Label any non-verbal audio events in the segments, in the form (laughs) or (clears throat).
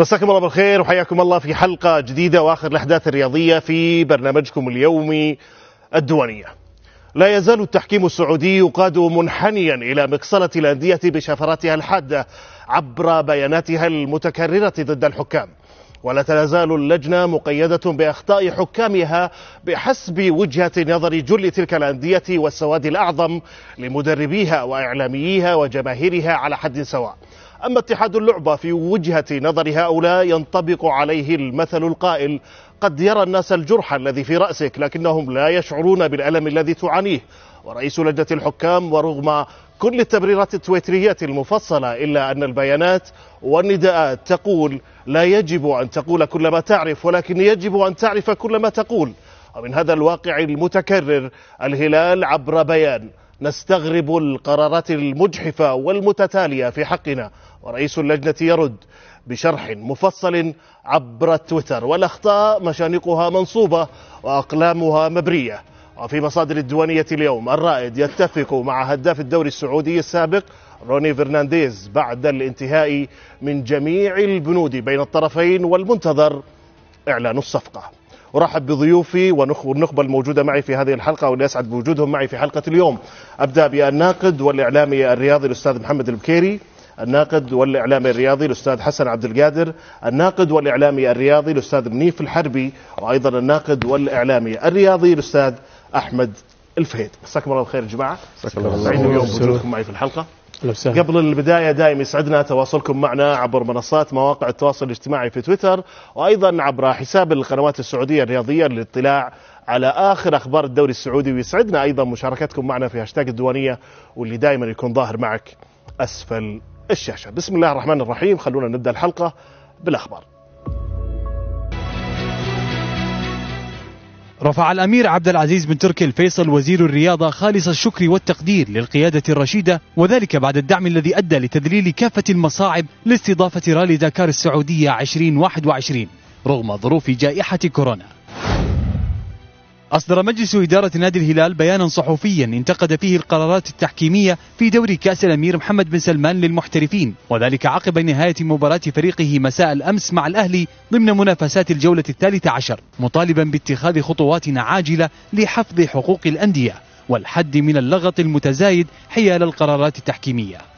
مساكم الله بالخير وحياكم الله في حلقة جديدة وآخر الأحداث الرياضية في برنامجكم اليومي الديوانية لا يزال التحكيم السعودي يقاد منحنيا إلى مقصلة الأندية بشفراتها الحادة عبر بياناتها المتكررة ضد الحكام. ولا تزال اللجنة مقيدة بأخطاء حكامها بحسب وجهة نظر جل تلك الأندية والسواد الأعظم لمدربيها وإعلامييها وجماهيرها على حد سواء. أما اتحاد اللعبة في وجهة نظر هؤلاء ينطبق عليه المثل القائل قد يرى الناس الجرح الذي في رأسك لكنهم لا يشعرون بالألم الذي تعانيه. ورئيس لجنة الحكام ورغم كل التبريرات التويتريات المفصلة إلا أن البيانات والنداءات تقول لا يجب أن تقول كل ما تعرف ولكن يجب أن تعرف كل ما تقول. ومن هذا الواقع المتكرر الهلال عبر بيان. نستغرب القرارات المجحفة والمتتالية في حقنا. ورئيس اللجنة يرد بشرح مفصل عبر تويتر والأخطاء مشانقها منصوبة وأقلامها مبرية. وفي مصادر الديوانية اليوم الرائد يتفق مع هداف الدوري السعودي السابق روني فرنانديز بعد الانتهاء من جميع البنود بين الطرفين والمنتظر إعلان الصفقة. ارحب بضيوفي والنخبة الموجودة معي في هذه الحلقة واللي اسعد بوجودهم معي في حلقة اليوم. أبدأ بالناقد والإعلامي الرياضي الأستاذ محمد البكيري الناقد والإعلامي الرياضي الأستاذ حسن عبد القادر الناقد والإعلامي الرياضي الأستاذ منيف الحربي وأيضا الناقد والإعلامي الرياضي الأستاذ أحمد الفهيد. مساكم الله بالخير يا جماعة. سعيد اليوم بوجودكم معي في الحلقة. قبل البداية دائما يسعدنا تواصلكم معنا عبر منصات مواقع التواصل الاجتماعي في تويتر وأيضا عبر حساب القنوات السعودية الرياضية للاطلاع على آخر أخبار الدوري السعودي. ويسعدنا أيضا مشاركتكم معنا في هاشتاج الديوانية واللي دائما يكون ظاهر معك أسفل الشاشة. بسم الله الرحمن الرحيم. خلونا نبدأ الحلقة بالأخبار. رفع الأمير عبد العزيز بن تركي الفيصل وزير الرياضة خالص الشكر والتقدير للقيادة الرشيدة وذلك بعد الدعم الذي أدى لتذليل كافة المصاعب لاستضافة رالي داكار السعودية 2021 رغم ظروف جائحة كورونا. أصدر مجلس إدارة نادي الهلال بيانا صحفيا انتقد فيه القرارات التحكيمية في دوري كأس الأمير محمد بن سلمان للمحترفين وذلك عقب نهاية مباراة فريقه مساء الأمس مع الأهلي ضمن منافسات الجولة الثالثة عشر مطالبا باتخاذ خطوات عاجلة لحفظ حقوق الأندية والحد من اللغط المتزايد حيال القرارات التحكيمية.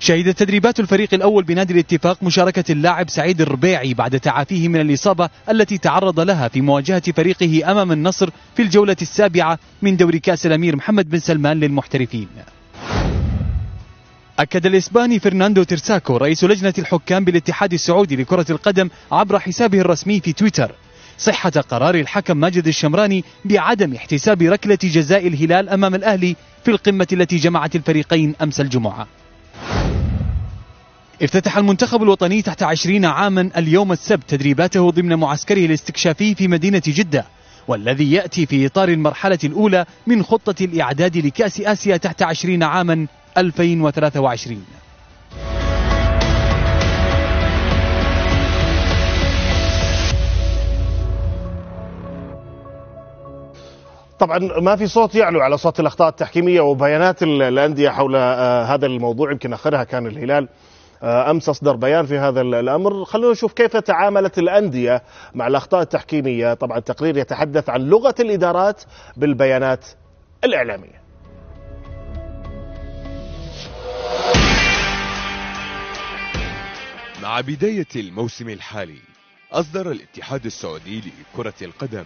شهدت تدريبات الفريق الأول بنادي الاتفاق مشاركة اللاعب سعيد الربيعي بعد تعافيه من الإصابة التي تعرض لها في مواجهة فريقه أمام النصر في الجولة السابعة من دوري كأس الأمير محمد بن سلمان للمحترفين. أكد الإسباني فرناندو تيرساكو رئيس لجنة الحكام بالاتحاد السعودي لكرة القدم عبر حسابه الرسمي في تويتر. صحة قرار الحكم ماجد الشمراني بعدم احتساب ركلة جزاء الهلال أمام الأهلي في القمة التي جمعت الفريقين أمس الجمعة. افتتح المنتخب الوطني تحت عشرين عاما اليوم السبت تدريباته ضمن معسكره الاستكشافي في مدينة جدة والذي يأتي في إطار المرحلة الأولى من خطة الإعداد لكأس آسيا تحت عشرين عاما 2023 طبعا ما في صوت يعلو على صوت الأخطاء التحكيمية وبيانات الأندية حول آه، هذا الموضوع يمكن آخرها كان الهلال. أمس أصدر بيان في هذا الأمر. خلونا نشوف كيف تعاملت الأندية مع الأخطاء التحكيمية. طبعا التقرير يتحدث عن لغة الإدارات بالبيانات الإعلامية. مع بداية الموسم الحالي أصدر الاتحاد السعودي لكرة القدم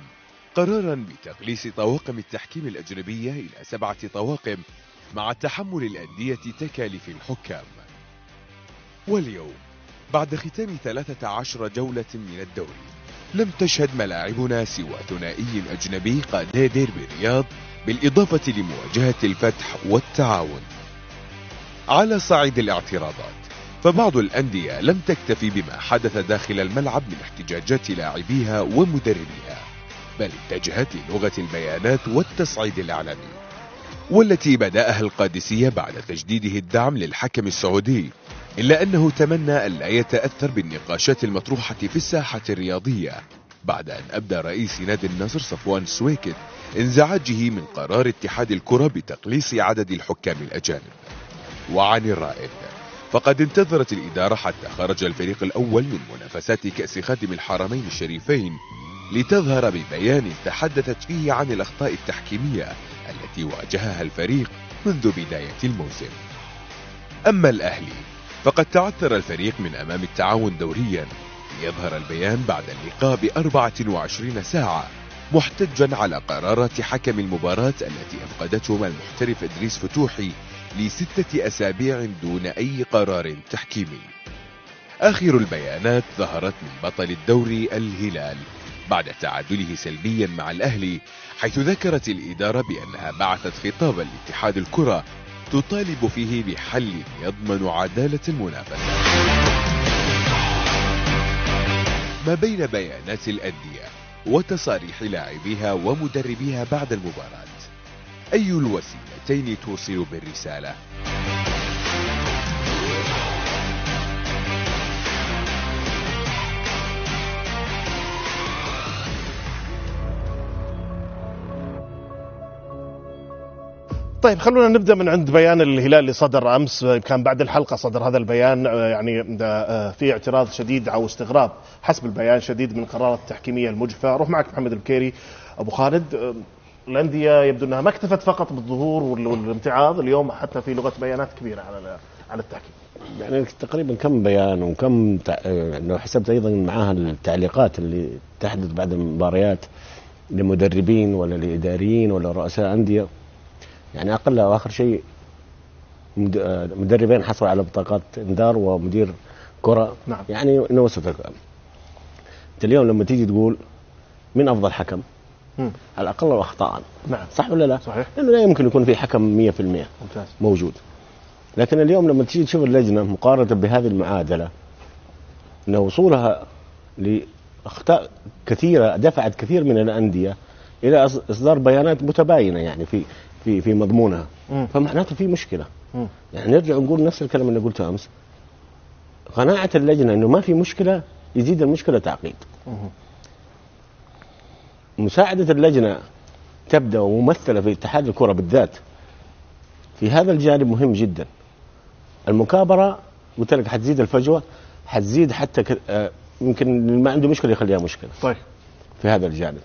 قرارا بتقليص طواقم التحكيم الأجنبية إلى سبعة طواقم مع تحمل الأندية تكاليف الحكام. واليوم بعد ختام 13 جولة من الدوري لم تشهد ملاعبنا سوى ثنائي أجنبي قاد ديربي الرياض بالإضافة لمواجهة الفتح والتعاون. على صعيد الاعتراضات فبعض الأندية لم تكتفي بما حدث داخل الملعب من احتجاجات لاعبيها ومدربيها بل اتجهت للغة البيانات والتصعيد الإعلامي والتي بدأها القادسية بعد تجديده الدعم للحكم السعودي. إلا أنه تمنى ألا يتأثر بالنقاشات المطروحة في الساحة الرياضية. بعد أن أبدى رئيس نادي النصر صفوان سويكت انزعاجه من قرار اتحاد الكرة بتقليص عدد الحكام الأجانب. وعن الرائد فقد انتظرت الإدارة حتى خرج الفريق الأول من منافسات كأس خادم الحرمين الشريفين لتظهر ببيان تحدثت فيه عن الأخطاء التحكيمية التي واجهها الفريق منذ بداية الموسم. أما الأهلي فقد تعثر الفريق من أمام التعاون دوريا. ليظهر البيان بعد اللقاء ب 24 ساعة محتجا على قرارات حكم المباراة التي أفقدتهما المحترف إدريس فتوحي لستة أسابيع دون أي قرار تحكيمي. آخر البيانات ظهرت من بطل الدوري الهلال بعد تعادله سلبيا مع الأهلي حيث ذكرت الإدارة بأنها بعثت خطابا لاتحاد الكرة تطالب فيه بحل يضمن عدالة المنافسة ما بين بيانات الأندية وتصاريح لاعبيها ومدربيها بعد المباراة أي الوسيلتين توصل بالرسالة؟ طيب خلونا نبدأ من عند بيان الهلال اللي صدر أمس. كان بعد الحلقة صدر هذا البيان آه، يعني آه، في اعتراض شديد أو استغراب حسب البيان شديد من القرارات التحكيمية المجفى. أروح معك محمد البكيري أبو خالد. آه، الأندية يبدو أنها ما اكتفت فقط بالظهور وال- والامتعاض اليوم حتى في لغة بيانات كبيرة على على التحكيم. يعني تقريبا كم بيان وكم تع... لو حسبت أيضا معها التعليقات اللي تحدث بعد المباريات لمدربين ولا لإداريين ولا رؤساء أندية؟ يعني أقل واخر شيء مد- مدربين حصلوا على بطاقات إنذار ومدير كرة. نعم. يعني إنه وصلت أنت اليوم لما تيجي تقول مين أفضل حكم؟ مم. على الأقل اخطاء نعم. صح ولا لا؟ صحيح. لأنه لا يمكن يكون في حكم 100% ممتاز. موجود. لكن اليوم لما تيجي تشوف اللجنة مقارنة بهذه المعادلة إن وصولها لأخطاء كثيرة دفعت كثير من الأندية إلى إصدار بيانات متباينة يعني في في في مضمونها. مم. فمعناته في مشكلة. مم. يعني نرجع نقول نفس الكلام اللي قلته أمس. قناعة اللجنة إنه ما في مشكلة يزيد المشكلة تعقيد. مم. مساعدة اللجنة تبدأ وممثلة في اتحاد الكرة بالذات في هذا الجانب مهم جدا. المكابرة قلت لك حتزيد الفجوة حتزيد حتى ك... آه، يمكن اللي ما عنده مشكلة يخليها مشكلة. طيب. في هذا الجانب.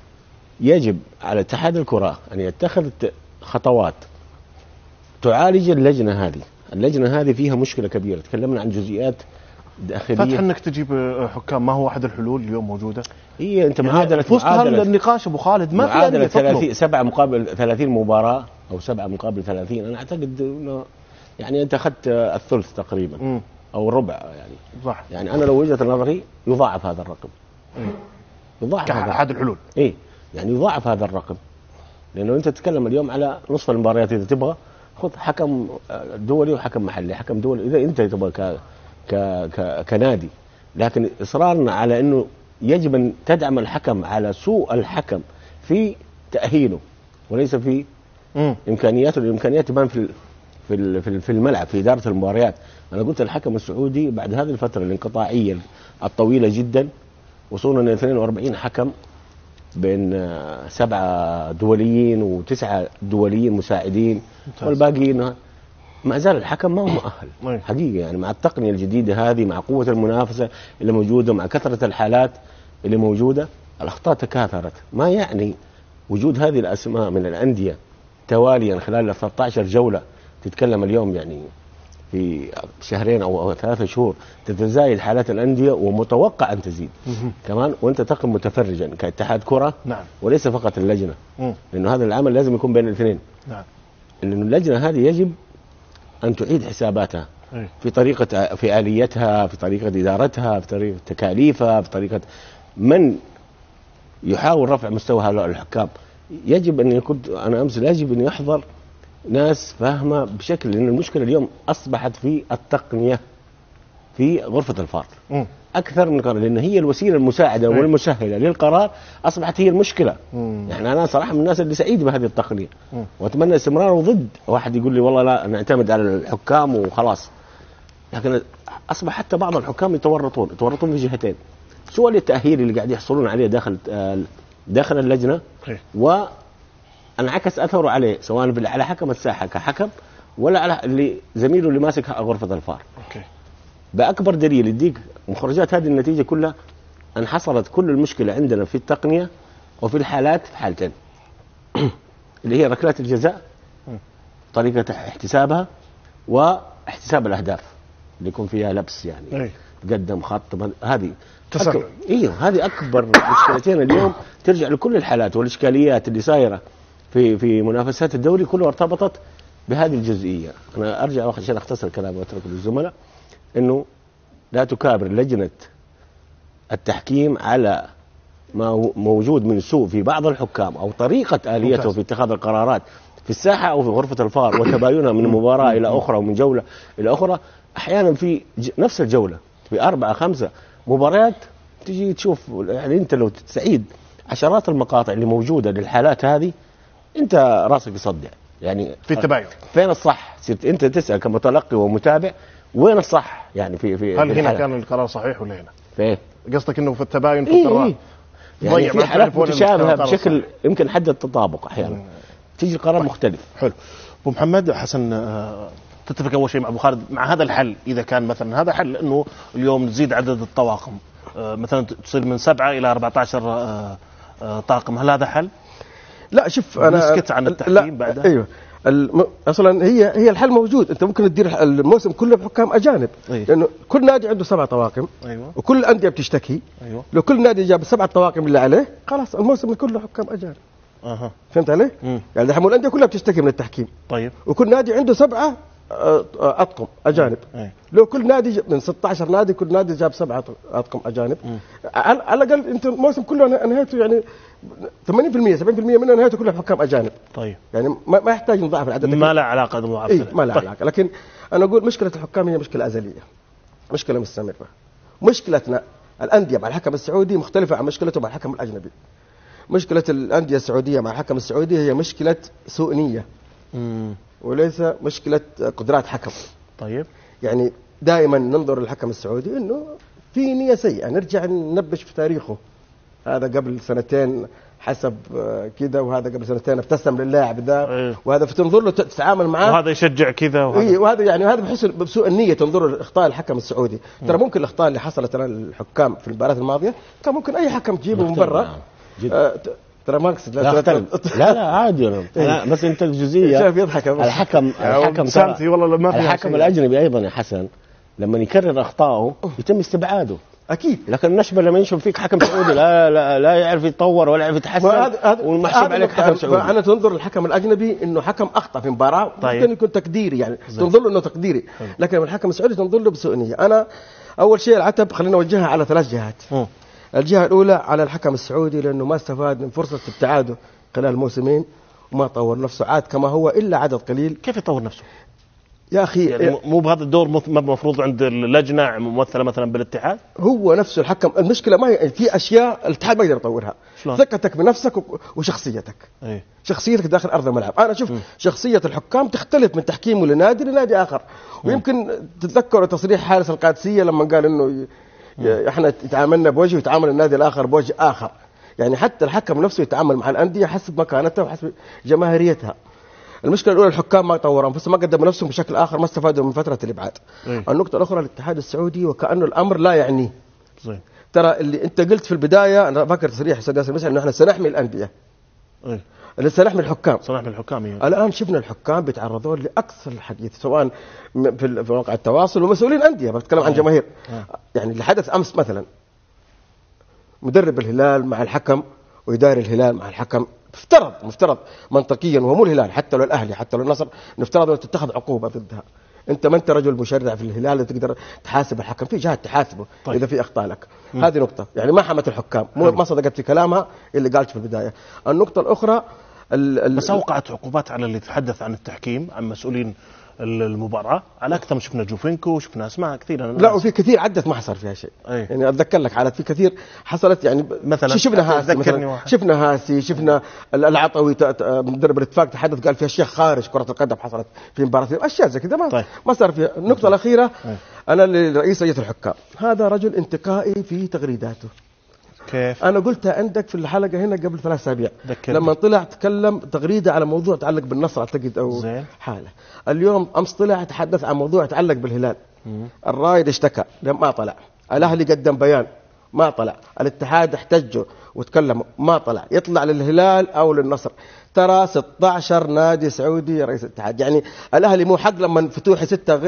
يجب على اتحاد الكرة أن يتخذ خطوات. تعالج اللجنة هذه. اللجنة هذه فيها مشكلة كبيرة. تكلمنا عن جزئيات فتح داخلية انك تجيب آه، حكام. ما هو أحد الحلول اليوم موجودة؟ هي أنت معادلة في وسط هذا النقاش أبو خالد. ما في تطلب. 30 سبعة مقابل 30 مباراة أو سبعة مقابل 30 أنا أعتقد أنه يعني أنت أخذت آه، الثلث تقريبا مم. أو الربع يعني. صح. يعني أنا لو وجهة نظري يضاعف هذا الرقم. مم. يضاعف هذا كأحد الحلول. إيه. يعني يضاعف هذا الرقم. لأنه أنت تتكلم اليوم على نصف المباريات إذا تبغى خذ حكم آه، دولي وحكم محلي حكم دولي إذا أنت تبغى ك... ك... ك... كنادي لكن إصرارنا على أنه يجب أن تدعم الحكم على سوء الحكم في تأهيله وليس في مم. إمكانياته الإمكانيات تبان في في في ال- في الملعب في إدارة المباريات أنا قلت الحكم السعودي بعد هذه الفترة الانقطاعية الطويلة جدا وصولا ل 42 حكم بين آه، سبعة دوليين وتسعة دوليين مساعدين. والباقيين ما زال الحكم ما هو (coughs) مؤهل أي. حقيقة يعني مع التقنية الجديدة هذه مع قوة المنافسة اللي موجودة مع كثرة الحالات اللي موجودة الأخطاء تكاثرت ما يعني وجود هذه الأسماء من الأندية تواليا خلال ال 13 جولة تتكلم اليوم يعني في شهرين أو ثلاثة شهور تتزايد حالات الأندية ومتوقع أن تزيد. كمان وأنت تقم متفرجا كاتحاد كرة نعم. وليس فقط اللجنة. لأنه هذا العمل لازم يكون بين الاثنين. نعم. لأن اللجنة هذه يجب أن تعيد حساباتها. أي. في طريقة في آليتها في طريقة إدارتها في طريقة تكاليفها في طريقة من يحاول رفع مستوى هؤلاء الحكام. يجب أن يكون أنا أمس يجب أن يحضر ناس فاهمة بشكل لأن المشكلة اليوم أصبحت في التقنية في غرفة الفار مم. أكثر من قرار لأن هي الوسيلة المساعدة أي. والمسهلة للقرار أصبحت هي المشكلة مم. يعني أنا صراحة من الناس اللي سعيد بهذه التقنية مم. وأتمنى استمراره ضد واحد يقول لي والله لا نعتمد على الحكام وخلاص لكن أصبح حتى بعض الحكام يتورطون يتورطون في جهتين سواء التاهيل اللي قاعد يحصلون عليه داخل آه، داخل اللجنة صحيح وانعكس اثره عليه سواء على حكم الساحة كحكم ولا على اللي زميله اللي ماسك غرفة الفار. أوكي. بأكبر دليل يديك مخرجات هذه النتيجة كلها ان حصلت كل المشكلة عندنا في التقنية وفي الحالات في حالتين. (clears throat) اللي هي ركلات الجزاء طريقة احتسابها واحتساب الأهداف اللي يكون فيها لبس يعني أي. تقدم خط هذه تسرع. أيوه هذه أكبر مشكلتين اليوم ترجع لكل الحالات والإشكاليات اللي صايرة. في في منافسات الدوري كلها ارتبطت بهذه الجزئية أنا أرجع عشان أختصر كلامي وأترك للزملاء إنه لا تكابر لجنة التحكيم على ما هو موجود من سوء في بعض الحكام أو طريقة آليته. في اتخاذ القرارات في الساحة أو في غرفة الفار (coughs) وتباينها من مباراة إلى أخرى ومن جولة إلى أخرى أحيانا في نفس الجولة في أربعة خمسة مباريات تجي تشوف يعني أنت لو تستعيد عشرات المقاطع اللي موجودة للحالات هذه انت راسك يصدع يعني في التباين فين الصح؟ صرت انت تسأل كمتلقي ومتابع وين الصح يعني في في هل في هنا؟ كان القرار صحيح ولا هنا؟ فين؟ قصدك إنه في التباين في إيه القرار إيه. يعني ضيع ما في حالات متشابهة بشكل الصحيح. يمكن حد التطابق أحيانا تيجي القرار مختلف حلو أبو محمد حسن آه، تتفق أول شيء مع أبو خالد مع هذا الحل إذا كان مثلا هذا حل إنه اليوم نزيد عدد الطواقم آه، مثلا تصير من سبعة إلى 14 آه، آه، طاقم هل هذا حل؟ لا شوف أنا نسكت عن التحكيم بعدها؟ أيوه. الم... أصلا هي هي الحل موجود. أنت ممكن تدير الموسم كله بحكام أجانب. أيه. لأنه كل نادي عنده سبع طواقم أيوه. وكل الانديه بتشتكي. أيوه. لو كل نادي جاب السبع طواقم اللي عليه خلاص الموسم كله حكام أجانب. أها. فهمت علي؟ مم. يعني دحين الأندية كلها بتشتكي من التحكيم. طيب. وكل نادي عنده سبعة أطقم أجانب. لو كل نادي من 16 نادي كل نادي جاب سبعة أطقم أجانب. على على الأقل أنت الموسم كله نهايته يعني 80% 70% منه نهايته كلها حكام أجانب. طيب. يعني ما, ما يحتاج نضاعف العدد. ما له علاقة بالمضاعفه اي ما لها طيب. علاقة. لكن أنا أقول مشكلة الحكام هي مشكلة أزلية. مشكلة مستمرة. مشكلتنا الأندية مع الحكم السعودي مختلفة عن مشكلته مع الحكم الأجنبي. مشكلة الأندية السعودية مع الحكم السعودي هي مشكلة سوء نية. مم. وليس مشكلة قدرات حكم. طيب. يعني دائما ننظر للحكم السعودي إنه في نية سيئة. نرجع ننبش في تاريخه. هذا قبل سنتين حسب كذا وهذا قبل سنتين ابتسم للاعب ذا إيه. وهذا فتنظر له تتعامل معاه. وهذا يشجع كذا وهذا. وهذا يعني هذا بحس بسوء النية تنظر لإخطاء الحكم السعودي. ترى ممكن الإخطاء اللي حصلت ترى الحكام في المباريات الماضية كان ممكن أي حكم تجيبه من برا. ترى ما اقصد لا اختلف. لا لا عادي أنا (laughs) أنا بس انت الجزئيه شايف يضحك. الحكم الحكم ابتسامتي والله ما فيها الحكم. الأجنبي أيضا يا حسن لما يكرر أخطائه يتم استبعاده. أكيد. لكن النشبة لما ينشب فيك حكم سعودي لا لا لا يعرف يتطور ولا يعرف يتحسن والمحسوب عليك. حكم سعودي. أنا تنظر للحكم الأجنبي إنه حكم أخطأ في مباراة طيب. ممكن يكون تقديري يعني. تنظر له إنه تقديري. لكن الحكم السعودي تنظر له بسوء نية. أنا أول شيء العتب خلينا نوجهها على ثلاث جهات. مم. الجهة الأولى على الحكم السعودي لأنه ما استفاد من فرصة ابتعاده خلال موسمين وما طور نفسه. عاد كما هو إلا عدد قليل. كيف يطور نفسه؟ يا أخي يعني مو بهذا الدور مفروض عند اللجنة ممثلة مثلا بالاتحاد؟ هو نفسه الحكم. المشكلة ما هي في أشياء الاتحاد ما يقدر يطورها. شلون؟ ثقتك بنفسك وشخصيتك. إي. شخصيتك داخل أرض الملعب. أنا أشوف شخصية الحكام تختلف من تحكيم لنادي لنادي آخر. ويمكن تتذكروا تصريح حارس القادسية لما قال إنه إحنا تعاملنا بوجه ويتعامل النادي الآخر بوجه آخر. يعني حتى الحكم نفسه يتعامل مع الأندية حسب مكانتها وحسب جماهيريتها. المشكلة الأولى الحكام ما طوروا أنفسهم ما قدموا نفسهم بشكل آخر ما استفادوا من فترة الإبعاد. إيه. النقطة الأخرى الاتحاد السعودي وكأنه الأمر لا يعنيه زين ترى اللي أنت قلت في البداية أنا فاكر تصريح أستاذ ياسر إنه إحنا سنحمي الأندية. اي اللي سنحمي الحكام. صلاح من الحكام إيه. الآن شفنا الحكام بيتعرضون لاقصى الحديث سواء في مواقع التواصل ومسؤولين أندية بتكلم عن جماهير. يعني اللي حدث أمس مثلا مدرب الهلال مع الحكم ويداري الهلال مع الحكم مفترض مفترض منطقيا وهو مو الهلال حتى لو الأهلي حتى لو النصر نفترض أنه تتخذ عقوبة ضدها. أنت ما أنت رجل مشرع في الهلال تقدر تحاسب الحكم في جهات تحاسبه طيب. إذا في أخطاء لك. هذه نقطة. يعني ما حمت الحكام. مو ما صدقت في كلامها اللي قالت في البداية. النقطة الأخرى ال- ال- بس أوقعت عقوبات على اللي تحدث عن التحكيم عن مسؤولين ال- المباراة على أكثر من شفنا جوفينكو شفنا أسماء كثيرة أنا لا. وفي كثير عدت ما حصل فيها شيء أي. يعني أتذكر لك حالات في كثير حصلت يعني مثلاً؟ شفنا هاسي مثلا واحد. شفنا هاسي شفنا ال- العطوي مدرب الاتفاق تحدث قال في اشياء خارج كرة القدم حصلت في مباراة أشياء زي كذا ما طيب. ما صار فيها النقطة الأخيرة أنا لرئيس هيئه الحكام هذا رجل انتقائي في تغريداته كيف؟ أنا قلتها عندك في الحلقة هنا قبل ثلاث أسابيع. لما طلع تكلم تغريدة على موضوع يتعلق بالنصر أعتقد أو زين. حاله. اليوم أمس طلع تحدث عن موضوع يتعلق بالهلال. الرايد اشتكى ما طلع. الأهلي قدم بيان ما طلع. الاتحاد احتجوا وتكلموا ما طلع. يطلع للهلال أو للنصر. ترى 16 نادي سعودي رئيس الاتحاد. يعني الأهلي مو حق لما فتوحي ستة غ...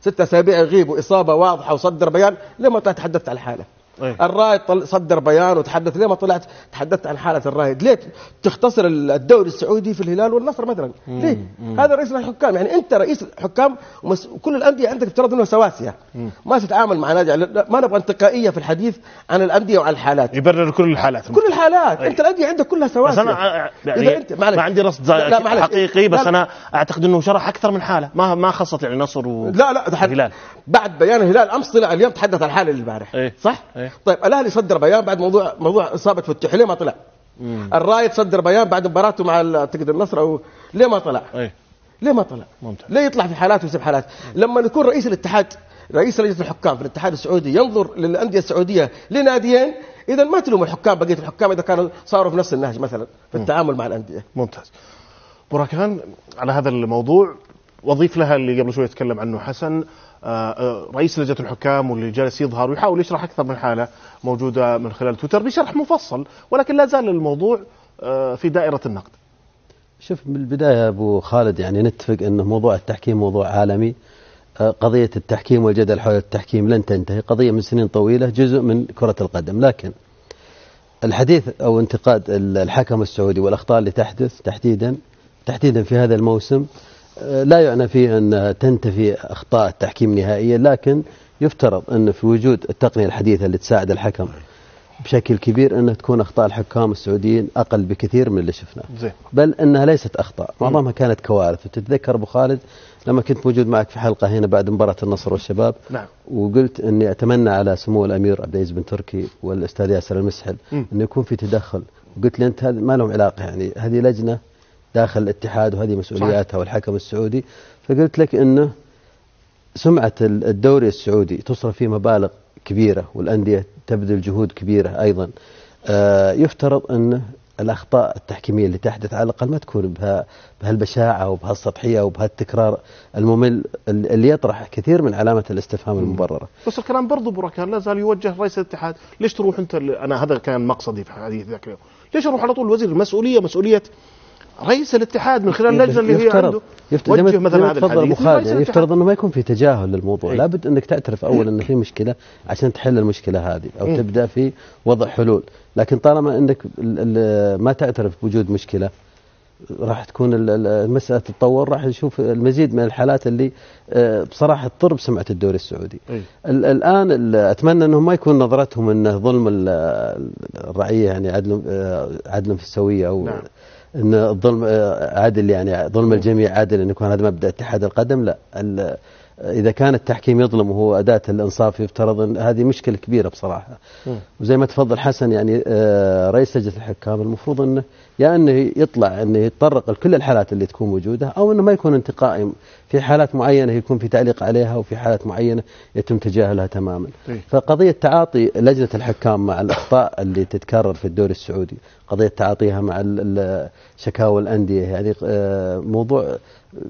ستة أسابيع يغيب واصابه واضحة وصدر بيان ليه ما طلعت تحدثت عن الحاله أيه. الرايد طل... صدر بيان وتحدث. ليه ما طلعت؟ تحدثت عن حالة الرايد ليه تختصر الدوري السعودي في الهلال والنصر مثلا؟ ليه؟ هذا رئيس الحكام. يعني أنت رئيس الحكام ومس... كل الأندية عندك افترض إنه سواسية. ما تتعامل مع نادي ما نبغى انتقائية في الحديث عن الأندية وعن الحالات. يبرر كل الحالات. كل الحالات. أيه. أنت الأندية عندك كلها سواسية. بس أنا يعني معلش. ما عندي رصد. حقيقي بس لا،. أنا أعتقد إنه شرح أكثر من حالة. ما ما خصت يعني نصر و لا لا الهلال. بعد بيان الهلال أمس طلع اليوم تحدث عن الحاله اللي البارح. إيه. صح؟ إيه. طيب الأهلي صدر بيان بعد موضوع موضوع إصابة فتوح ليه ما طلع؟ الرايد صدر بيان بعد مباراته مع أعتقد النصر أو ليه ما طلع؟ إيه ليه ما طلع؟ ممتاز. ليه يطلع في حالات ويسيب حالات؟ لما يكون رئيس الاتحاد رئيس لجنة الحكام في الاتحاد السعودي ينظر للأندية السعودية لناديين إذا ما تلوم الحكام بقية الحكام إذا كانوا صاروا في نفس النهج مثلا في التعامل مع الأندية ممتاز براكان على هذا الموضوع وأضيف لها اللي قبل شوي تكلم عنه حسن رئيس لجنة الحكام واللي جالس يظهر ويحاول يشرح أكثر من حالة موجودة من خلال تويتر بشرح مفصل ولكن لا زال الموضوع آه، في دائرة النقد. شوف يا أبو خالد يعني نتفق أنه موضوع التحكيم موضوع عالمي. آه، قضية التحكيم والجدل حول التحكيم لن تنتهي. قضية من سنين طويلة جزء من كرة القدم. لكن الحديث أو انتقاد ال- الحكم السعودي والأخطاء اللي تحدث تحديدا تحديدا في هذا الموسم آه، لا يعني فيه أن تنتفي أخطاء التحكيم نهائيا لكن يفترض أن في وجود التقنية الحديثة اللي تساعد الحكم بشكل كبير أن تكون أخطاء الحكام السعوديين أقل بكثير من اللي شفناه. بل أنها ليست أخطاء. معظمها كانت كوارث. وتتذكر أبو خالد لما كنت موجود معك في حلقة هنا بعد مباراة النصر والشباب نعم. وقلت أني أتمنى على سمو الأمير عبد العزيز بن تركي والأستاذ ياسر المسحل. انه يكون في تدخل. وقلت لي أنت هذه ما لهم علاقة يعني هذه لجنة داخل الاتحاد وهذه مسؤولياتها والحكم السعودي فقلت لك إنه سمعة ال- الدوري السعودي تصرف فيه مبالغ كبيرة والأندية تبذل جهود كبيرة أيضا. آه، يفترض أن الأخطاء التحكيمية اللي تحدث على الأقل ما تكون بها بهالبشاعة وبهالسطحية وبهالتكرار الممل ال- اللي يطرح كثير من علامة الاستفهام المبررة. بس الكلام برضو براكان لا زال يوجه رئيس الاتحاد ليش تروح أنت ل- أنا هذا كان مقصدي في حديث ذاك اليوم ليش أروح على طول الوزير؟ المسؤوليه مسؤولية رئيس الاتحاد من خلال اللجنه اللي هي عنده يفترض وجه مثلا هذا تفضل أبو خالد يعني. يفترض إنه ما يكون في تجاهل للموضوع أي. لابد إنك تعترف اولا إن في مشكلة عشان تحل المشكلة هذه أو مم. تبدأ في وضع حلول لكن طالما إنك ما تعترف بوجود مشكلة راح تكون ال- ال- المسألة تتطور راح نشوف المزيد من الحالات اللي آه، بصراحة تضر بسمعه الدوري السعودي أي. ال- الآن ال- أتمنى إنهم ما يكون نظرتهم انه ظلم ال- الرعية يعني عدل آه، عدل في السوية أو نعم. إن الظلم آه، عادل يعني ظلم الجميع عادل إن يكون هذا مبدأ اتحاد القدم لا إذا كان التحكيم يظلم وهو أداة الإنصاف يفترض إن هذه مشكلة كبيرة بصراحة مم. وزي ما تفضل حسن يعني آه، رئيس لجنه الحكام المفروض إنه يا إنه يطلع إنه يتطرق لكل الحالات اللي تكون موجودة أو إنه ما يكون انتقائي في حالات معينة يكون في تعليق عليها وفي حالات معينة يتم تجاهلها تماما إيه. فقضية تعاطي لجنة الحكام مع الأخطاء اللي تتكرر في الدوري السعودي قضية تعاطيها مع شكاوى الأندية يعني آه، موضوع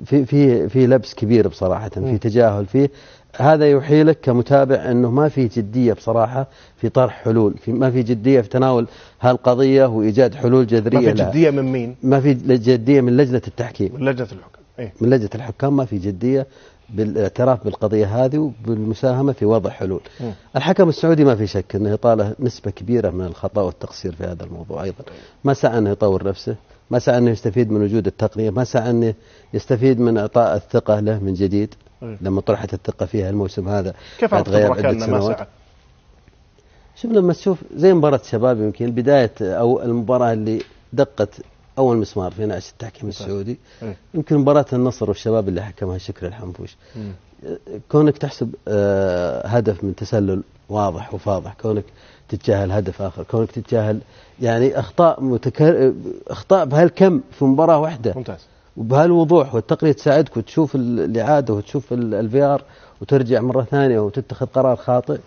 في في في لبس كبير بصراحة في تجاهل فيه هذا يوحي لك كمتابع إنه ما في جدية بصراحة في طرح حلول في ما في جدية في تناول هالقضية وإيجاد حلول جذرية ما في. جدية من مين؟ ما في جدية من لجنة التحكيم من لجنة الحكام إيه من لجنة الحكام ما في جدية بالاعتراف بالقضية هذه وبالمساهمة في وضع حلول. مم. الحكم السعودي ما في شك إنه يطاله نسبة كبيرة من الخطأ والتقصير في هذا الموضوع أيضا. ما سعى إنه يطور نفسه، ما سعى أنه يستفيد من وجود التقنية، ما سعى أنه يستفيد من إعطاء الثقة له من جديد إيه. لما طرحت الثقة فيها الموسم هذا كيف براكان عدة ما سنوات. سعى؟ شوف لما تشوف زي مباراة شباب يمكن بداية أو المباراة اللي دقت أول مسمار في نعش التحكيم السعودي إيه. يمكن مباراة النصر والشباب اللي حكمها شكر الحنفوش كونك تحسب آه، هدف من تسلل واضح وفاضح كونك تتجاهل هدف آخر. كونك تتجاهل يعني أخطاء متكرر أخطاء بهالكم في مباراة واحدة. ممتاز. وبهالوضوح والتقنية تساعدك وتشوف ال- الإعادة وتشوف الفي آر وترجع مرة ثانية وتتخذ قرار خاطئ.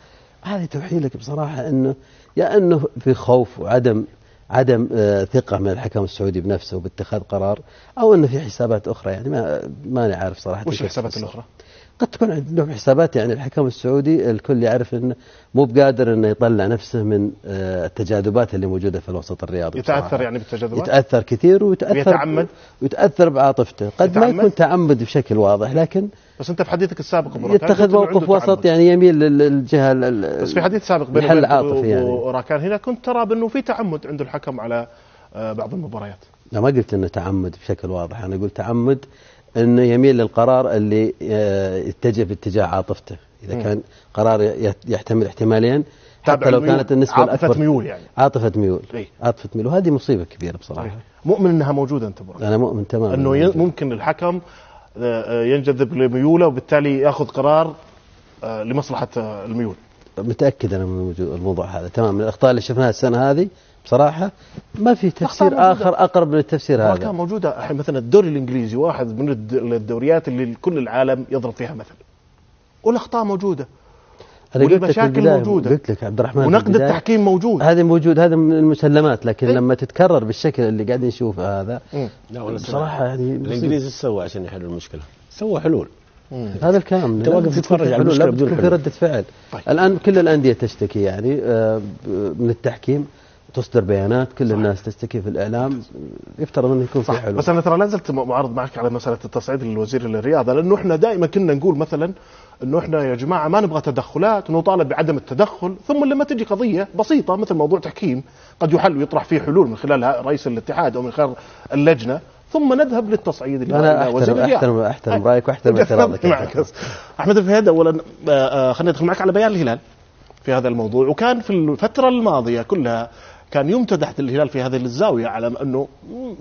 هذه توحي لك بصراحة أنه يا أنه في خوف وعدم عدم آه، ثقة من الحكم السعودي بنفسه وباتخاذ قرار أو أنه في حسابات أخرى. يعني ما ماني عارف صراحة. وش الحسابات. الأخرى؟ قد تكون عندهم حسابات يعني الحكم السعودي الكل يعرف انه مو بقادر إنه يطلع نفسه من آه، التجاذبات اللي موجودة في الوسط الرياضي يتأثر بصراحة. يعني بالتجاذبات يتأثر كثير ويتأثر ويتعمد؟ ويتأثر بعاطفته قد ما يتعمد؟ يكون تعمد بشكل واضح لكن بس أنت في حديثك السابق يتخذ موقف وسط. يعني يميل لل- للجهة بس في حديث سابق بين العاطفي يعني وراكان هنا كنت ترى بأنه في تعمد عند الحكم على آه، بعض المباريات لا ما قلت إنه تعمد بشكل واضح أنا قلت تعمد إنه يميل للقرار اللي آه، يتجه باتجاه عاطفته إذا. كان قرار يحتمل احتمالين حتى لو. كانت النسبة عاطفة الأكبر ميول يعني. عاطفة ميول إيه. عاطفة ميول وهذه مصيبة كبيرة بصراحة مؤمن إنها موجودة أنت راكان. أنا مؤمن تماما إنه ي- ممكن الحكم آه، آه، ينجذب لميوله وبالتالي يأخذ قرار لمصلحة الميول متأكد أنا من وجود الموضوع هذا تمام من الإخطاء اللي شفناها السنة هذه بصراحة ما في تفسير موجودة. آخر أقرب من التفسير كان هذا موجودة الحين مثلا الدوري الإنجليزي واحد من الد- الدوريات اللي كل العالم يضرب فيها مثل لك في والمشاكل البداية موجودة. قلت لك عبد الرحمن ونقد التحكيم موجود هذا موجود هذا من المسلمات لكن إيه. لما تتكرر بالشكل اللي قاعدين نشوفه هذا مم. لا ولا بصراحة يعني مصيبة. الإنجليز إيش سووا عشان يحلوا المشكلة؟ سووا حلول هذا الكلام أنت واقف تتفرج على المشكلة لابد بدون في حلول. ردة فعل طيب. الآن كل الأندية تشتكي يعني آه، من التحكيم تصدر بيانات كل الناس تشتكي في الإعلام يفترض أنه يكون صح حلول بس أنا ترى لا زلت معارض معك على مسألة التصعيد للوزير للرياضة لأنه إحنا دائما كنا نقول مثلا إنه إحنا يا جماعة ما نبغى تدخلات ونطالب بعدم التدخل ثم لما تجي قضية بسيطة مثل موضوع تحكيم قد يحل ويطرح فيه حلول من خلال رئيس الاتحاد أو من خلال اللجنة ثم نذهب للتصعيد اللي الرياضة. أحترم أحترم أي. رأيك وأحترم (laughs) اعتراضك (laughs) معك. أحمد الفهيد اولا آه، آه، خليني أدخل معك على بيان الهلال في هذا الموضوع وكان في الفترة الماضية كلها كان يمتدح الهلال في هذه الزاوية على أنه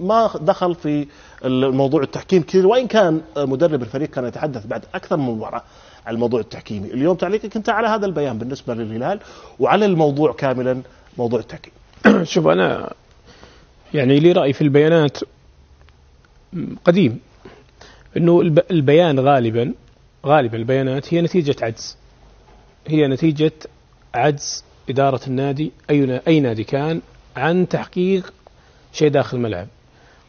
ما دخل في الموضوع التحكيم كثير وإن كان مدرب الفريق كان يتحدث بعد أكثر من مباراة على الموضوع التحكيمي، اليوم تعليقك أنت على هذا البيان بالنسبة للهلال وعلى الموضوع كاملا موضوع التحكيم. (clears throat) شوف أنا يعني لي رأي في البيانات قديم إنه الب- البيان غالبا غالبا البيانات هي نتيجة عجز هي نتيجة عجز إدارة النادي أي أي نادي كان عن تحقيق شيء داخل الملعب.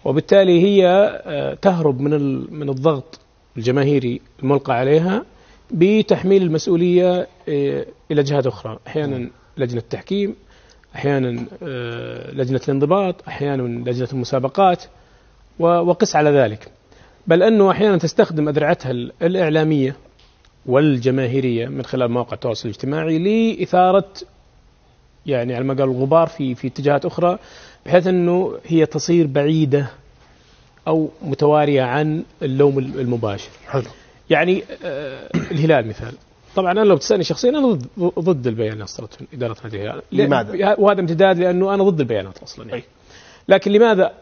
وبالتالي هي آه، تهرب من من الضغط الجماهيري الملقى عليها بتحميل المسؤولية آه، إلى جهات أخرى. أحيانا لجنة التحكيم أحيانا آه، لجنة الانضباط أحيانا لجنة المسابقات وقس على ذلك. بل أنه أحيانا تستخدم اذرعتها ال- الإعلامية والجماهيرية من خلال مواقع التواصل الاجتماعي لإثارة يعني على ما قال الغبار في في اتجاهات أخرى بحيث إنه هي تصير بعيدة أو متوارية عن اللوم المباشر. حلو. يعني آه الهلال مثال طبعا أنا لو تسألني شخصيا أنا ضد ضد البيان اللي اصدرته إدارة نادي الهلال لماذا؟ وهذا امتداد لأنه أنا ضد البيانات أصلا يعني. أي. لكن لماذا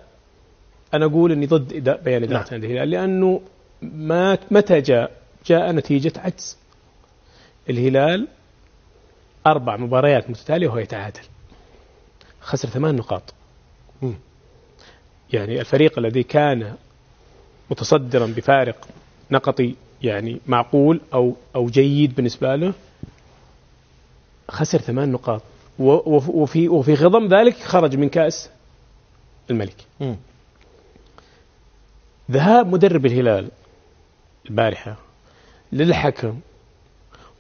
أنا أقول إني ضد بيان إدارة نعم. نادي الهلال؟ لأنه ما متى جاء؟ جاء نتيجة عجز. الهلال أربع مباريات متتالية وهو يتعادل. خسر ثمان نقاط. يعني الفريق الذي كان متصدرا بفارق نقطي يعني معقول أو أو جيد بالنسبة له خسر ثمان نقاط وفي وفي خضم ذلك خرج من كأس الملك. ذهاب مدرب الهلال البارحة للحكم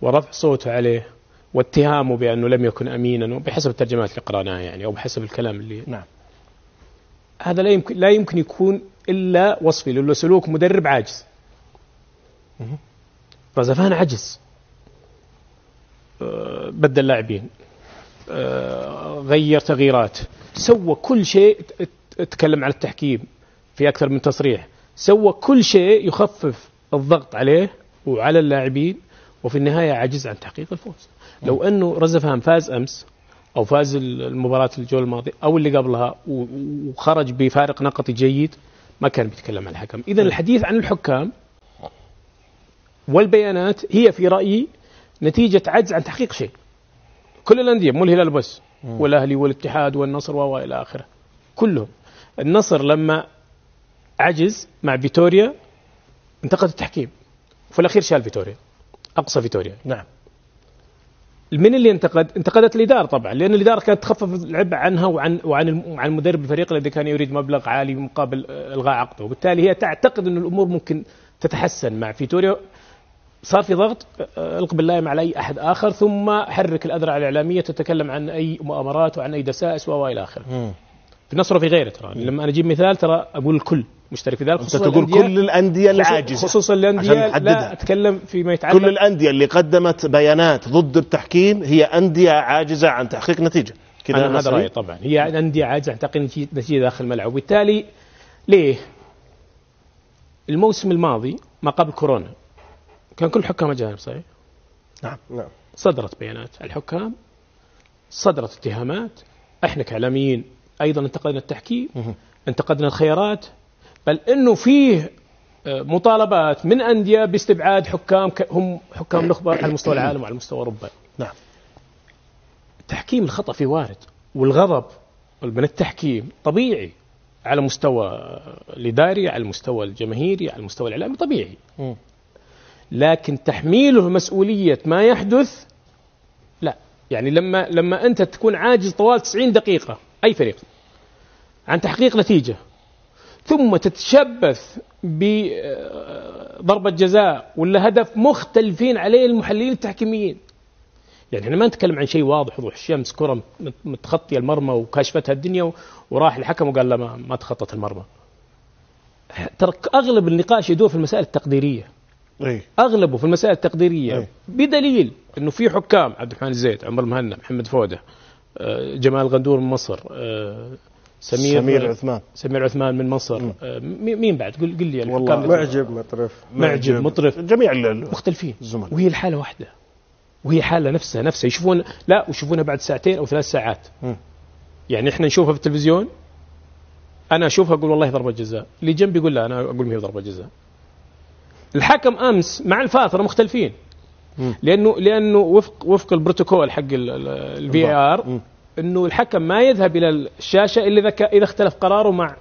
ورفع صوته عليه واتهامه بأنه لم يكن امينا وبحسب الترجمات اللي قرأناها يعني أو بحسب الكلام اللي نعم. هذا لا يمكن لا يمكن يكون إلا وصفي لأنه سلوك مدرب عاجز. رزفان عجز. آه، بدل لاعبين. آه، غير تغييرات. سوى كل شيء تكلم عن التحكيم في أكثر من تصريح. سوى كل شيء يخفف الضغط عليه وعلى اللاعبين وفي النهاية عجز عن تحقيق الفوز. لو أنه رزفان فاز أمس أو فاز المباراة الجولة الماضية أو اللي قبلها وخرج بفارق نقطي جيد ما كان بيتكلم عن الحكم. اذا الحديث عن الحكام والبيانات هي في رأيي نتيجة عجز عن تحقيق شيء. كل الأندية مو الهلال بس والأهلي والاتحاد والنصر و إلى آخره. كلهم. النصر لما عجز مع فيتوريا انتقد التحكيم. وفي الأخير شال فيتوريا. أقصى فيتوريا نعم. من اللي انتقد؟ انتقدت الإدارة طبعا لأن الإدارة كانت تخفف العبء عنها وعن وعن الم- عن مدرب الفريق الذي كان يريد مبلغ عالي مقابل إلغاء عقده، وبالتالي هي تعتقد أن الأمور ممكن تتحسن مع فيتوريا صار في ضغط آه، الق باللائم على أي أحد آخر ثم حرك الأذرع الإعلامية تتكلم عن أي مؤامرات وعن أي دسائس وإلى آخره. في النصر وفي غيره ترى. لما أنا أجيب مثال ترى أقول الكل مشترك في ذلك انت تقول كل الأندية العاجزة. خصوصا الأندية. لا أتكلم فيما يتعلق. كل الأندية اللي قدمت بيانات ضد التحكيم هي أندية عاجزة عن تحقيق نتيجة. كذا أنا هذا؟ رأيي طبعا. هي أندية عاجزة عن تحقيق نتيجه داخل الملعب. وبالتالي ليه؟ الموسم الماضي ما قبل كورونا كان كل الحكام أجانب صحيح؟ نعم. صدرت بيانات. على الحكام صدرت اتهامات. إحنا كإعلاميين أيضا انتقدنا التحكيم انتقدنا الخيارات بل إنه فيه آه، مطالبات من أندية باستبعاد حكام هم حكام نخبة على مستوى العالم وعلى مستوى أوروبا. نعم. تحكيم الخطأ فيه وارد والغضب من التحكيم طبيعي على مستوى الإداري على المستوى الجماهيري على المستوى الاعلامي طبيعي. لكن تحميله مسؤولية ما يحدث لا. يعني لما لما أنت تكون عاجز طوال 90 دقيقة أي فريق عن تحقيق نتيجة ثم تتشبث بضربه جزاء ولا هدف مختلفين عليه المحللين التحكيميين. يعني إحنا ما نتكلم عن شيء واضح وضوح الشمس كرة مت- متخطية المرمى وكاشفتها الدنيا وراح الحكم وقال لا ما, ما تخطت المرمى. ترى أغلب النقاش يدور في المسائل التقديرية. إي. أغلبه في المسائل التقديرية. أي. بدليل إنه في حكام عبد الرحمن الزيد عمر المهنا محمد فودة آه، جمال غندور من مصر آه، سمير سمير عثمان. سمير عثمان من مصر. آه، مي- مين بعد؟ قل قل لي والله معجب مطرف. معجب مطرف. جميع مختلفين. الزملاء. وهي الحالة واحدة. وهي حالة نفسها نفسها. يشوفون لا ويشوفونها بعد ساعتين أو ثلاث ساعات. مم. يعني إحنا نشوفها في التلفزيون أنا أشوفها أقول والله ضربة جزاء. اللي جنبي يقول لا أنا أقول ما هي ضربة جزاء. الحكم أمس مع الفار ترى مختلفين. لأنه لأنه وفق وفق البروتوكول حق الفي ار إنه الحكم ما يذهب إلى الشاشة إلا إذا إذا اختلف قراره مع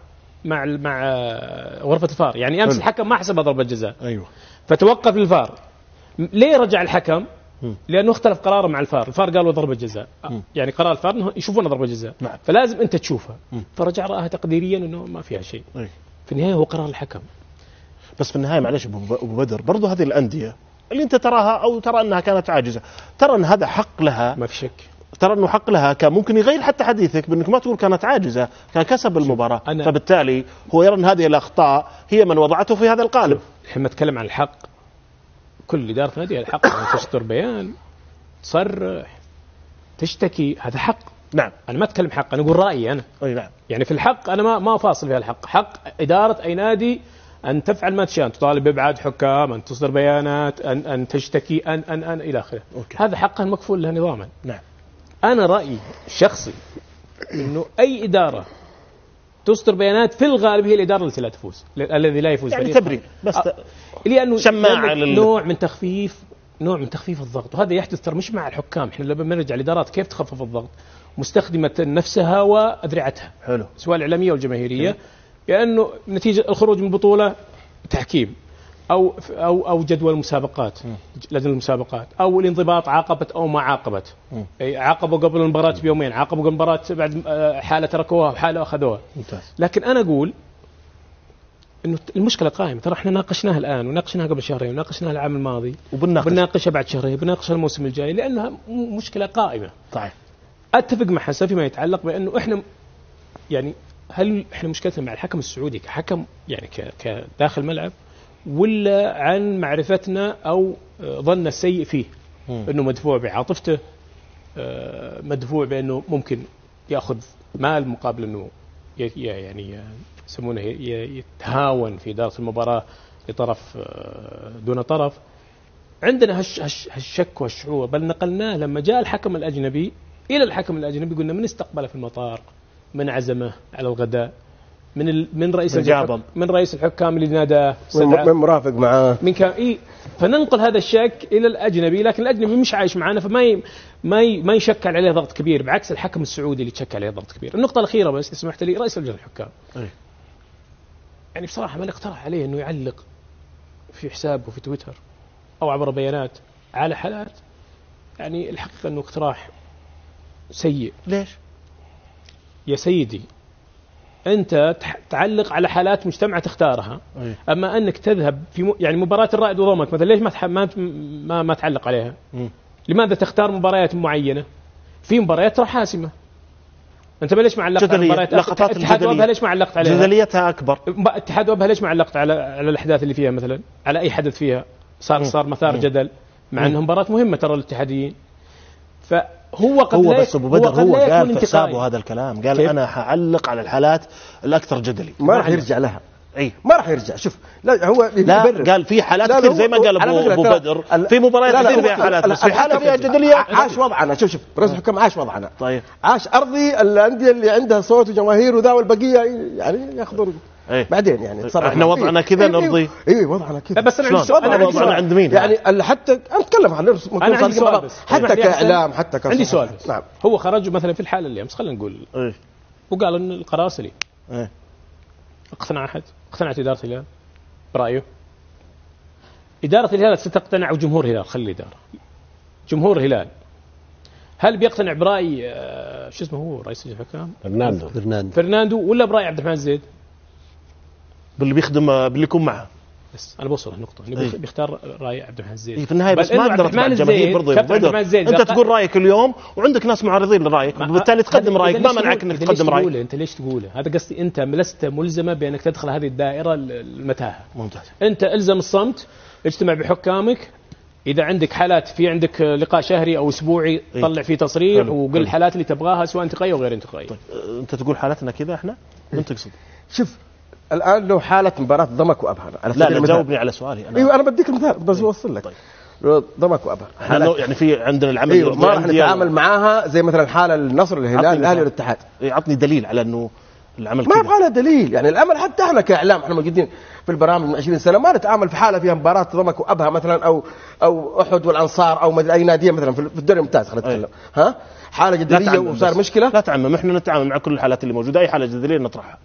مع مع آه، غرفة الفار. يعني أمس. الحكم ما حسبها ضربه جزاء أيوه. فتوقف الفار. ليه رجع الحكم؟ لأنه اختلف قراره مع الفار، الفار قالوا ضربه جزاء، مم. يعني قرار الفار إنه يشوفونها ضربه جزاء، نعم. فلازم أنت تشوفها،. فرجع رآها تقديريا إنه ما فيها شيء، أي. في النهاية هو قرار الحكم، بس في النهاية معلش أبو بدر برضو هذه الأندية اللي انت تراها أو ترى انها كانت عاجزة. ترى ان هذا حق لها. ما في شك. ترى انه حق لها كان ممكن يغير حتى حديثك بانك ما تقول كانت عاجزة كان كسب المباراة. أنا- فبالتالي هو يرى ان هذه الأخطاء هي من وضعته في هذا القالب. الحين نتكلم عن الحق. كل إدارة نادي الحق. (coughs) أن تصدر بيان تصرح تشتكي. هذا حق، نعم. أنا ما أتكلم حق أنا أقول رأيي أنا، أي نعم. يعني في الحق أنا ما ما فاصل في الحق، حق إدارة أي نادي أن تفعل ما تشاء، أن تطالب بإبعاد حكام، أن تصدر بيانات، أن أن تشتكي، أن أن أن إلى آخره. أوكي. هذا حقا مكفول له نظاما. نعم أنا رأيي الشخصي إنه أي إدارة تصدر بيانات في الغالب هي الإدارة التي لا تفوز، الذي لا يفوز يعني. تبرير بس أ- شماعة لأنه لل- نوع من تخفيف نوع من تخفيف الضغط وهذا يحدث ترى مش مع الحكام إحنا لما نرجع الادارات كيف تخفف الضغط مستخدمة نفسها واذرعتها حلو سواء الإعلامية لأنه نتيجة الخروج من البطوله تحكيم أو أو أو جدول المسابقات لجنة المسابقات أو الانضباط عاقبت أو ما عاقبت. أي عاقبوا قبل المباراة بيومين عاقبوا قبل المباراة بعد آه، حالة تركوها وحاله أخذوها. لكن أنا أقول إنه المشكلة قائمة. ترى إحنا ناقشناها الآن وناقشناها قبل شهرين وناقشناها العام الماضي وبنناقش. بنناقشها بعد شهرين بنناقشها الموسم الجاي لأنها مشكلة قائمة. طيب. أتفق مع حسن فيما يتعلق بأنه إحنا يعني هل إحنا مشكلتنا مع الحكم السعودي كحكم يعني كداخل ملعب ولا عن معرفتنا أو ظننا السيء فيه؟ إنه مدفوع بعاطفته آه، مدفوع بإنه ممكن يأخذ مال مقابل إنه يعني يسمونه يتهاون في إدارة المباراة لطرف آه، دون طرف. عندنا هش هش هالشك والشعور بل نقلناه لما جاء الحكم الأجنبي إلى الحكم الأجنبي قلنا من استقبله في المطار؟ من عزمه على الغداء من ال من رئيس من جابر. الحك- من رئيس الحكام اللي ناداه من مرافق معاه من كان إيه فننقل هذا الشك إلى الأجنبي لكن الأجنبي مش عايش معنا فما ي... ما ي... ما يشكل عليه ضغط كبير بعكس الحكم السعودي اللي تشكل عليه ضغط كبير النقطة الأخيرة بس سمحت لي رئيس لجنه الحكام أي. يعني بصراحة من اقترح عليه إنه يعلق في حسابه في تويتر أو عبر بيانات على حالات يعني الحقيقة إنه اقتراح سيء ليش؟ يا سيدي أنت تعلق على حالات مجتمع تختارها أي. أما أنك تذهب في م... يعني مباراة الرائد وضمك مثلا ليش ما تح... ما ما, ما تعلق عليها؟ مم. لماذا تختار مباريات معينة؟ في مباريات ترى حاسمه أنت ليش ما علقت على مباريات لقطات اتحاد وابها ليش ما علقت عليها؟ جدليتها أكبر اتحاد وابها ليش ما علقت على على الأحداث اللي فيها مثلا؟ على أي حدث فيها صار صار مثار جدل مع أنها مباراة مهمة ترى الاتحاديين فهو قد هو بس أبو بدر هو قال في. حسابه هذا الكلام. قال كيف؟ أنا حعلق على الحالات الأكثر جدلي. ما راح يرجع لها. اي ما راح يرجع. شوف لا هو لا يبرر. قال في حالات لا، لا، كثير هو- زي ما قال ابو ترى بدر. في مباريات كثير هو- فيها حالات ال- بس في حاله فيها جدليه عاش وضعنا. شوف شوف رئيس الحكام عاش وضعنا. طيب. عاش أرضي الأندية اللي عندها صوت وجماهير وذا والبقية يعني ياخذوا إيه. بعدين يعني تصرف إحنا وضعنا كذا نرضي. اي وضعنا كذا. بس أنا شلون؟ عندي سؤال عندي وضعنا سؤال. عند مين يعني ال- حتى نتكلم عن نفس أنا عندي سؤال. بس حتى أحسن. كإعلام حتى كصحة. عندي سؤال. بس نعم. هو خرج مثلا في الحالة اللي أمس خلينا نقول. إيه. وقال إن القرار سليم إيه. اقتنع أحد؟ اقتنعت إدارة الهلال؟ برأيه؟ إدارة الهلال ستقتنع وجمهور الهلال خلي الإدارة. جمهور الهلال. هل بيقتنع برأي آه، شو اسمه هو؟ رئيس الحكام؟ فرناندو. فرناندو. فرناندو ولا برأي عبد الرحمن الزيد باللي بيخدم باللي يكون معه. بس أنا بوصل النقطة. انه إيه. بيخ- بيختار رأي عبد الرحمن الزيد إيه، في النهاية بس ما أقدر أتبع الجماهير برضه أنت تقول رأيك اليوم وعندك ناس معارضين لرأيك. ما- بالتالي تقدم رأيك. ما منعك إنك تقدم رأيك؟ أنت ليش تقوله؟ هذا قصدي أنت لست ملزمة بأنك تدخل هذه الدائرة المتاهه ممتاز. أنت ألزم الصمت اجتمع بحكامك. إذا عندك حالات في عندك لقاء شهري أو أسبوعي إيه. طلع فيه تصريح وقل. الحالات اللي تبغاها سواء انتقائية أو غير انتقائية. أه، أنت تقول حالتنا كذا إحنا؟ من تقصد شوف الآن لو حاله مباراة ضمك وابها على لا لا. جاوبني على سؤالي. أنا أيوه أنا بديك المثال بس أوصل لك. طيب. ضمك لو- يعني في عندنا العمل أيوه ما راح نتعامل معاها زي مثلا حالة النصر الهلال الأهلي مثال. والاتحاد. إيه، عطني دليل على إنه العمل ما يبغى لها دليل. يعني الأمل حتى إحنا كإعلام إحنا موجودين في البرامج من 20 سنة ما نتعامل في حالة فيها مباراة ضمك وابها مثلا أو أو أحد والأنصار أو مدري أي نادية مثلا في الدوري الممتاز خلينا نتكلم. ها؟ حالة جدليه وصار. مشكلة؟ لا تعمم إحنا نتعامل مع كل الحالات اللي موجودة أي حالة جدليه نطرحها.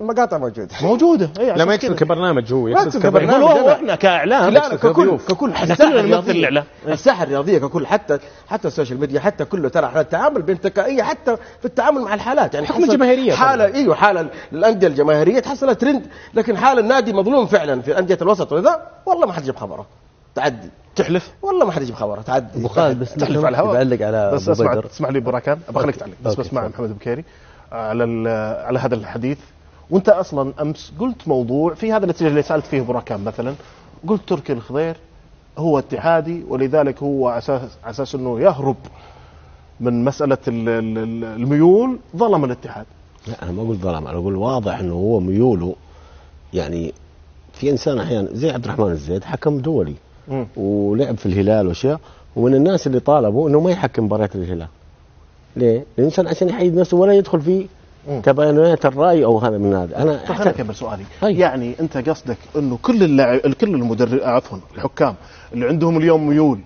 المقاطع موجوده موجودة. اي لا عشان ما يقصد كذا. كبرنامج هو يقصد يقصد كبرنامج. هو. إحنا كإعلام لا لا ككل ككل. إحنا الساحة كلنا نمثل الرياضية. الاعلام. الساحه الرياضية ككل. حتى حتى ال social media حتى كله ترى إحنا التعامل بانتقائيه حتى في التعامل مع الحالات. يعني حكم حصل الجماهيرية حالة طبعاً. إيوه حالة الأندية الجماهيرية تحصل ترند لكن حال النادي مظلوم فعلا في أندية الوسط وذا والله ما حد يجيب خبره. تعدي. تحلف؟ والله ما حد يجيب خبره. تعدي. أبو خالد بس تحلف على الهواء بعلق على بس ابو اسمع اسمح لي براكان أبغى خليك تعلق بس بسمع. محمد بكيري. على ال- على هذا الحديث وانت أصلا أمس قلت موضوع في هذا الاتجاه اللي سألت فيه براكان مثلا قلت تركي الخضير هو اتحادي ولذلك هو على أساس على أساس إنه يهرب من مسألة ال- ال- ال- الميول ظلم الاتحاد لا أنا ما أقول ظلام أنا أقول واضح إنه هو ميوله يعني في إنسان أحيانا زي عبد الرحمن الزيد حكم دولي مم. ولعب في الهلال وأشياء ومن الناس اللي طالبوا إنه ما يحكم مباريات الهلال ليه؟ الانسان عشان يحيد نفسه ولا يدخل في تباينات الرأي أو هذا من هذا. أنا طيب اكمل سؤالي. طيب. يعني أنت قصدك إنه كل اللاعب كل المدرب عفوا الحكام اللي عندهم اليوم ميول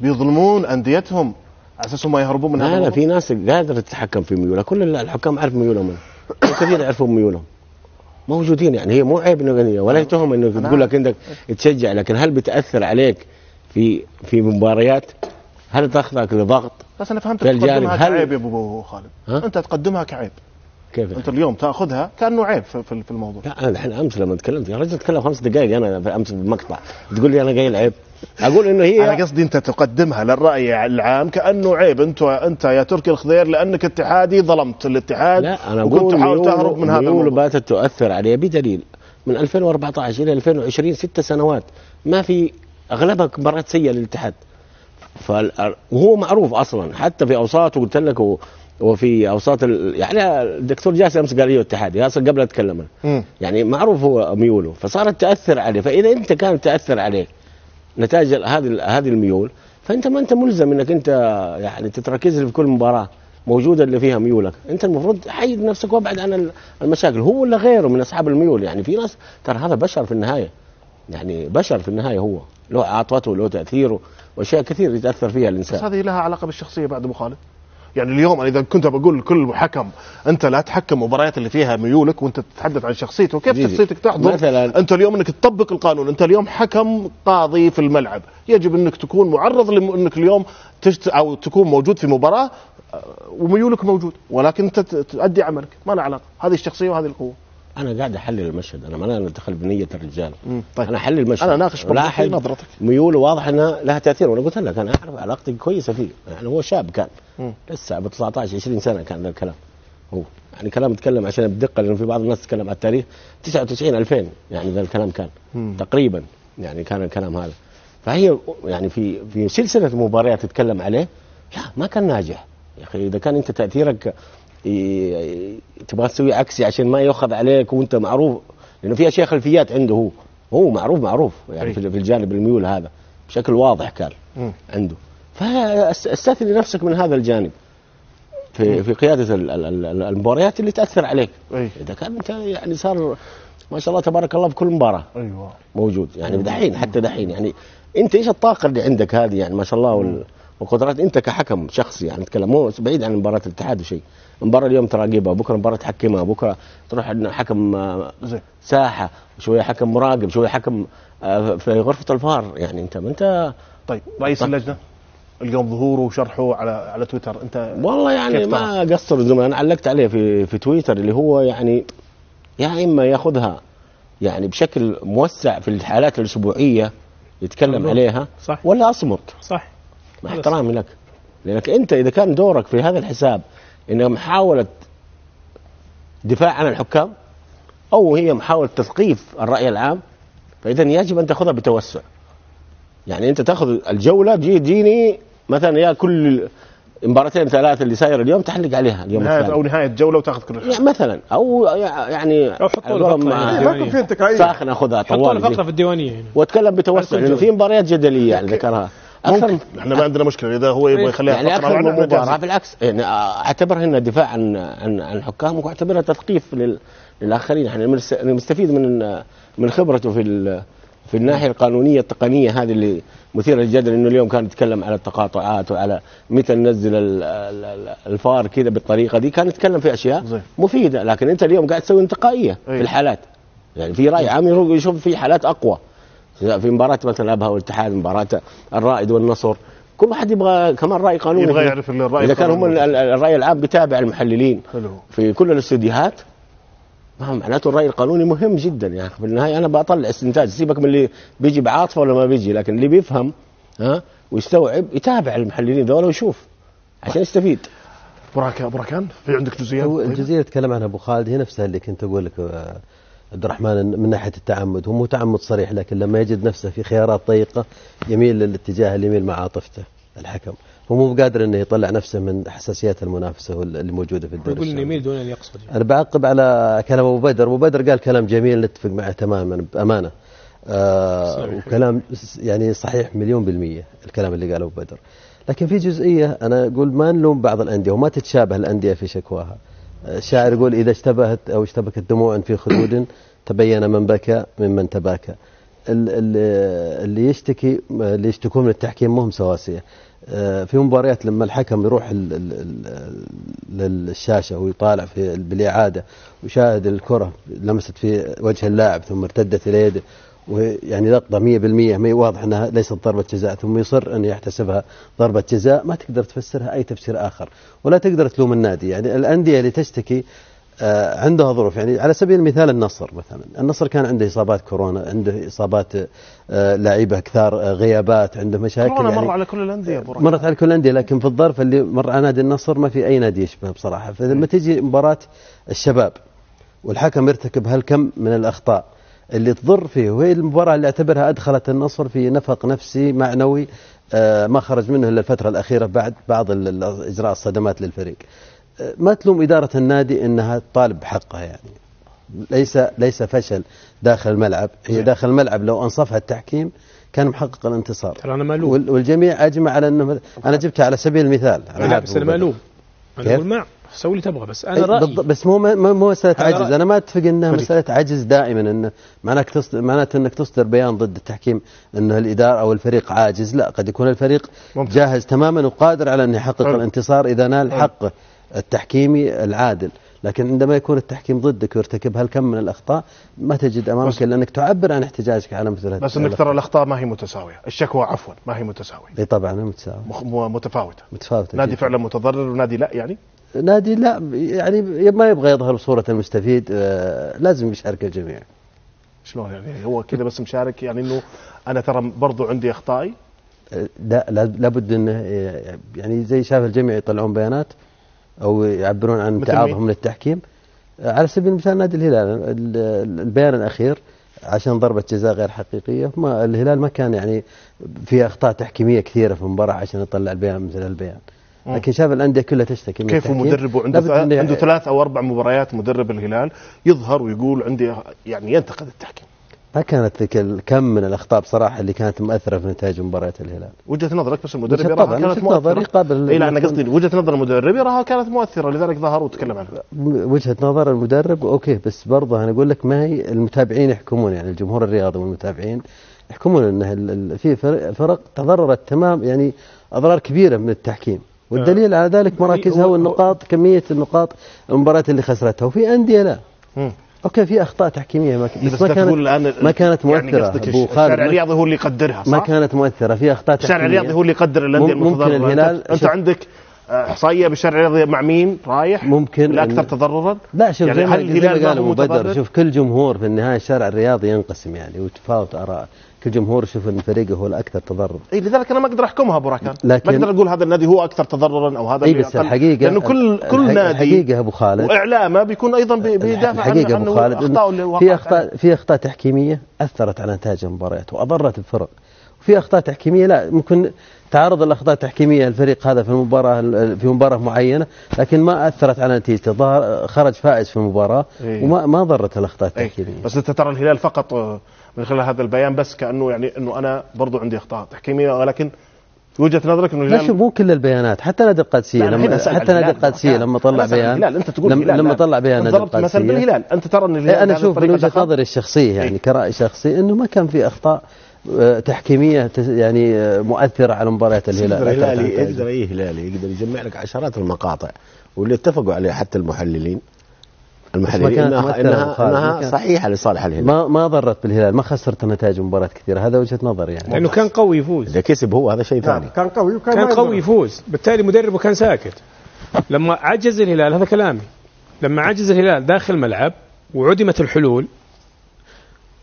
بيظلمون أنديتهم على أساس هم يهربون من هذا لا؟ في ناس قادرة تتحكم في ميولها. كل الحكام عارف ميولهم من. وكثير (coughs) يعرفون ميولهم. موجودين يعني. هي مو عيب إنه ولا تهم إنه أنا تقول لك انك تشجع لكن هل بتأثر عليك في في مباريات؟ هل تاخذك لضغط بس أنا فهمت تقدمها هل- كعيب يا أبو خالد. ها؟ أنت تقدمها كعيب. كيف؟ أنت اليوم تأخذها كأنه عيب في, الموضوع. لا أنا الحين أمس لما تكلمت يا رجل تكلم خمس دقائق أنا في أمس بالمقطع. تقول لي أنا قايل عيب. أقول إنه هي أنا قصدي أنت تقدمها للرأي العام كأنه عيب. انت أنت يا تركي الخضير لأنك اتحادي ظلمت الاتحاد لا أنا أقول تحاول تهرب من هذا الموضوع. باتت تؤثر عليه بدليل. من 2014 إلى 2020 ست سنوات ما في أغلبها مباريات سيئة للاتحاد. فال- وهو معروف أصلا. حتى في أوساط وقلت لك و- وفي أوساط ال... يعني الدكتور جاسم أمس قال لي اتحادي أصلا قبل أتكلم. مم. يعني معروف هو ميوله. فصارت تأثر عليه. فإذا أنت كانت تأثر عليه نتائج هذه هذه الميول فأنت ما أنت ملزم إنك أنت يعني تتركز في كل مباراة موجودة اللي فيها ميولك. أنت المفروض حيد نفسك وابعد عن ال- المشاكل. هو ولا غيره من أصحاب الميول. يعني في ناس ترى هذا بشر في النهاية. يعني بشر في النهاية هو. له عاطفته له تأثيره. وأشياء كثير يتأثر فيها بس الانسان هذه لها علاقة بالشخصية بعد أبو خالد. يعني اليوم أنا إذا كنت بقول لكل حكم أنت لا تحكم مباريات اللي فيها ميولك وأنت تتحدث عن شخصيته كيف جيجي. شخصيتك تحضر؟ مثلاً- أنت اليوم إنك تطبق القانون أنت اليوم حكم قاضي في الملعب. يجب إنك تكون معرض لانك اليوم تشت أو تكون موجود في مباراة وميولك موجود ولكن أنت تؤدي عملك. ما له علاقة. هذه الشخصية وهذه القوة. أنا قاعد أحلل المشهد. أنا ما أنا ادخل بنية الرجال. طيب. أنا أحلل المشهد. أنا ناقش برضه لاحظ في نظرتك. ميوله واضح انها لها تأثير. وأنا قلت لك أنا أعرف علاقتي كويسة فيه. يعني هو شاب كان. مم. لسه ب 19 20 سنة كان ذا الكلام. هو. يعني كلام يتكلم عشان بدقة لأنه في بعض الناس تتكلم على التاريخ. 99 2000 يعني ذا الكلام كان. مم. تقريبا يعني كان الكلام هذا. فهي يعني في في سلسلة مباريات تتكلم عليه. لا ما كان ناجح. يا أخي إذا كان أنت تأثيرك تبغى تسوي عكسي عشان ما يؤخذ عليك وانت معروف؟ لأنه في أشياء خلفيات عنده هو. هو معروف معروف. يعني أي. في الجانب الميول هذا. بشكل واضح كان. عنده. فاستثني نفسك من هذا الجانب. في في قيادة ال- ال- ال- المباريات اللي تأثر عليك. اي إذا كان أنت يعني صار ما شاء الله تبارك الله في كل مباراة. أيوه. موجود. يعني دحين حتى دحين. يعني أنت إيش الطاقة اللي عندك هذه؟ يعني ما شاء الله وال- والقدرات. أنت كحكم شخصي يعني نتكلم مو بعيد عن مباراة الاتحاد وشيء مباراه اليوم تراقبها بكرة مباراة تحكمها بكرة تروح عندنا حكم آه، ساحة شوية حكم مراقب شوية حكم آه، في غرفة الفار يعني أنت ما أنت طيب رئيس اللجنة اليوم ظهوره وشرحه على على تويتر أنت والله يعني ما قصر زمان أنا علقت عليه في في تويتر اللي هو يعني يا إما ياخذها يعني بشكل موسع في الحالات الأسبوعية يتكلم مظبوط. عليها صح. ولا أصمت؟ صح. مع. احترامي لك لأنك أنت إذا كان دورك في هذا الحساب إنها محاولة دفاع عن الحكام أو هي محاولة تثقيف الرأي العام فاذا يجب أن تأخذها بتوسع يعني أنت تأخذ الجولة تجي تجيني مثلا يا كل مباراتين ثلاثة اللي صايرة اليوم تحلق عليها اليوم نهاية الثاني أو نهاية جولة وتأخذ كل شيء يعني مثلا أو يعني أو حطوا على له قولهم فقرة مع- يعني. ما يكون في انتقائية ساخن أخذها حطوا له طوال فقره دي. في الديوانية هنا واتكلم بتوسع لأنه في. مباريات جدلية يعني ذكرها أكثر ممكن. إحنا ما عندنا مشكلة. إذا هو يبغى يخليها يعني أكثر من مباراة. بالعكس يعني اعتبرها انها دفاع عن عن عن الحكام وأعتبرها تثقيف لل- للآخرين. يعني مستفيد من من خبرته في في الناحية القانونية التقنية هذه اللي مثيرة للجدل إنه اليوم كان يتكلم على التقاطعات وعلى متى ننزل ال- ال- ال- الفار كذا بالطريقة دي. كان يتكلم في أشياء. مفيدة لكن أنت اليوم قاعد تسوي انتقائية. في الحالات. يعني في رأي عام يروح يشوف في حالات أقوى. في مباراة مثلا أبها والاتحاد مباراة الرائد والنصر كل واحد يبغى كمان رأي قانوني يبغى يعرف الرأي إذا كان هم القانوني. ال- ال- الرأي العام بيتابع المحللين حلو في كل الاستديوهات معناته الرأي القانوني مهم جدا يعني في النهاية أنا بطلع استنتاج سيبك من اللي بيجي بعاطفة ولا ما بيجي لكن اللي بيفهم ها ويستوعب يتابع المحللين ذولا ويشوف عشان يستفيد براكان براكان في عندك جزئيات؟ الجزئية اللي تكلم عنها أبو خالد هي نفسها اللي كنت أقول لك آه، عبد الرحمن من ناحية التعمد هو مو تعمد صريح لكن لما يجد نفسه في خيارات ضيقة يميل للاتجاه اللي يميل مع عاطفته الحكم. هو مو بقادر إنه يطلع نفسه من حساسيات المنافسة اللي موجودة في الدوري يقول. يميل دون أن يقصد. أنا بعقب على كلام أبو بدر. أبو بدر قال كلام جميل نتفق معه تماما بأمانة. آه. وكلام يعني صحيح مليون بالمية الكلام اللي قاله أبو بدر. لكن في جزئية أنا أقول ما نلوم بعض الأندية وما تتشابه الأندية في شكواها. الشاعر يقول إذا اشتبهت أو اشتبكت دموع في خدود تبين من بكى ممن تباكى. ال- ال- اللي يشتكي اللي يشتكون من التحكيم مهم سواسية. آه، في مباريات لما الحكم يروح للشاشة ويطالع في بالإعادة ويشاهد الكرة لمست في وجه اللاعب ثم ارتدت إلى يده. ويعني لقطة 100% ما واضح أنها ليست ضربة جزاء ثم يصر أن يحتسبها ضربة جزاء ما تقدر تفسرها أي تفسير آخر ولا تقدر تلوم النادي. يعني الأندية اللي تشتكي آه، عندها ظروف. يعني على سبيل المثال النصر مثلا. النصر كان عنده إصابات كورونا عنده إصابات آه، لعيبة كثار آه، غيابات عنده مشاكل. كورونا يعني مر على كل الأندية براكان. مرت على كل الأندية لكن في الظرف اللي مر على نادي النصر ما في أي نادي يشبه بصراحة. فلما تجي مباراة الشباب والحكم يرتكب هالكم من الأخطاء اللي تضر فيه وهي المباراة اللي أعتبرها أدخلت النصر في نفق نفسي معنوي آه، ما خرج منه إلا الفترة الأخيرة بعد بعض إجراء الصدمات للفريق. آه، ما تلوم إدارة النادي إنها تطالب بحقها يعني. ليس ليس فشل داخل الملعب هي داخل الملعب. لو أنصفها التحكيم كان محقق الانتصار. ترى أنا مالوم وال- والجميع أجمع على انه أنا جبتها على سبيل المثال أنا لا بس أبو أنا بدر. مالوم سوي اللي تبغى بس أنا أي رأيي بس مو مو مسألة عجز. أنا ما أتفق إنها فريق. مسألة عجز دائما انه معناك تصدر معناته إنك تصدر بيان ضد التحكيم انه الإدارة أو الفريق عاجز لا قد يكون الفريق ممتاز. جاهز تماما وقادر على أن يحقق حلو. الانتصار إذا نال. حقه التحكيمي العادل لكن عندما يكون التحكيم ضدك ويرتكب هالكم من الأخطاء ما تجد أمامك إلا أنك تعبر عن احتجاجك على مثل بس إنك ترى الأخطاء ما هي متساوية الشكوى عفوا ما هي متساوية إي طبعا متساوي مخ- م- متفاوتة متفاوتة نادي. فعلا متضرر ونادي لا يعني نادي لا يعني ما يبغى يظهر بصورة المستفيد آه، لازم يشارك الجميع شلون يعني هو كذا بس مشارك يعني إنه أنا ترى برضو عندي أخطائي آه، لا لا- لابد إنه آه، يعني زي شاف الجميع يطلعون بيانات أو يعبرون عن مين؟ للتحكيم على سبيل المثال نادي الهلال ال- ال- البيان الأخير عشان ضربة جزاء غير حقيقية ما الهلال ما كان يعني في أخطاء تحكيمية كثيرة في المباراة عشان يطلع البيان مثل البيان. لكن شاف الأندية كلها تشتكي من كيف. مدرب وعنده عنده ثلاث أو أربع مباريات مدرب الهلال يظهر ويقول عندي يعني ينتقد التحكيم. ما كانت ذيك الكم من الأخطاء بصراحة اللي كانت مؤثرة في نتائج مباريات الهلال؟ وجهة نظرك بس المدرب يراها كانت مؤثرة. قابل إي لا أنا قصدي وجهة نظر المدرب يراها كانت مؤثرة لذلك ظهر وتكلم عنها. وجهة نظر المدرب okay بس برضه أنا أقول لك ما هي المتابعين يحكمون يعني الجمهور الرياضي والمتابعين يحكمون انه في فرق تضررت تمام يعني أضرار كبيرة من التحكيم. والدليل على ذلك مراكزها والنقاط كمية النقاط المباريات اللي خسرتها. وفي أندية لا. أوكي في أخطاء تحكيمية. ما, بس بس ما كانت الآن ما كانت يعني مؤثرة. أبو الشارع الرياضي هو اللي يقدرها صح؟ ما كانت مؤثرة. في أخطاء الشارع تحكيمية. الرياضي هو اللي يقدر الأندية مم- ممكن الهلال- انت. عندك احصائيه بالشارع الرياضي مع مين؟ رايح؟ ممكن الاكثر تضررا؟ لا شوف يعني هل الهلال ما قال هو ابو بدر؟ شوف كل جمهور في النهاية الشارع الرياضي ينقسم يعني وتفاوت آراء. كل جمهور يشوف إن فريقه هو الأكثر تضرر اي لذلك أنا ما أقدر أحكمها أبو راكان لكن- ما أقدر أقول هذا النادي هو أكثر تضررا أو هذا اي بس. الحقيقة لأنه كل كل نادي الحقيقة أبو خالد وإعلامه بيكون أيضا بي- بيدافع عن الحقيقة أبو خالد في. اخطاء في أخطاء تحكيمية أثرت على نتائج المباريات وأضرت الفرق وفي أخطاء تحكيمية لا ممكن تعرض الأخطاء التحكيمية الفريق هذا في المباراه في مباراة معينة لكن ما أثرت على نتيجته ظهر خرج فائز في المباراة إيه. وما ما ضرت الأخطاء أي. التحكيمية بس أنت ترى الهلال فقط آه، من خلال هذا البيان بس كأنه يعني إنه أنا برضو عندي اخطاء تحكيميه ولكن في وجهة نظرك إنه لا الهلال مو كل البيانات حتى نادي القادسية لا، لما حتى نادي. القادسية لما طلع بيان الهلال أنت تقول لما, لما لا. طلع بيان نادي ضربت مثلا القادسية بالهلال أنت ترى إن الهلال إيه أنا أشوف من وجهة. نظري الشخصية يعني إيه. كرأي شخصي إنه ما كان في اخطاء آه، تحكيمية يعني آه، مؤثرة على مباريات الهلال يقدر أثرت على هلالي نتائجه. يقدر اي هلالي يقدر يجمع لك عشرات المقاطع واللي اتفقوا عليه حتى المحللين المحللين كانت انها انها, إنها صحيحة لصالح الهلال. ما ما ضرت بالهلال ما خسرت نتائج مباريات كثيرة هذا وجهة نظري يعني. لأنه كان قوي يفوز. إذا كسب هو هذا شيء ثاني. كان قوي وكان كان قوي. يفوز. بالتالي مدربه كان ساكت. لما عجز الهلال هذا كلامي. لما عجز الهلال داخل الملعب وعدمت الحلول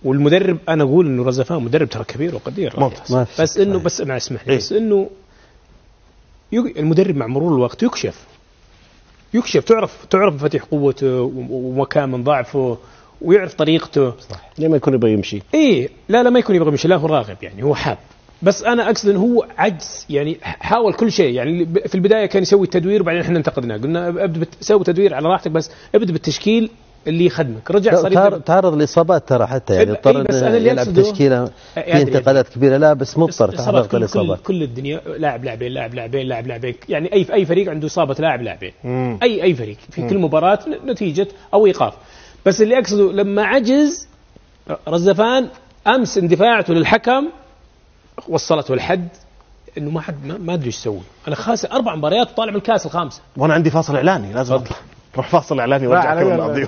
والمدرب أنا أقول إنه رزفان مدرب ترى كبير وقدير. ممتاز. بس انه. بس أنا أسمح لي إيه. بس إنه يق- المدرب مع مرور الوقت يكشف. يكشف تعرف تعرف مفاتيح قوته ومكان من ضعفه ويعرف طريقته. لما يكون يبغى يمشي. إيه لا لا ما يكون يبغى يمشي لا هو راغب يعني هو حاب. بس أنا أقصد إنه هو عجز يعني حاول كل شيء يعني في البداية كان يسوي التدوير وبعدين إحنا انتقدناه قلنا ابدأ سوي تدوير على راحتك بس ابدأ بالتشكيل اللي يخدمك. رجع صار تعرض لاصابات ترى حتى يعني إيه، اضطر بس إنه أنا اللي يلعب تشكيلة. في أدري- انتقادات كبيرة. لا بس مضطر تعرض كل, كل, كل الدنيا لاعب لاعبين لاعب لاعبين لاعب لاعبين يعني أي أي فريق عنده إصابة لاعب لاعبين. أي أي فريق. في كل مباراة نتيجة أو إيقاف. بس اللي أقصده لما عجز رزفان أمس اندفاعته للحكم وصلته لحد إنه ما حد ما, ما أدري إيش يسوي. أنا خاسر. أربع مباريات وطالع من الكاس الخامسه وأنا عندي فاصل إعلاني لازم أطلع. روح فاصل إعلاني وأرجع علي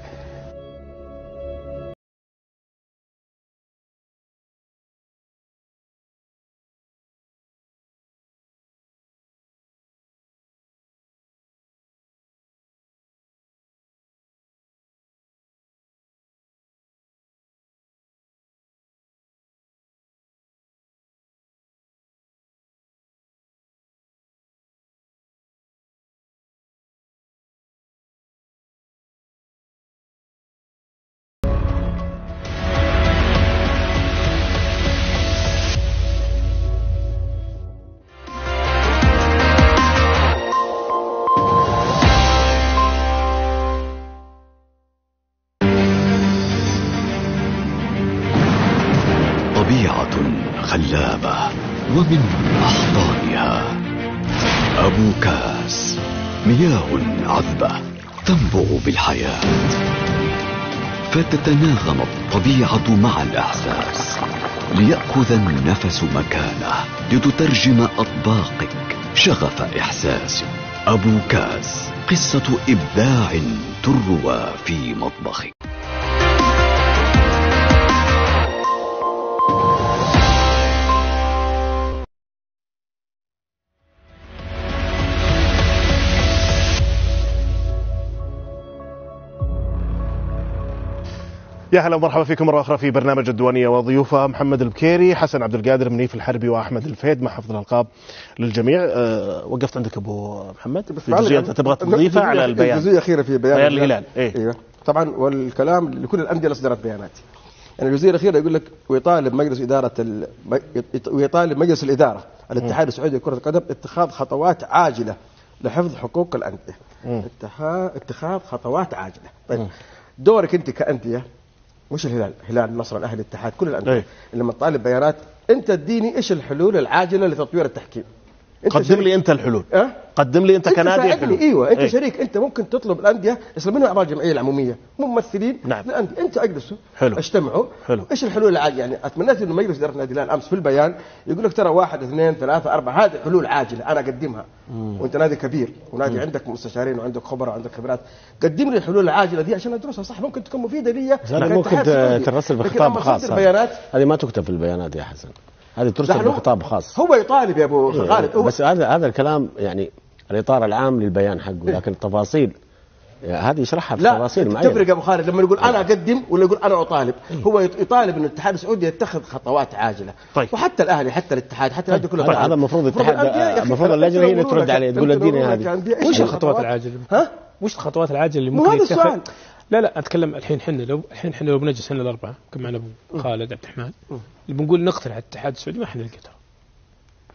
عذبة تنبع بالحياة. فتتناغم الطبيعة مع الإحساس. ليأخذ النفس مكانه لتترجم أطباقك شغف إحساسك أبو كاس قصة إبداع تروى في مطبخك. يا هلا ومرحبا فيكم مرة أخرى في برنامج الديوانية وضيوفها محمد البكيري، حسن عبد القادر، منيف الحربي وأحمد الفيد مع حفظ الألقاب للجميع، أه وقفت عندك أبو محمد. في جزئية انت تبغى تضيفها على البيان؟ جزئيه اخيره في بيان بيان الهلال. إيه؟ أيوه طبعا والكلام لكل الأندية اللي اصدرت بيانات. يعني الجزئية الأخيرة يقول لك ويطالب مجلس إدارة ال... ويطالب مجلس الإدارة الاتحاد السعودي لكرة القدم اتخاذ خطوات عاجلة لحفظ حقوق الأندية. اتخاذ خطوات عاجلة. طيب. دورك أنت كأندية مش الهلال هلال النصر الأهلي الاتحاد كل الأندية. لما تطالب بيانات أنت اديني إيش الحلول العاجلة لتطوير التحكيم قدم لي أنت الحلول. أه؟ قدم لي أنت أنت كنادي الحلول. أيوه أنت إيه. شريك. أنت ممكن تطلب الأندية يصير منهم اعضاء الجمعيه العمومية ممثلين نعم. للانديه أنت أجلسوا حلو. اجتمعوا. حلو. إيش الحلول العاجله يعني اتمنيت إنه مجلس إدارة نادي الهلال أمس في البيان يقول لك ترى واحد اثنين ثلاثة أربعة. هذه حلول عاجلة أنا أقدمها. وأنت نادي كبير ونادي عندك مستشارين وعندك خبراء وعندك خبرات. قدم لي الحلول العاجلة دي عشان أدرسها صح. ممكن تكون مفيدة لي ممكن. ترسل بخطاب خاص. هذه ما تكتب في البيانات يا حسن. هذه ترسل بخطاب خاص هو يطالب يا أبو خالد هو بس هذا هذا الكلام يعني الإطار العام للبيان حقه لكن التفاصيل هذه يشرحها لا بتفاصيل معينه تفرق يا أبو خالد لما يقول أنا أقدم ولا يقول أنا أطالب هو يط- يطالب ان الاتحاد السعودي يتخذ خطوات عاجلة طيب. وحتى الأهلي حتى الاتحاد حتى الانديه كلها طيب، تطالب. هذا المفروض الاتحاد- المفروض أنت اللجنة هي اللي ترد عليه، تقول اديني هذه. وش الخطوات؟ العاجلة ها وش الخطوات العاجلة اللي ممكن هذا السؤال. لا لا أتكلم الحين إحنا لو الحين إحنا لو بنجلس إحنا الأربعة كان معنا أبو خالد عبد الرحمن اللي بنقول نقترح الاتحاد السعودي ما حنلقى ترى.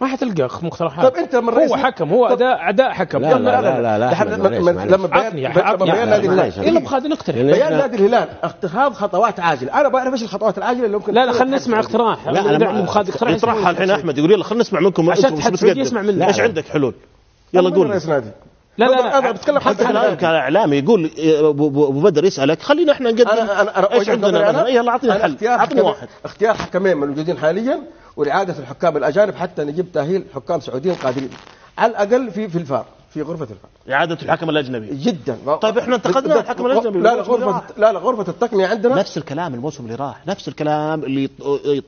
ما حتلقى مقترحات. طب أنت لما الرئيس- هو حكم هو أداء أداء حكم. لا، لا، لا، لا، لا، لحد- أحمد، لما-. لما بيان عطني. بيان يا نادي. الهلال. يلا أبو خالد نقترح. يعني بيان لا. نادي الهلال. اتخاذ خطوات عاجلة. أنا بعرف إيش الخطوات العاجلة اللي ممكن لا لا خلينا نسمع اقتراح. لا، أبو خالد اقتراح. يطرحها الحين أحمد يقول يلا خلينا نسمع منكم عشان. يسمع مننا. إيش عندك حلول؟ يلا قول. رئيس نادي؟ لا لا لا أنا بتكلم حتى الآن. كاعلامي يقول أبو أبو- أبو بدر يسألك خلينا إحنا نقدم. أنا أنا أنا إيش عندنا مثلا؟ يلا اعطينا حل. اعطني واحد. اختيار حكمين موجودين حاليا ورعاده الحكام الأجانب حتى نجيب تأهيل حكام سعوديين قادرين. على الأقل في في الفار في غرفة الفار. إعادة الحكم الأجنبي. جدا. طيب إحنا انتقدنا الحكم الأجنبي. لا لا غرفة لا لا غرفة التقنية عندنا. نفس الكلام الموسم اللي راح نفس الكلام اللي وش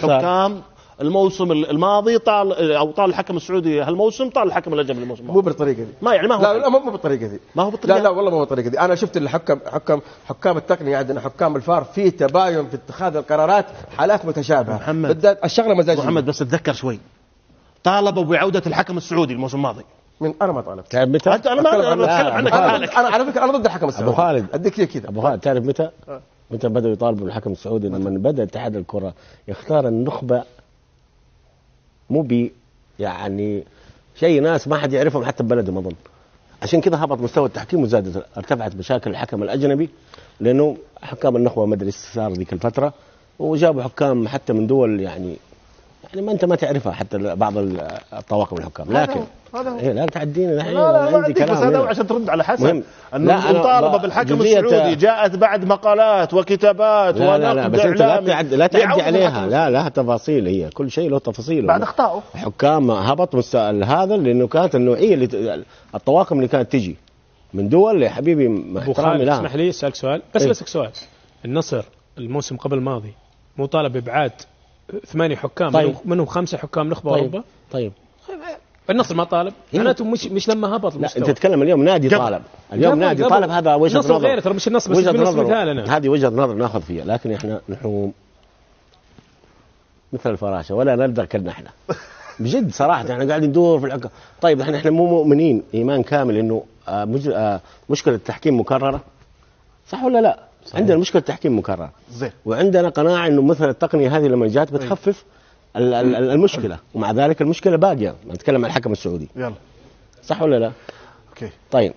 صار؟ الحكام الموسم الماضي طال أو طال الحكم السعودي هالموسم طال الحكم الأجنبي الموسم مو الماضي بالطريقة دي. ما يعني ما هو لا لا مو مو بالطريقة دي. ما هو بالطريقة. لا لا والله مو بالطريقة دي. أنا شفت الحكم حكم حكام التقنية عندنا حكام الفار في تباين في اتخاذ القرارات حالات متشابهة. محمد. بالذات الشغلة مزاجيه محمد بس اتذكر شوي. طالبوا بعوده الحكم السعودي الموسم الماضي. من أنا ما طالبت. تعرف متى؟ انت أنا ما أنا بتكلم عنك أنا على فكره أنا ضد الحكم السعودي. خالد. أديك كذا أبو خالد تعرف متى؟ متى بدأوا يطالبوا الحكم السعودي؟ لما بدأ اتحاد الكرة يختار النخبة مو بي يعني شيء ناس ما حد يعرفهم حتى ببلدهم أظن. عشان كذا هبط مستوى التحكيم وزادت ارتفعت مشاكل الحكم الأجنبي لأنه حكام النخبة ما ادري صار ذيك الفترة وجابوا حكام حتى من دول يعني يعني ما انت ما تعرفها حتى بعض الطواقم الحكام لكن هذا هو. إيه لا تعديني لا الحين لا لا عندي عندك بس كلام هذا هنا. عشان ترد على حسن مهم. أنا المطالبه بالحكم السعودي جاءت بعد مقالات وكتابات لا لا لا بس أنت لا إعلامي تعد لا تعدي عليها لا لا تفاصيل هي كل شيء له تفاصيل بعد اخطائه حكام هبط هذا لأنه كانت النوعيه اللي الطواقم اللي كانت تجي من دول يا حبيبي مع أبو احترامي خالد لها اسمح لي أسألك سؤال بس إيه. سؤال النصر الموسم قبل الماضي مو طالب بابعاد ثمانية حكام طيب. منهم- خمسة حكام نخبة طيب أوروبا طيب النصر ما طالب. معناته مش مش لما هبط لا أنت تتكلم اليوم نادي قبل. طالب اليوم قبل- نادي قبل. طالب هذا وجهة نظر غيره، ترى مش النصر، بس وجهة نظر. هذه وجهة نظر ناخذ فيها لكن إحنا نحن مثل الفراشة ولا نلدغ كالنحله بجد صراحة إحنا قاعدين ندور في الحكم طيب إحنا إحنا مو مؤمنين إيمان كامل إنه آه،. آه، مشكلة التحكيم مكررة صح ولا لا؟ صحيح. عندنا مشكلة تحكيم مكرره زين. وعندنا قناعة إنه مثلا التقنية هذه لما جات بتخفف ال- ال- ال- المشكلة. ومع ذلك المشكلة باقية. نتكلم عن الحكم السعودي. يلا. صح ولا لا؟ okay. طيب.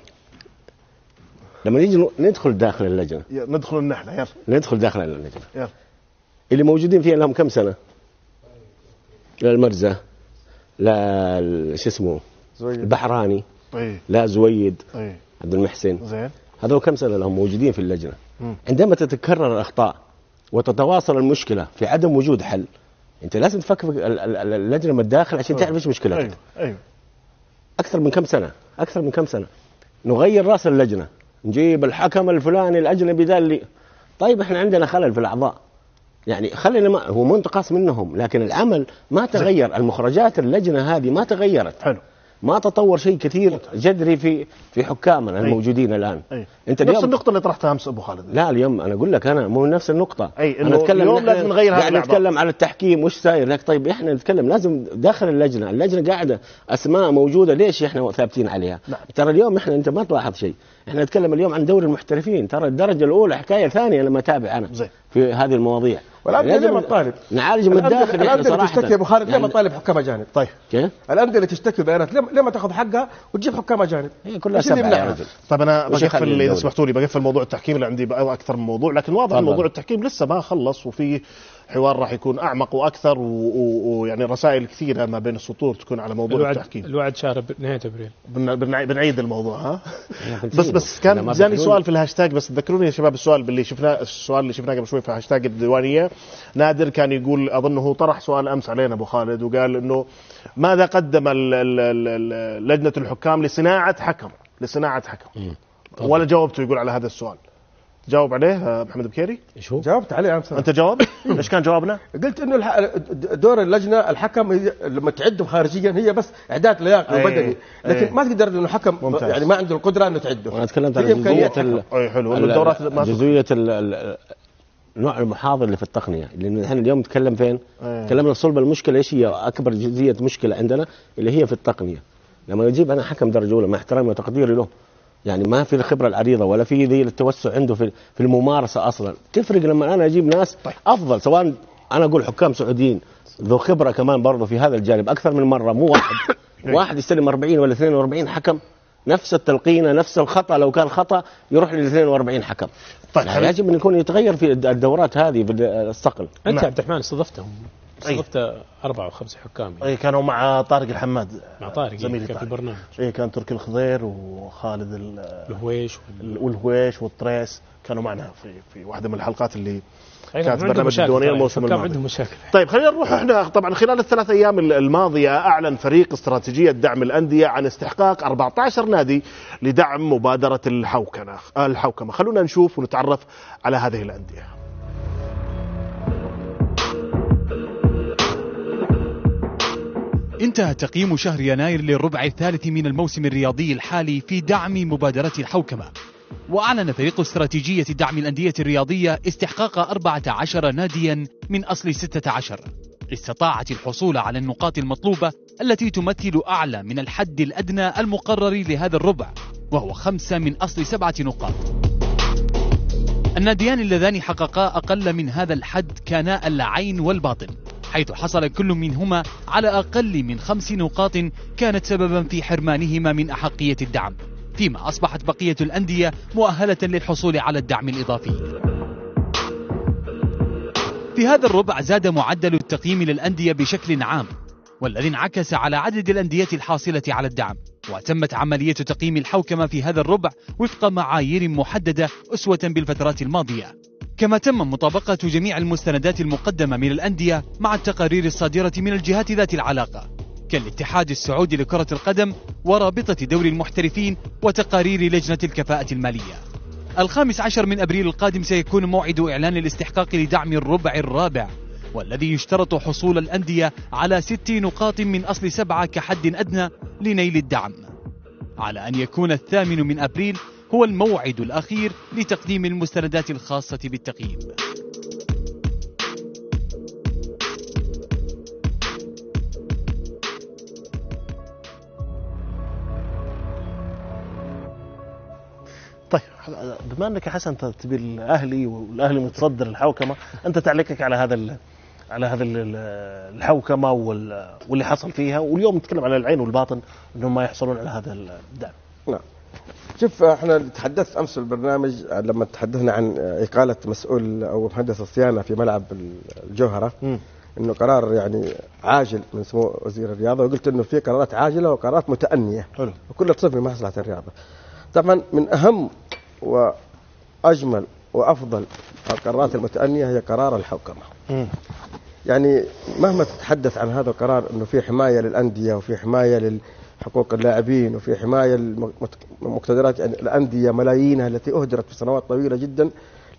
لما نيجي ندخل داخل اللجنة. ندخل النحله يلا. ندخل داخل اللجنة. يلا. اللي موجودين فيها لهم كم سنة؟ لا المرزا لا شو اسمه؟ زويد. البحراني. اي لا زويد. اي عبد المحسن. زين. هذول كم سنة لهم موجودين في اللجنة. عندما تتكرر الأخطاء وتتواصل المشكلة في عدم وجود حل أنت لازم تفكر في ال- ال- ال- اللجنة من الداخل عشان تعرف إيش مشكلتك. أيوه. أيوه. أكثر من كم سنة؟ أكثر من كم سنة؟ نغير رأس اللجنة. نجيب الحكم الفلاني الأجنبي ذا اللي طيب إحنا عندنا خلل في الأعضاء. يعني خلينا ما هو منتقص منهم لكن العمل ما تغير المخرجات اللجنة هذه ما تغيرت. حلو. ما تطور شيء كثير جذري في في حكامنا الموجودين الآن. أي. أنت نفس النقطة اللي طرحتها أمس أبو خالد. لا اليوم أنا أقول لك أنا مو نفس النقطة. أي، أنا أتكلم اليوم لازم نغير قاعد الأعضاء. نتكلم على التحكيم وش صاير لك طيب إحنا نتكلم لازم داخل اللجنة. اللجنة قاعدة أسماء موجودة. ليش إحنا ثابتين عليها؟ نعم. ترى اليوم إحنا أنت ما تلاحظ شيء. إحنا نتكلم اليوم عن دوري المحترفين. ترى الدرجة الأولى حكاية ثانية لما أتابع أنا زين. في هذه المواضيع. لازم ليه ما تطالب؟ نعالج من الداخل الأندية اللي تشتكي يا أبو خالد ليه يعني- ما تطالب حكام أجانب؟ طيب كيف؟ الأندية اللي تشتكي بيانات ليه ليه ما تأخذ حقها وتجيب حكام أجانب؟ هي كلها سبعه يا؟ رجل طيب أنا بقفل اذا؟ سمحتوا لي بقفل موضوع التحكيم اللي عندي أكثر من موضوع لكن واضح. موضوع التحكيم لسه ما خلص وفي حوار راح يكون أعمق وأكثر ويعني رسائل كثيرة ما بين السطور تكون على موضوع الوعد التحكيم. الوعد شهر نهاية أبريل. بن- بنع- بنعيد الموضوع ها؟ كنت بس. بس كان جاني سؤال في الهاشتاج بس تذكروني يا شباب السؤال اللي شفناه السؤال اللي شفناه قبل شوي في هاشتاج الديوانية. نادر كان يقول أظنه هو طرح سؤال أمس علينا أبو خالد وقال إنه ماذا قدم ال- ال- ال- ال- لجنة الحكام لصناعة حكم؟ لصناعة حكم. ولا جاوبته يقول على هذا السؤال. جاوب عليه آه، محمد بكيري إيش هو؟ جاوبت عليه امس أنت جاوب (laughs) إيش كان جوابنا قلت إنه الح... دور اللجنة الحكم هي- لما تعده خارجيا هي بس إعداد لياقي أي. وبدني لكن أي. ما تقدر إنه حكم ممتاز. يعني ما عنده القدرة إنه تعده وأنا تكلمت عن جزئية ال- أي حلو الدورات ما جزئية ال- ال- نوع المحاضر اللي في التقنية لأن إحنا اليوم نتكلم فين؟ إيه. تكلمنا صلب المشكلة إيش هي أكبر جزئية مشكلة عندنا اللي هي في التقنية لما يجيب أنا حكم درجة أولى مع احترامي وتقديري له يعني ما في الخبرة العريضة ولا في ذي التوسع عنده في في الممارسة أصلا. تفرق لما أنا أجيب ناس طيب. أفضل سواء أنا أقول حكام سعوديين ذو خبرة كمان برضه في هذا الجانب أكثر من مرة مو واحد. (coughs) واحد يستلم 40 ولا 42 حكم. نفس التلقينه نفس الخطأ لو كان خطأ يروح لل 42 حكم. طيب، يجب أن يكون يتغير في الد- الدورات هذه في الصقل. أنت نعم. عبد الرحمن استضفتهم. استضفت أربعة أو خمسة حكام اي كانوا مع طارق الحماد مع طارق زميلي كان في. البرنامج اي كان تركي الخضير وخالد ال- الهويش ال- والهويش والطريس كانوا معنا في في واحدة من الحلقات اللي أي كانت برنامج طبعاً. الموسم الماضي. عندهم مشاكل. طيب خلينا نروح إحنا طبعا خلال الثلاث أيام الماضية أعلن فريق استراتيجية دعم الأندية عن استحقاق 14 نادي لدعم مبادرة الحوكمة. الحوكمة. خلونا نشوف ونتعرف على هذه الأندية. انتهى تقييم شهر يناير للربع الثالث من الموسم الرياضي الحالي في دعم مبادرة الحوكمة. وأعلن فريق استراتيجية دعم الأندية الرياضية استحقاق 14 ناديا من أصل 16 استطاعت الحصول على النقاط المطلوبة التي تمثل أعلى من الحد الأدنى المقرر لهذا الربع وهو خمسة من أصل سبعة نقاط. الناديان اللذان حققا أقل من هذا الحد كانا العين والباطن. حيث حصل كل منهما على أقل من خمس نقاط كانت سببا في حرمانهما من أحقية الدعم فيما أصبحت بقية الأندية مؤهلة للحصول على الدعم الإضافي. في هذا الربع زاد معدل التقييم للأندية بشكل عام والذي انعكس على عدد الأندية الحاصلة على الدعم وتمت عملية تقييم الحوكمة في هذا الربع وفق معايير محددة أسوة بالفترات الماضية. كما تم مطابقة جميع المستندات المقدمة من الأندية مع التقارير الصادرة من الجهات ذات العلاقة كالاتحاد السعودي لكرة القدم ورابطة دوري المحترفين وتقارير لجنة الكفاءة المالية. الخامس عشر من أبريل القادم سيكون موعد إعلان الاستحقاق لدعم الربع الرابع والذي يشترط حصول الأندية على ست نقاط من أصل سبعة كحد أدنى لنيل الدعم. على أن يكون الثامن من أبريل هو الموعد الأخير لتقديم المستندات الخاصة بالتقييم. طيب بما أنك يا حسن تبي الأهلي والأهلي متصدر الحوكمة أنت تعليقك على هذا ال- على هذا ال- ال- الحوكمة وال- واللي حصل فيها واليوم نتكلم على العين والباطن إنهم ما يحصلون على هذا الدعم. نعم. شوف إحنا تحدثت أمس في البرنامج لما تحدثنا عن إقالة مسؤول أو محدث الصيانة في ملعب الجوهرة مم. إنه قرار يعني عاجل من سمو وزير الرياضة وقلت إنه في قرارات عاجلة وقرارات متأنية حلو وكلها تصب في مصلحة الرياضة. طبعا من أهم وأجمل وأفضل القرارات المتأنية هي قرار الحوكمه. يعني مهما تتحدث عن هذا القرار إنه في حماية للأندية وفي حماية لل حقوق اللاعبين وفي مت- مقتدرات يعني الأندية ملايينها التي أهدرت في سنوات طويلة جدا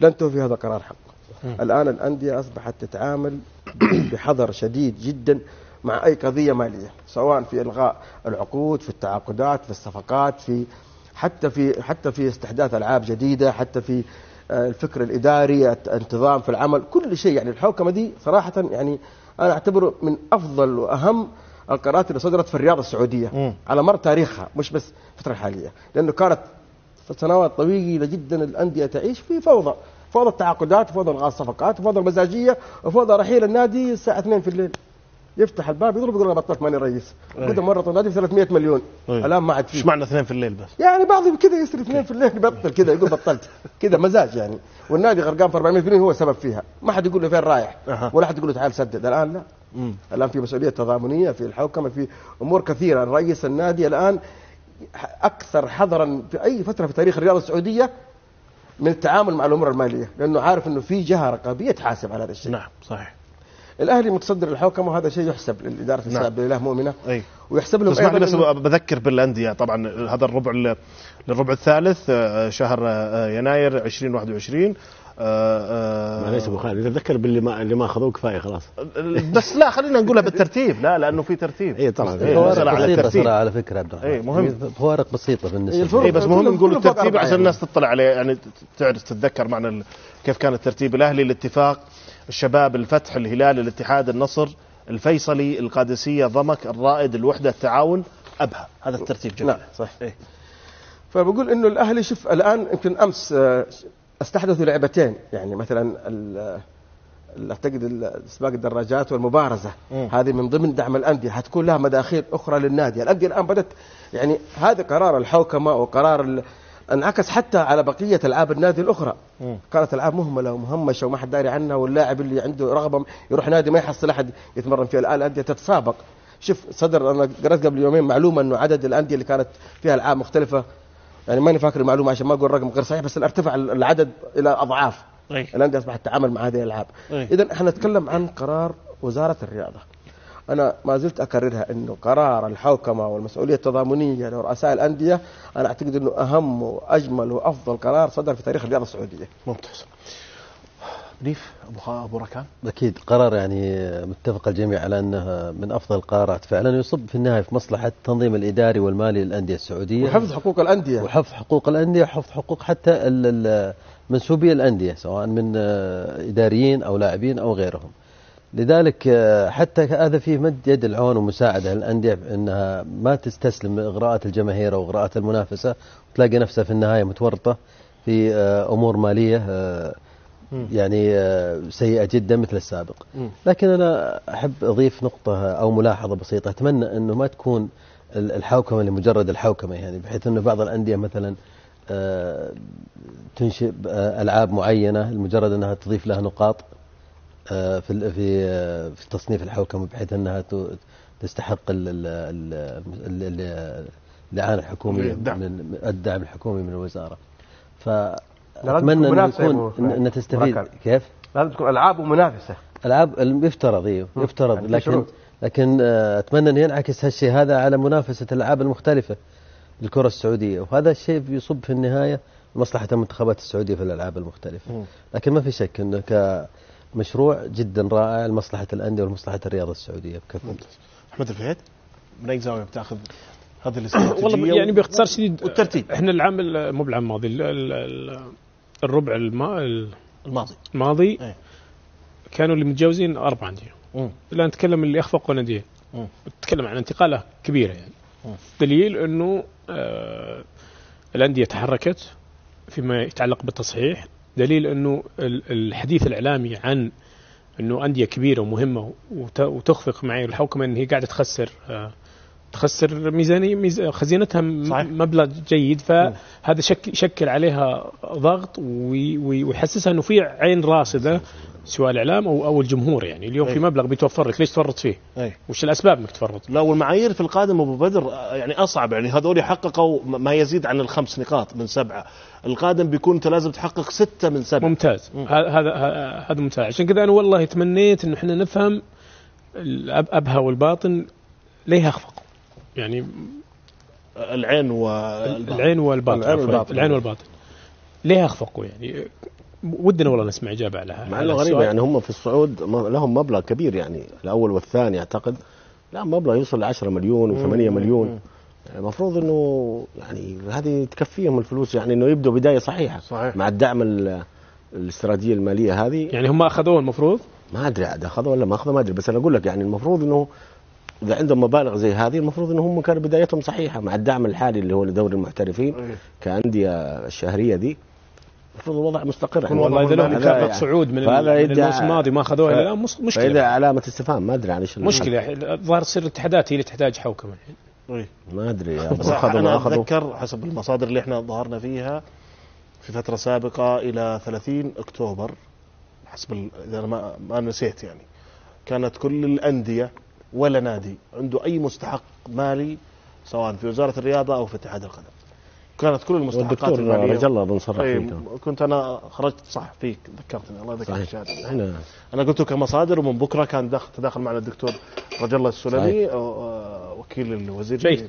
لن توفي هذا قرار حق الآن الأندية أصبحت تتعامل (coughs) بحذر شديد جدا مع أي قضية مالية سواء في إلغاء العقود في التعاقدات في الصفقات في حتى في حتى في استحداث ألعاب جديدة حتى في آه، الفكر الإداري الانتظام في العمل كل شيء. يعني الحوكمة دي صراحة يعني أنا أعتبره من أفضل وأهم القرارات اللي صدرت في الرياضه السعودية مم. على مر تاريخها مش بس الفترة الحالية لأنه كانت سنوات طويلة جدا الأندية تعيش في فوضى فوضى التعاقدات وفوضى الغاء الصفقات وفوضى المزاجية وفوضى رحيل النادي الساعة 2 في الليل يفتح الباب يضرب يقول أنا بطلت ماني رئيس. أي. كنت مرة النادي ب 300 مليون. أي. الآن ما عاد إيش فيه معنى اثنين في الليل بس؟ يعني بعضهم كذا يصير اثنين في الليل يبطل كذا يقول بطلت. (laughs) كذا مزاج يعني. والنادي غرقان في 400 مليون هو السبب فيها. ما حد يقول له فين رايح أها. ولا حد يقول له تعال سدد. الآن لا. مم. الآن في مسؤولية تضامنية في الحوكمة في أمور كثيرة. رئيس النادي الآن أكثر حذرا في أي فترة في تاريخ الرياضة السعودية من التعامل مع الأمور المالية لأنه عارف إنه في جهة رقابية تحاسب على هذا الشيء. نعم صحيح. الأهلي متصدر الحوكمه وهذا شيء يحسب للاداره نعم. السابقه لله مؤمنة. أي. ويحسب لهم تسمح لي بس بذكر بالأندية. طبعا هذا الربع ال- الربع الثالث آه، شهر آه، يناير 2021 آه، معليش ابو خالد تذكر باللي ما اللي ما أخذوه كفاية خلاص. بس لا خلينا نقولها بالترتيب. لا لأنه في ترتيب. اي طبعا. إيه، فوارق على الترتيب. على فكرة عبد الرحمن. إيه، مهم. فوارق بسيطة بالنسبة الفرق- لي. اي بس مهم نقول الترتيب عشان. الناس تطلع عليه يعني تعرف تتذكر معنا ال- كيف كان الترتيب. الأهلي الاتفاق الشباب الفتح الهلال الاتحاد النصر الفيصلي القادسية ضمك الرائد الوحدة التعاون ابها هذا الترتيب جميل. نعم صح إيه. فبقول إنه الأهلي شوف الآن يمكن أمس آه، استحدثوا لعبتين. يعني مثلا اعتقد سباق الدراجات والمبارزة. مم. هذه من ضمن دعم الأندية. حتكون لها مداخيل أخرى للنادي، الأندية الآن بدأت يعني هذا قرار الحوكمة وقرار انعكس حتى على بقية العاب النادي الأخرى. كانت العاب مهمله ومهمشه وما حد داري عنها واللاعب اللي عنده رغبة يروح نادي ما يحصل أحد يتمرن فيه الآن الأندية تتسابق. شوف صدر أنا قرأت قبل يومين معلومة إنه عدد الأندية اللي كانت فيها العاب مختلفة. يعني ماني فاكر المعلومة عشان ما أقول رقم غير صحيح بس ارتفع العدد إلى أضعاف. أي. الأندية أصبحت تتعامل مع هذه الألعاب. أي. اذا إحنا نتكلم عن قرار وزارة الرياضة. أنا ما زلت أكررها إنه قرار الحوكمة والمسؤولية التضامنية لرؤساء الأندية أنا أعتقد إنه أهم وأجمل وأفضل قرار صدر في تاريخ الرياضة السعودية. ممتاز. نيف أبو أبو ركان؟ أكيد قرار يعني متفق الجميع على أنه من أفضل القرارات فعلا يصب في النهاية في مصلحة التنظيم الإداري والمالي للأندية السعودية. وحفظ حقوق الأندية. وحفظ حقوق الأندية وحفظ حقوق حتى ال- ال- منسوبي الأندية سواء من إداريين أو لاعبين أو غيرهم. لذلك آه، حتى هذا فيه مد يد العون ومساعدة. للأندية أنها ما تستسلم لإغراءات الجماهير أو إغراءات المنافسة وتلاقي نفسها في النهاية متورطة في آه، أمور مالية آه، يعني سيئة جدا مثل السابق. لكن أنا أحب أضيف نقطة أو ملاحظة بسيطة. أتمنى أنه ما تكون ال- الحوكمة لمجرد الحوكمة يعني بحيث أنه بعض الأندية مثلا تنشئ ألعاب معينة لمجرد أنها تضيف لها نقاط. في ال- في آه، في تصنيف الحوكمة بحيث أنها ت- تستحق ال- ال- ال- ال- ال- الإعانة الحكومية الدعم. من الدعم الحكومي من أن منافسة يا يكون أن تستفيد بركات. كيف؟ لازم تكون ألعاب ومنافسة. ألعاب يفترض أيوه يفترض. يعني في لكن شروط. لكن آه، أتمنى أن ينعكس هالشيء هذا على منافسة الألعاب المختلفة للكرة السعودية. وهذا الشيء بيصب في النهاية مصلحة المنتخبات السعودية في الألعاب المختلفة. لكن ما في شك أنه كمشروع جدا رائع لمصلحة الأندية ولمصلحة الرياضة السعودية بكثره أحمد الفهيد من أي زاوية بتأخذ هذه (coughs) الاستراتيجية والله يعني باختصار شديد والترتيب. إحنا العام ال- مو بالعام الماضي ال- ال- ال- الربع الما- الماضي الماضي إيه. كانوا اللي متجاوزين أربع أندية. الآن نتكلم اللي اخفقوا مم. نتكلم عن انتقالة كبيرة يعني مم. دليل إنه آه الأندية تحركت فيما يتعلق بالتصحيح دليل ال- الحديث الإعلامي عن أنه أندية كبيرة ومهمة وت- وتخفق معي الحوكمه إن هي قاعدة تخسر آه تخسر ميزانية ميز... خزينتها صحيح. مبلغ جيد فهذا شك... يشكل عليها ضغط وي... وي- ويحسسها إنه في عين راصده سواء الإعلام أو أو الجمهور يعني اليوم أي. في مبلغ بيتوفر لك ليش تفرط فيه؟ أي وش الأسباب إنك تفرط؟ لا والمعايير في القادم أبو بدر يعني أصعب يعني هذول حققوا ما يزيد عن الخمس نقاط من سبعة القادم بيكون أنت لازم تحقق ستة من سبعة ممتاز مم. هذا هذا ممتاز عشان كذا أنا والله تمنيت انه إحنا نفهم أبها والباطن ليه اخفقوا يعني العين والباطن العين والباطن العين. والباطن. العين والباطن. ليه أخفقوا يعني؟ ودنا والله نسمع إجابة على هذا مع إنه غريبه يعني هم في الصعود لهم مبلغ كبير يعني الأول والثاني أعتقد. لا مبلغ يوصل ل 10 مليون و8 مليون. يعني المفروض إنه يعني هذه تكفيهم الفلوس يعني إنه يبدوا بداية صحيحة. صحيح. مع الدعم ال- الاستراتيجية المالية هذه. يعني هم أخذوه المفروض؟ ما أدري عاد اخذوا ولا ما اخذوا ما أدري. بس أنا أقول لك يعني المفروض إنه إذا عندهم مبالغ زي هذه المفروض انه هم كانوا بدايتهم صحيحة مع الدعم الحالي اللي هو لدوري المحترفين إيه. كأندية الشهرية دي. المفروض الوضع مستقر. يعني والله إذا لهم يعني- صعود من, الموسم الماضي ما أخذوها إلى الآن مش- فإذا مشكله علامة استفهام ما أدري عن إيش مشكلة. الظاهر تصير الاتحادات هي اللي تحتاج حوكمة. الحين. ما أدري. يا بس اخذوا ما أنا اخذوا أتذكر حسب المصادر اللي إحنا ظهرنا فيها في فترة سابقة إلى 30 أكتوبر حسب ال- إذا ما ما نسيت يعني كانت كل الأندية ولا نادي عنده أي مستحق مالي سواء في وزارة الرياضة أو في اتحاد القدم. كانت كل المستحقات المالية. رجل الله بن صرح إيه، فيه كنت أنا خرجت صح فيك ذكرتني الله يذكرك صحيح. شهادة. إحنا أنا قلت كمصادر ومن بكرة كان دخل تداخل معنا الدكتور رجل الله السلمي وكيل الوزير. جيد.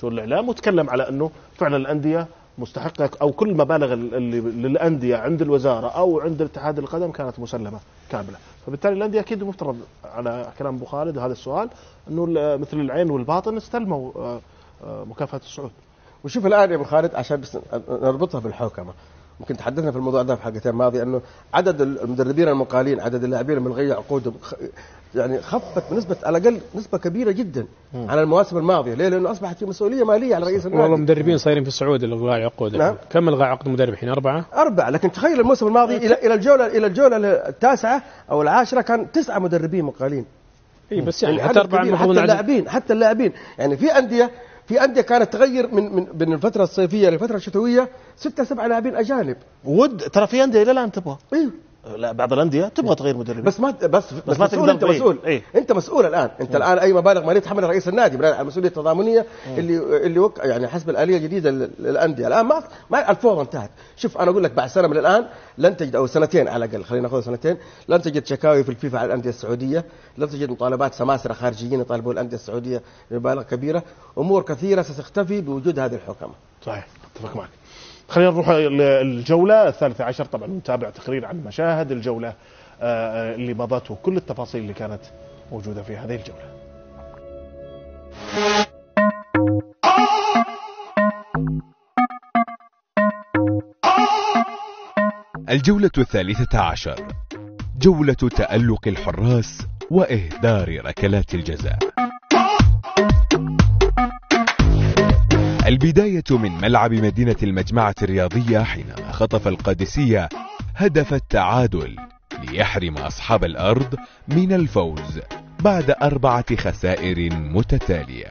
شؤون الإعلام وتكلم على أنه فعلا الأندية مستحقة أو كل المبالغ اللي للأندية عند الوزارة أو عند اتحاد القدم كانت مسلمة كاملة، فبالتالي الأندية أكيد مفترض على كلام أبو خالد وهذا السؤال أنه مثل العين والباطن استلموا آه، آه، مكافاه الصعود. وشوف الآن يا أبو خالد عشان بس نربطها بالحوكمة ممكن تحدثنا في الموضوع ده في حلقتين ماضيه أنه عدد المدربين المقالين عدد اللاعبين الملغيه عقودهم يعني خفت بنسبة على الأقل نسبة كبيرة جدا عن المواسم الماضية. ليه؟ لأنه أصبحت في مسؤولية مالية على رئيس والله النادي مدربين صايرين في السعود الغاء عقود نعم. كم الغاء عقد مدرب الحين؟ أربعة؟ أربعة. لكن تخيل الموسم الماضي إلى إلى الجولة إلى الجولة التاسعة أو العاشرة كان تسعة مدربين مقالين. إي بس يعني يعني حتى أربعة حتى اللاعبين حتى اللاعبين. يعني في أندية في أندية كانت تغير من من من الفترة الصيفية للفترة الشتوية ستة سبعة لاعبين أجانب. ود ترى في أندية إلى الآن تبغى؟ إيه لا بعض الأندية تبغى تغير مدرب بس ما بس بس, ما مسؤول أنت إيه، مسؤول. إيه. أنت مسؤول الآن. أنت الآن أي مبالغ ماليه تحملها رئيس النادي. بناء على المسؤولية التضامنية اللي اللي وقع يعني حسب الآلية الجديدة لل- للأندية. الآن ما ما الفوضى انتهت. شوف أنا أقول لك بعد سنة من الآن لن تجد أو سنتين على الأقل خلينا ناخذ سنتين لن تجد شكاوي في الفيفا على الأندية السعودية. لن تجد مطالبات سماسرة خارجيين يطالبون الأندية السعودية بمبالغ كبيرة. أمور كثيرة ستختفي بوجود هذه الحكمه صحيح. اتفق معك. خلينا نروح الجولة الثالثة عشر. طبعا نتابع تقرير عن مشاهد الجولة آه، اللي مضت وكل التفاصيل اللي كانت موجودة في هذه الجولة. الجولة الثالثة عشر. جولة تألق الحراس وإهدار ركلات الجزاء. البداية من ملعب مدينة المجمعة الرياضية حينما خطف القادسية هدف التعادل ليحرم أصحاب الأرض من الفوز بعد أربعة خسائر متتالية.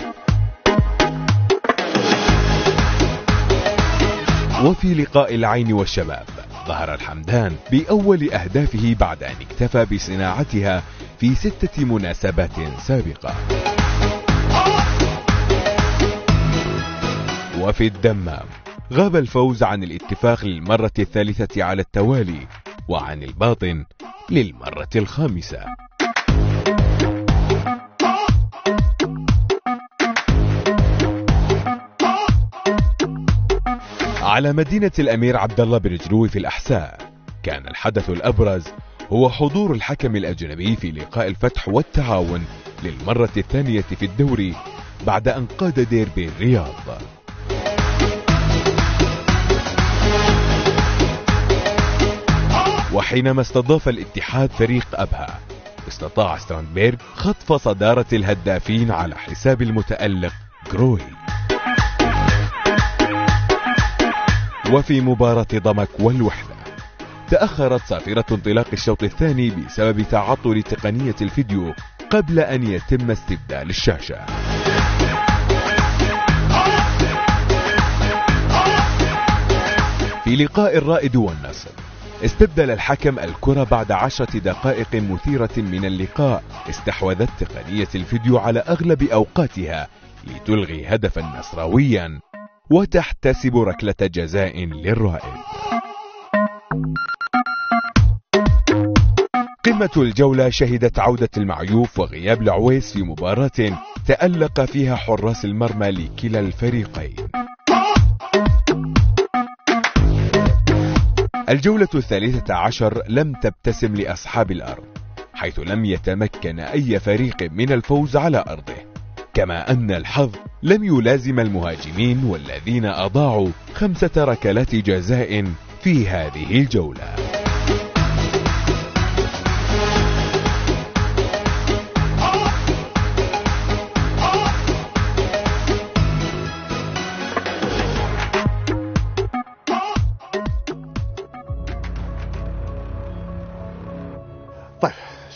وفي لقاء العين والشباب ظهر الحمدان بأول أهدافه بعد أن اكتفى بصناعتها في ستة مناسبات سابقة. وفي الدمام غاب الفوز عن الاتفاق للمرة الثالثة على التوالي وعن الباطن للمرة الخامسة. على مدينة الأمير عبد الله بن جلوي في الأحساء كان الحدث الأبرز هو حضور الحكم الأجنبي في لقاء الفتح والتعاون للمرة الثانية في الدوري بعد أن قاد ديربي الرياض وحينما استضاف الاتحاد فريق أبها استطاع ستراندبيرغ خطف صدارة الهدافين على حساب المتألق جروي. وفي مباراة ضمك والوحدة تأخرت صافرة انطلاق الشوط الثاني بسبب تعطل تقنية الفيديو قبل أن يتم استبدال الشاشة. في لقاء الرائد والنصر. استبدل الحكم الكرة بعد عشرة دقائق مثيرة من اللقاء. استحوذت تقنية الفيديو على أغلب أوقاتها لتلغي هدفا نصراويا وتحتسب ركلة جزاء للرائد. قمة الجولة شهدت عودة المعيوف وغياب العويس في مباراة تألق فيها حراس المرمى لكلا الفريقين. الجولة الثالثة عشر لم تبتسم لأصحاب الأرض حيث لم يتمكن أي فريق من الفوز على أرضه. كما أن الحظ لم يلازم المهاجمين والذين أضاعوا خمسة ركلات جزاء في هذه الجولة.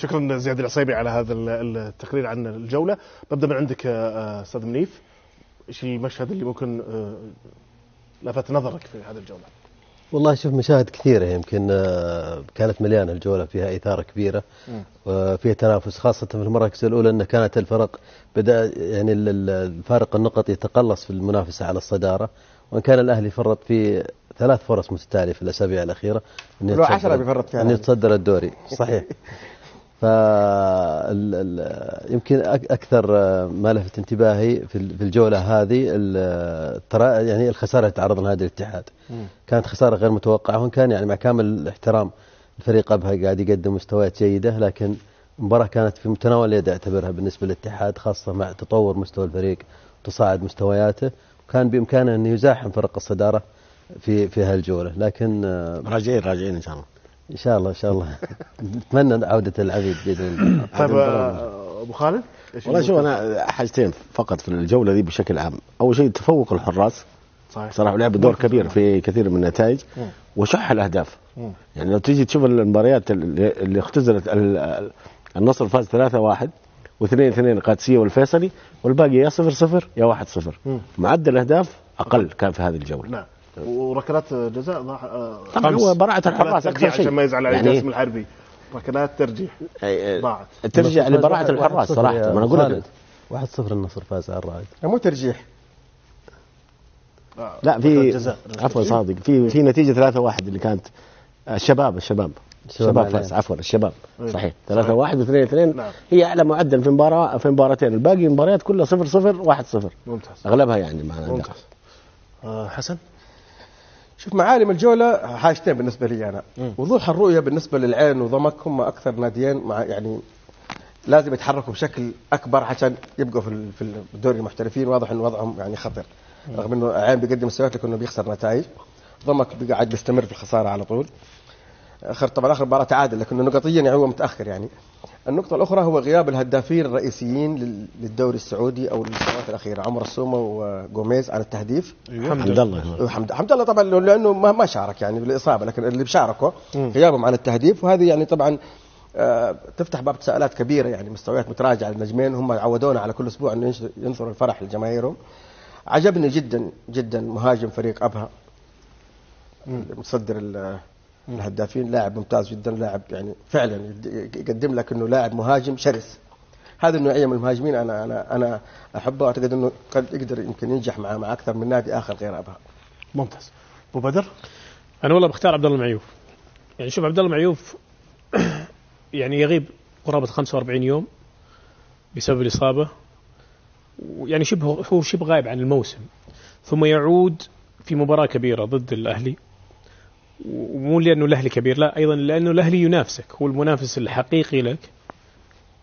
شكرا زياد العصيبي على هذا ال- التقرير عن الجولة. ببدا من عندك آه، أستاذ منيف. إيش المشهد اللي ممكن آه، لفت نظرك في هذه الجولة؟ والله شوف مشاهد كثيرة يمكن آه، كانت مليانة الجولة فيها إثارة كبيرة. وفيها تنافس خاصة في المراكز الأولى أن كانت الفرق بدأ يعني ال- ال- الفارق النقط يتقلص في المنافسة على الصدارة. وإن كان الأهلي فرط في ثلاث فرص متتالية في الأسابيع الأخيرة أن يتصدر- عشرة بيفرط فيها أن. يتصدر الدوري. صحيح. (laughs) ف ال- يمكن أك- أكثر آه، ما لفت انتباهي في ال- في الجولة هذه ال- ترى يعني الخسارة اللي تعرض لها نادي الاتحاد. كانت خسارة غير متوقعة وان كان يعني مع كامل الاحترام الفريق أبها قاعد يقدم مستويات جيدة لكن المباراه كانت في متناول اليد اعتبرها بالنسبة للاتحاد خاصة مع تطور مستوى الفريق وتصاعد مستوياته وكان بإمكانه انه يزاحم فرق الصدارة في في هالجولة. لكن آه، راجعين راجعين إن شاء الله. إن شاء الله إن شاء الله. نتمنى عودة العبيد بإذن الله. طيب آه، أبو خالد والله شوف أنا حاجتين فقط في الجولة دي بشكل عام. أول شيء تفوق الحراس. صحيح. صراحة لعبوا دور كبير في كثير من النتائج. وشح الأهداف. يعني لو تيجي تشوف المباريات اللي اختزلت ال- ال- النصر فاز 3-1 واثنين اثنين القادسيه والفيصلي والباقي يا 0 0 يا 1 0 مم. معدل الأهداف أقل كان في هذه الجولة. نعم. وركلات جزاء ضاع آه، طبعا. هو براعه الحراس ترجيح أكثر شيء عشان ما يزعل علي يعني جاسم الحربي. ركلات ترجيح ضاعت ترجع النصر لبراعه فاز الحراس 1-0 صراحة ما أنا أقول لك. خالد. 1-0 النصر فاز على الرائد. مو ترجيح آه، لا ركلات في جزاء. عفوا صادق. في في نتيجة 3 1 اللي كانت الشباب الشباب. الشباب علينا. فاز. عفوا الشباب. إيه. صحيح. 3 1 و2 2 نعم. هي أعلى معدل في مباراة في مباراتين. الباقي مباريات كلها 0 0 1 0 ممتاز. أغلبها يعني معنا ممتاز. آه، حسن؟ شوف معالم الجولة حاجتين بالنسبة لي أنا. وضوح الرؤية بالنسبة للعين وضمك هم أكثر ناديين مع يعني لازم يتحركوا بشكل أكبر عشان يبقوا في في الدوري المحترفين. واضح انه وضعهم يعني خطر رغم إنه عين بيقدم مستويات لكنه بيخسر نتائج. ضمك قاعد بيستمر في الخسارة على طول. اخر طبعا آخر مباراة تعادل لكنه نقطيا يعني هو متأخر يعني. النقطة الأخرى هو غياب الهدافين الرئيسيين لل- للدوري السعودي أو للسنوات الأخيرة عمر السومة وجوميز عن التهديف. حمد الله حمد حمد الله طبعا لأنه ما ما شارك يعني بالإصابة لكن اللي بشاركوا غيابهم عن التهديف. وهذه يعني طبعا آه، تفتح باب تساؤلات كبيرة يعني مستويات متراجعة للنجمين هم عودونا على كل أسبوع انه ينثروا الفرح لجماهيرهم. عجبني جدا جدا مهاجم فريق أبها متصدر ال- الهدافين لاعب ممتاز جدا لاعب يعني فعلا يقدم لك إنه لاعب مهاجم شرس. هذه النوعية من المهاجمين أنا أنا أنا احبه وأعتقد إنه قد يقدر يمكن ينجح مع مع أكثر من نادي آخر غير أبها. ممتاز. أبو بدر؟ أنا والله بختار عبد الله المعيوف. يعني شوف عبد الله المعيوف (clears throat) يعني يغيب قرابة 45 يوم بسبب الإصابة. ويعني شبه هو شبه غايب عن الموسم. ثم يعود في مباراة كبيرة ضد الأهلي. ومو لأنه الأهلي كبير لا أيضا لأنه الأهلي ينافسك هو المنافس الحقيقي لك.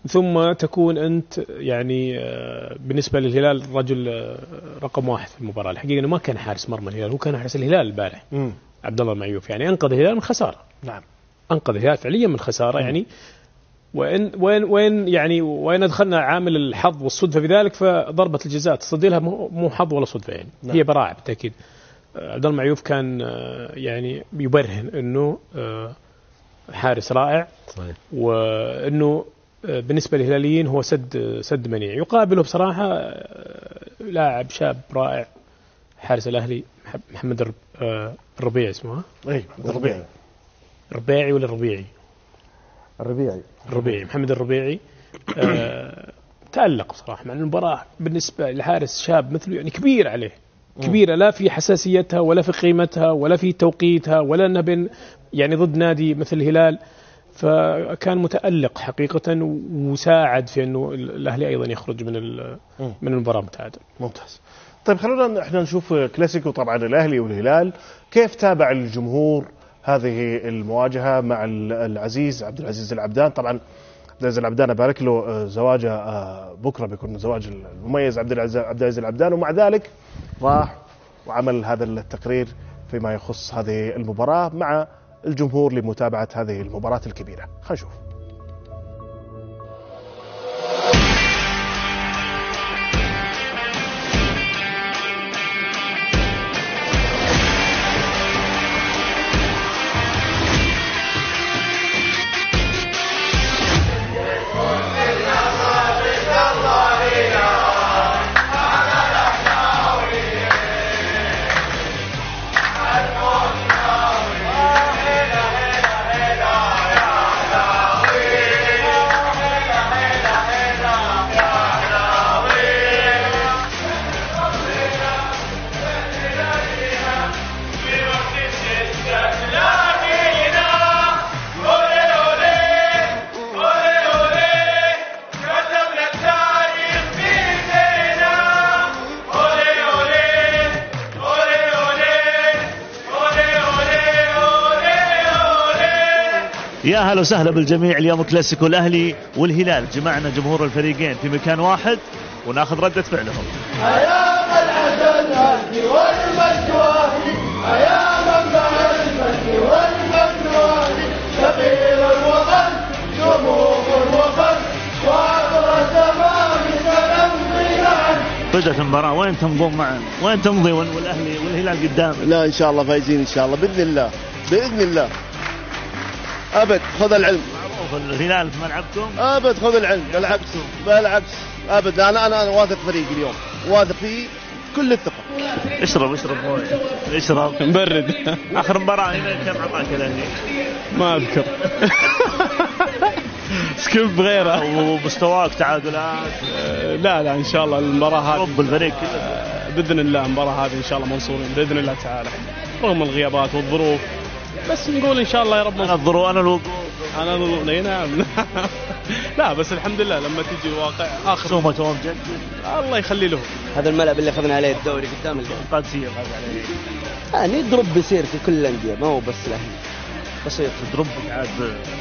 ثم تكون أنت يعني آه، بالنسبة للهلال رجل آه، رقم واحد في المباراة. الحقيقة إنه ما كان حارس مرمى الهلال هو كان حارس الهلال البارح. عبد الله المعيوف. يعني أنقذ الهلال من خسارة. نعم. أنقذ الهلال فعليا من خسارة يعني. وين وين وين يعني وين أدخلنا عامل الحظ والصدفة في ذلك فضربة الجزاء تصدي لها مو حظ ولا صدفة يعني. نعم. هي براعة بالتأكيد. آه، عبد الله المعيوف كان آه، يعني يبرهن إنه آه، حارس رائع صحيح. وإنه آه، بالنسبة للهلاليين هو سد سد منيع. يقابله بصراحة آه، لاعب شاب رائع حارس الأهلي مح- محمد الرب- آه، الربيع اسمه ها؟ اي ربيعي ربيعي ولا الربيعي؟ الربيعي. الربيعي محمد الربيعي. آه تألق صراحة مع المباراة. بالنسبة لحارس شاب مثله يعني كبير عليه. كبيرة لا في حساسيتها ولا في قيمتها ولا في توقيتها ولا إنها بين يعني ضد نادي مثل الهلال. فكان متألق حقيقة وساعد في أنه الأهلي أيضا يخرج من. من المباراة متعادل. ممتاز. طيب خلونا إحنا نشوف كلاسيكو طبعا الأهلي والهلال. كيف تابع الجمهور هذه المواجهة مع ال- العزيز عبد العزيز العبدان؟ طبعا العزيز العبدان أبارك له آه، زواجه آه، بكرة بيكون زواج المميز عبد العزيز عبد العزيز العبدان. ومع ذلك راح وعمل هذا التقرير فيما يخص هذه المباراة مع الجمهور لمتابعة هذه المباراة الكبيرة. خلينا نشوف. يا هلا وسهلا بالجميع اليوم كلاسيكو الأهلي والهلال. جمعنا جمهور الفريقين في مكان واحد وناخذ ردة فعلهم. بدأت المباراة. وين تمضون معا؟ وين تمضي؟ وال- والأهلي والهلال قدام؟ لا إن شاء الله فايزين إن شاء الله. بإذن الله. بإذن الله. أبد خذ العلم. معروف الهلال في ملعبكم أبد خذ العلم. بالعكس بالعكس أبد. أنا أنا أنا واثق فريقي اليوم. واثق فيه كل الثقة. اشرب اشرب موية. اشرب. مبرد. آخر مباراة هنا كم اعطاك الاهلي؟ ما أذكر. سكيب غيره. ومستواك تعادلات؟ لا لا إن شاء الله المباراة هذه. رب الفريق كله. آه، بإذن الله المباراة هذه إن شاء الله منصورين بإذن الله تعالى. رغم الغيابات والظروف. بس نقول إن شاء الله يا رب أنا الظروف أنا الوقوف أنا ضل- إي نعم. (laughs) لا بس الحمد لله لما تجي الواقع آخر سومة توم جد. الله يخلي له هذا الملعب اللي أخذنا عليه الدوري قدام عليه يعني دروب بيصير في كل الأندية ما هو بس الاهلي بسيط. دروبك عاد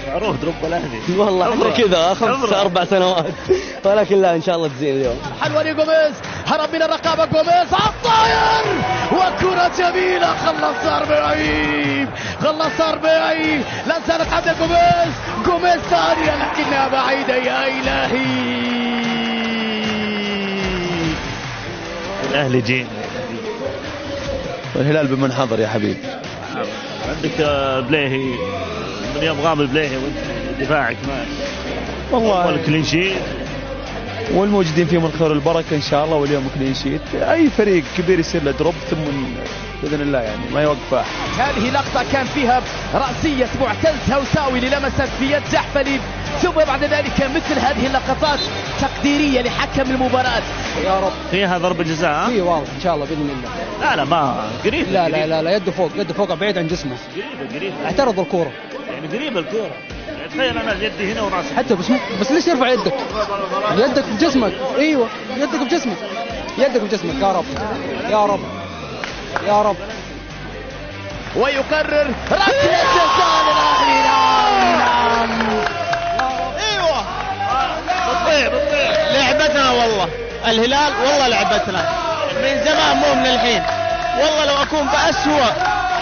معروف دروب الاهلي والله إحنا. كذا خمس. أربع سنوات. ولكن لا إن شاء الله تزين اليوم. حلواني جوميز. هرب من الرقابة جوميز. الطاير! وكرة جميلة. خلص أربعين خلص أربعين لا زالت عند جوميز. جوميز ثانية لكنها بعيدة. يا إلهي. الأهلي جين. والهلال بمنحضر يا حبيبي. عندك آه، بليهي. من يوم غاب البليهي وانت دفاعك ما والله. clean sheet والموجودين فيهم الخير والبركة إن شاء الله واليوم clean sheet أي فريق كبير يصير له drop ثم بإذن الله يعني ما يوقف أحد. هذه لقطة كان فيها رأسية معتز هوساوي اللي لمست في يد جحفلي ثم بعد ذلك مثل هذه اللقطات تقديرية لحكم المباراة. يا رب. فيها ضربة جزاء ها؟ في واضح إن شاء الله بإذن الله. لا لا ما قريب لا لا لا, لا يده فوق يده فوق بعيد عن جسمه. قريبة قريبة اعترض الكورة. يعني قريبة الكورة. يعني تخيل أنا يدي هنا وراسي. حتى بس بس ليش يرفع يدك؟ يدك بجسمك. إيوه يدك بجسمك. يدك بجسمك. يا رب. يا رب. يا رب. ويقرر ركلة جزاء للأهلي نعم نعم أيوه. بتضيع بتضيع لعبتنا والله. الهلال والله لعبتنا. من زمان مو من الحين. والله لو أكون بأسوأ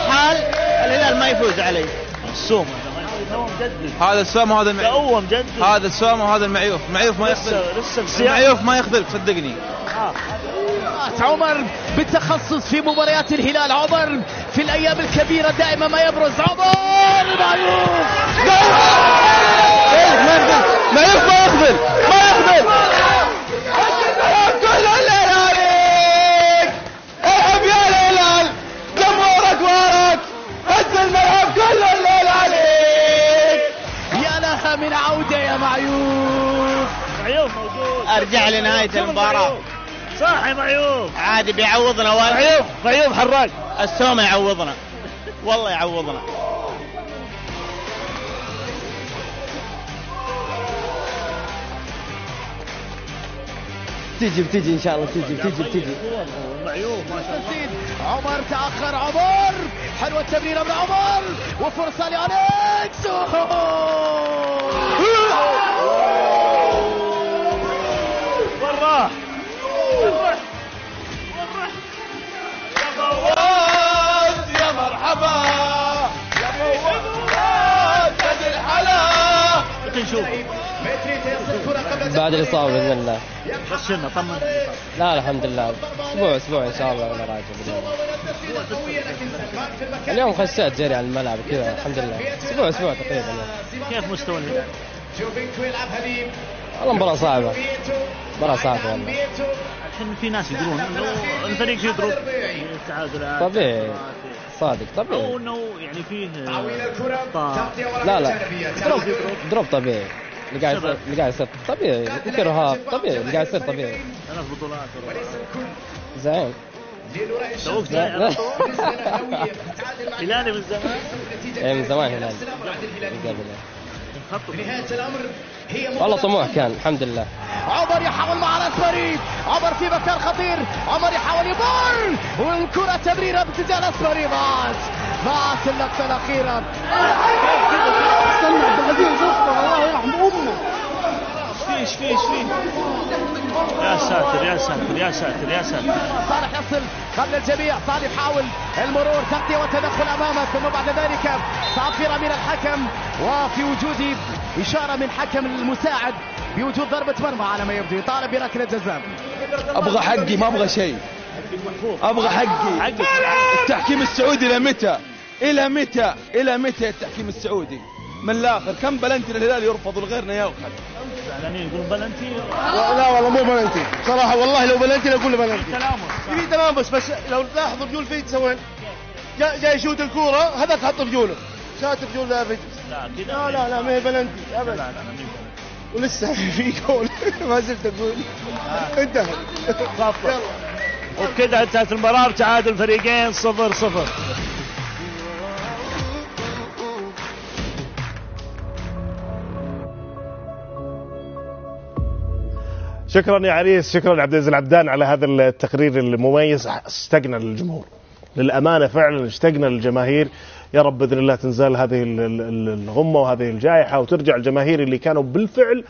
حال الهلال ما يفوز علي. السوم. هذا السوام وهذا المعيوف. هذا السوام وهذا المعيوف. المعيوف ما يخذل. لسه لسه السياق المعيوف ما يخذلك صدقني. عمر بالتخصص في مباريات الهلال. عمر في الأيام الكبيرة دائما ما يبرز. عمر معيوف معيوف ما يخذل ما كل عليك العب يا الهلال جمهورك وراك هز الملعب. كل الليل عليك يا لها من عودة يا معيوف معيوف موجود. أرجع لنهاية المباراة. صاحي معيوب عادي بيعوضنا والله معيوب معيوب حراق. السومه يعوضنا. والله يعوضنا. تجي بتجي إن شاء الله تجي بتجي بتجي. معيوب ما شاء الله. عمر تأخر عمر. حلوة التمريره من عمر. وفرصة لاليكس بعد الاصابه بإذن الله. بشرنا طمن لا الحمد لله أسبوع أسبوع إن شاء الله وأنا راجع بإذن الله. اليوم خشيت جري على الملعب كذا الحمد لله أسبوع أسبوع تقريبا. كيف مستوى الهلال؟ والله مباراة صعبة. مباراة صعبة والله. الحين في ناس يقولون إنه الفريق يضرب. التعادلات طبيعي. صادق أو طبيعي إنه يعني فيه لا لا. دروب دروب طبيعي. اللي قاعد يصير اللي قاعد يصير. طبيعي. طبيعي. اللي قاعد يصير طبيعي. ثلاث بطولات. لا. لا هلالي من زمان. إيه، من زمان هلال. من قبل نهاية الأمر. والله طموح كان الحمد لله. عمر يحاول مع الأسمري عمر في مكان خطير. عمر يحاول يمر والكرة تمريرة باتجاه الأسمري ضاعت ضاعت اللقطة الأخيرة. استنى عبد العزيز اصبر الله يرحم أمك إيش فيه إيش فيه يا ساتر يا ساتر يا ساتر يا ساتر. صالح يصل قبل الجميع. صالح يحاول المرور تغطية والتدخل أمامه ثم بعد ذلك تعطير من الحكم. وفي وجود إشارة من حكم المساعد بوجود ضربة مرمى على ما يبدو يطالب بركلة جزاء. أبغى حقي ما أبغى شيء. أبغى حقي. التحكيم السعودي إلى متى؟ إلى متى؟ إلى متى التحكيم السعودي؟ من الآخر كم بلنتي للهلال يرفض ولغيرنا ياخذ زعلانين يقولون بلنتي لا والله مو بلنتي. صراحة والله لو بلنتي لو أقول بلنتي. تلامس في تلامس بس لو تلاحظ رجول فييتو وين؟ جاي جاي يشوت الكورة هذاك حط رجوله رجول لا فييتو لا كذا لا لا لا ما هي بلنتي لا ابدا لا لا. ولسه (laughs) في جول. ما زلت أقول. انتهى. صفر وبكذا انتهت المباراة بتعادل الفريقين صفر صفر. شكرا يا عريس شكرا عبد العزيز العبدان على هذا التقرير المميز. اشتقنا للجمهور للأمانة فعلا اشتقنا للجماهير يا رب باذن الله تنزال هذه ال- ال- ال- الغمة وهذه الجائحة وترجع الجماهير اللي كانوا بالفعل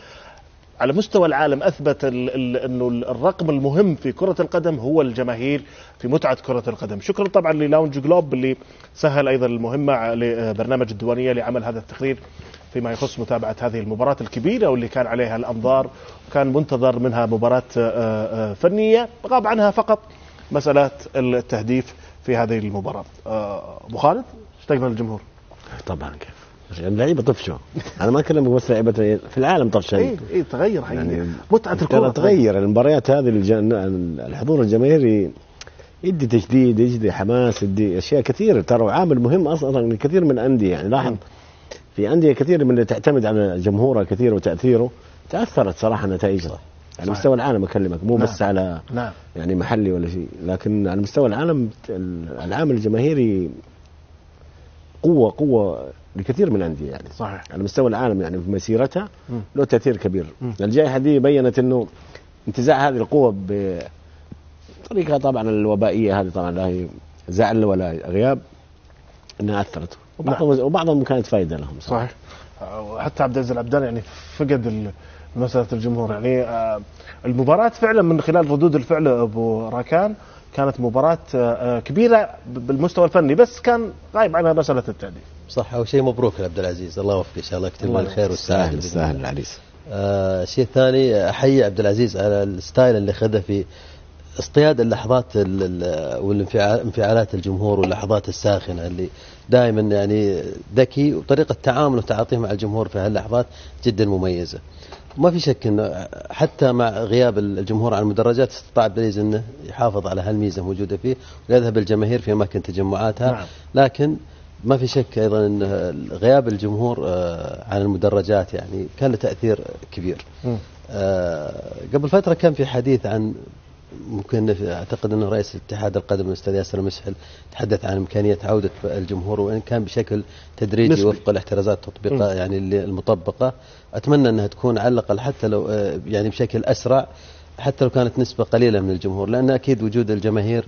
على مستوى العالم أثبت أنه الرقم المهم في كرة القدم هو الجماهير في متعة كرة القدم، شكرا طبعا للاونج جلوب اللي سهل أيضا المهمة لبرنامج الديوانية لعمل هذا التقرير فيما يخص متابعة هذه المباراة الكبيرة واللي كان عليها الأنظار وكان منتظر منها مباراة آه، آه، فنية غاب عنها فقط مسألة التهديف في هذه المباراة. آه، أبو خالد اشتقنا للجمهور. طبعا كيف؟ اللعيبة طفشوا أنا ما اكلمك بس لعيبة في العالم طفشان اي اي تغير حقيقة. يعني متعة الكرة تغير. المباريات هذه الج- الحضور الجماهيري يدي تجديد يدي حماس يدي أشياء كثيرة. ترى وعامل مهم أصلا كثير من الأندية. يعني لاحظ في أندية كثير من اللي تعتمد على جمهورها كثير وتأثيره تأثرت صراحة نتائجها. على مستوى العالم أكلمك مو نعم. بس على نعم. يعني محلي ولا شيء لكن على مستوى العالم العامل الجماهيري قوة قوة لكثير من الأندية يعني. صحيح. على مستوى العالم يعني في مسيرتها. له تأثير كبير. مم. الجائحة دي بينت إنه انتزاع هذه القوة بطريقه طبعا الوبائية هذه طبعا لا هي زعل ولا غياب إنها أثرت. وبعضهم وبعضهم كانت فائده لهم صحيح. آه، حتى عبد العزيز العبدان يعني فقد مسألة الجمهور يعني آه، المباراة فعلا من خلال ردود الفعل أبو راكان كانت مباراة آه، آه، كبيرة ب- بالمستوى الفني بس كان غايب عنها مسألة التهديف صح أول شيء مبروك لعبد العزيز الله يوفقه إن شاء الله يكتب الخير يستاهل الله. العريس آه الشيء الثاني أحيي عبد العزيز على الستايل اللي اخذه في اصطياد اللحظات ال- ال- والانفعالات الجمهور واللحظات الساخنة اللي دائما يعني ذكي وطريقة تعامله وتعاطيه مع الجمهور في هاللحظات جدا مميزة. ما في شك إنه حتى مع غياب الجمهور عن المدرجات استطاع العزيز إنه يحافظ على هالميزة موجودة فيه ويذهب الجماهير في أماكن تجمعاتها نعم. لكن ما في شك أيضا إن غياب الجمهور آه، عن المدرجات يعني كان له تأثير كبير. آه، قبل فترة كان في حديث عن ممكن أعتقد انه رئيس اتحاد القدم الأستاذ ياسر مسحل تحدث عن إمكانية عودة الجمهور وإن كان بشكل تدريجي نسبي. وفق الاحترازات التطبيقه. يعني اللي المطبقة أتمنى أنها تكون على الأقل حتى لو آه، يعني بشكل أسرع حتى لو كانت نسبة قليلة من الجمهور لأن أكيد وجود الجماهير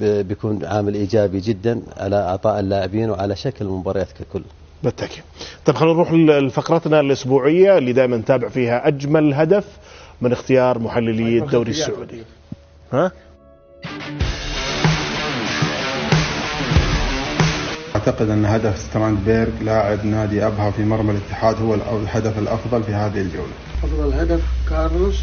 بيكون عامل إيجابي جدا على أعطاء اللاعبين وعلى شكل المباريات ككل بالتأكيد. طيب خلينا نروح لفقرتنا الأسبوعية اللي دائما نتابع فيها أجمل هدف من اختيار محللي الدوري السعودي. ها؟ أعتقد أن هدف ستراندبيرغ لاعب نادي أبها في مرمى الاتحاد هو الهدف الأفضل في هذه الجولة. أفضل هدف كارلوس؟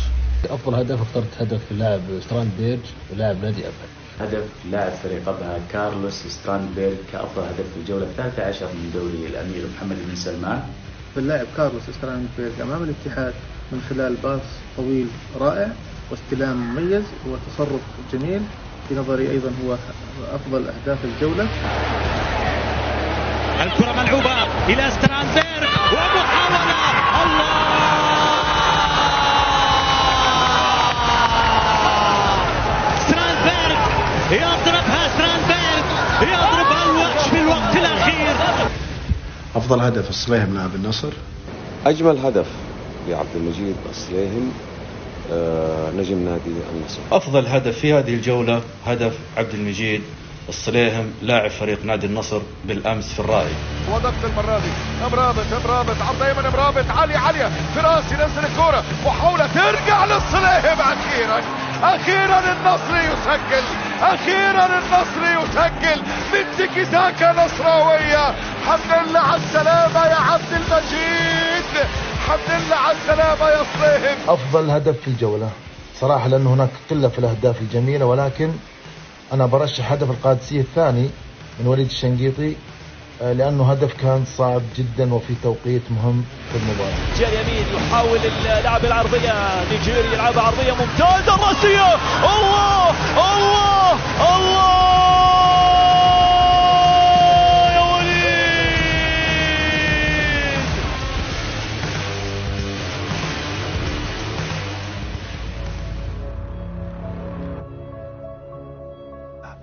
أفضل هدف اخترت هدف لاعب ستراندبيرج ولاعب نادي أبها. هدف لاعب فريق أبها كارلوس ستراندبيرغ كأفضل هدف في الجولة الثالثة عشر من دوري الأمير محمد بن سلمان. اللاعب كارلوس ستراندبيرغ أمام الاتحاد من خلال باص طويل رائع. واستلام مميز وتصرف جميل. في نظري أيضا هو أفضل أهداف الجولة. الكرة ملعوبة إلى سترانبيرغ ومحاولة! الله! سترانبيرغ يضربها سترانبيرغ يضربها الوحش في الوقت الأخير! أفضل هدف الصليهم لاعب النصر أجمل هدف لعبد المجيد الصليهم نجم نادي النصر. أفضل هدف في هذه الجولة هدف عبد المجيد الصليهم لاعب فريق نادي النصر بالأمس في الرائي. وضغط المرابي مرابط مرابط عرض أيمن مرابط عالية عالية فراس ينزل الكرة. محاولة ترجع للصليهم. أخيرا أخيرا النصر يسجل. أخيرا النصر يسجل. من تيكي تاكا نصراوية. حمد لله على السلامة يا عبد المجيد. حمد لله على السلامة يا صليهم أفضل هدف في الجولة. صراحة لأن هناك قلة في الأهداف الجميلة ولكن أنا برشح هدف القادسية الثاني من وليد الشنقيطي آه، لأنه هدف كان صعب جدا وفي توقيت مهم في المباراة. جاء اليمين يحاول اللعب العرضية نيجيري يلعبها عرضية ممتازة الرأسية! الله! الله! الله!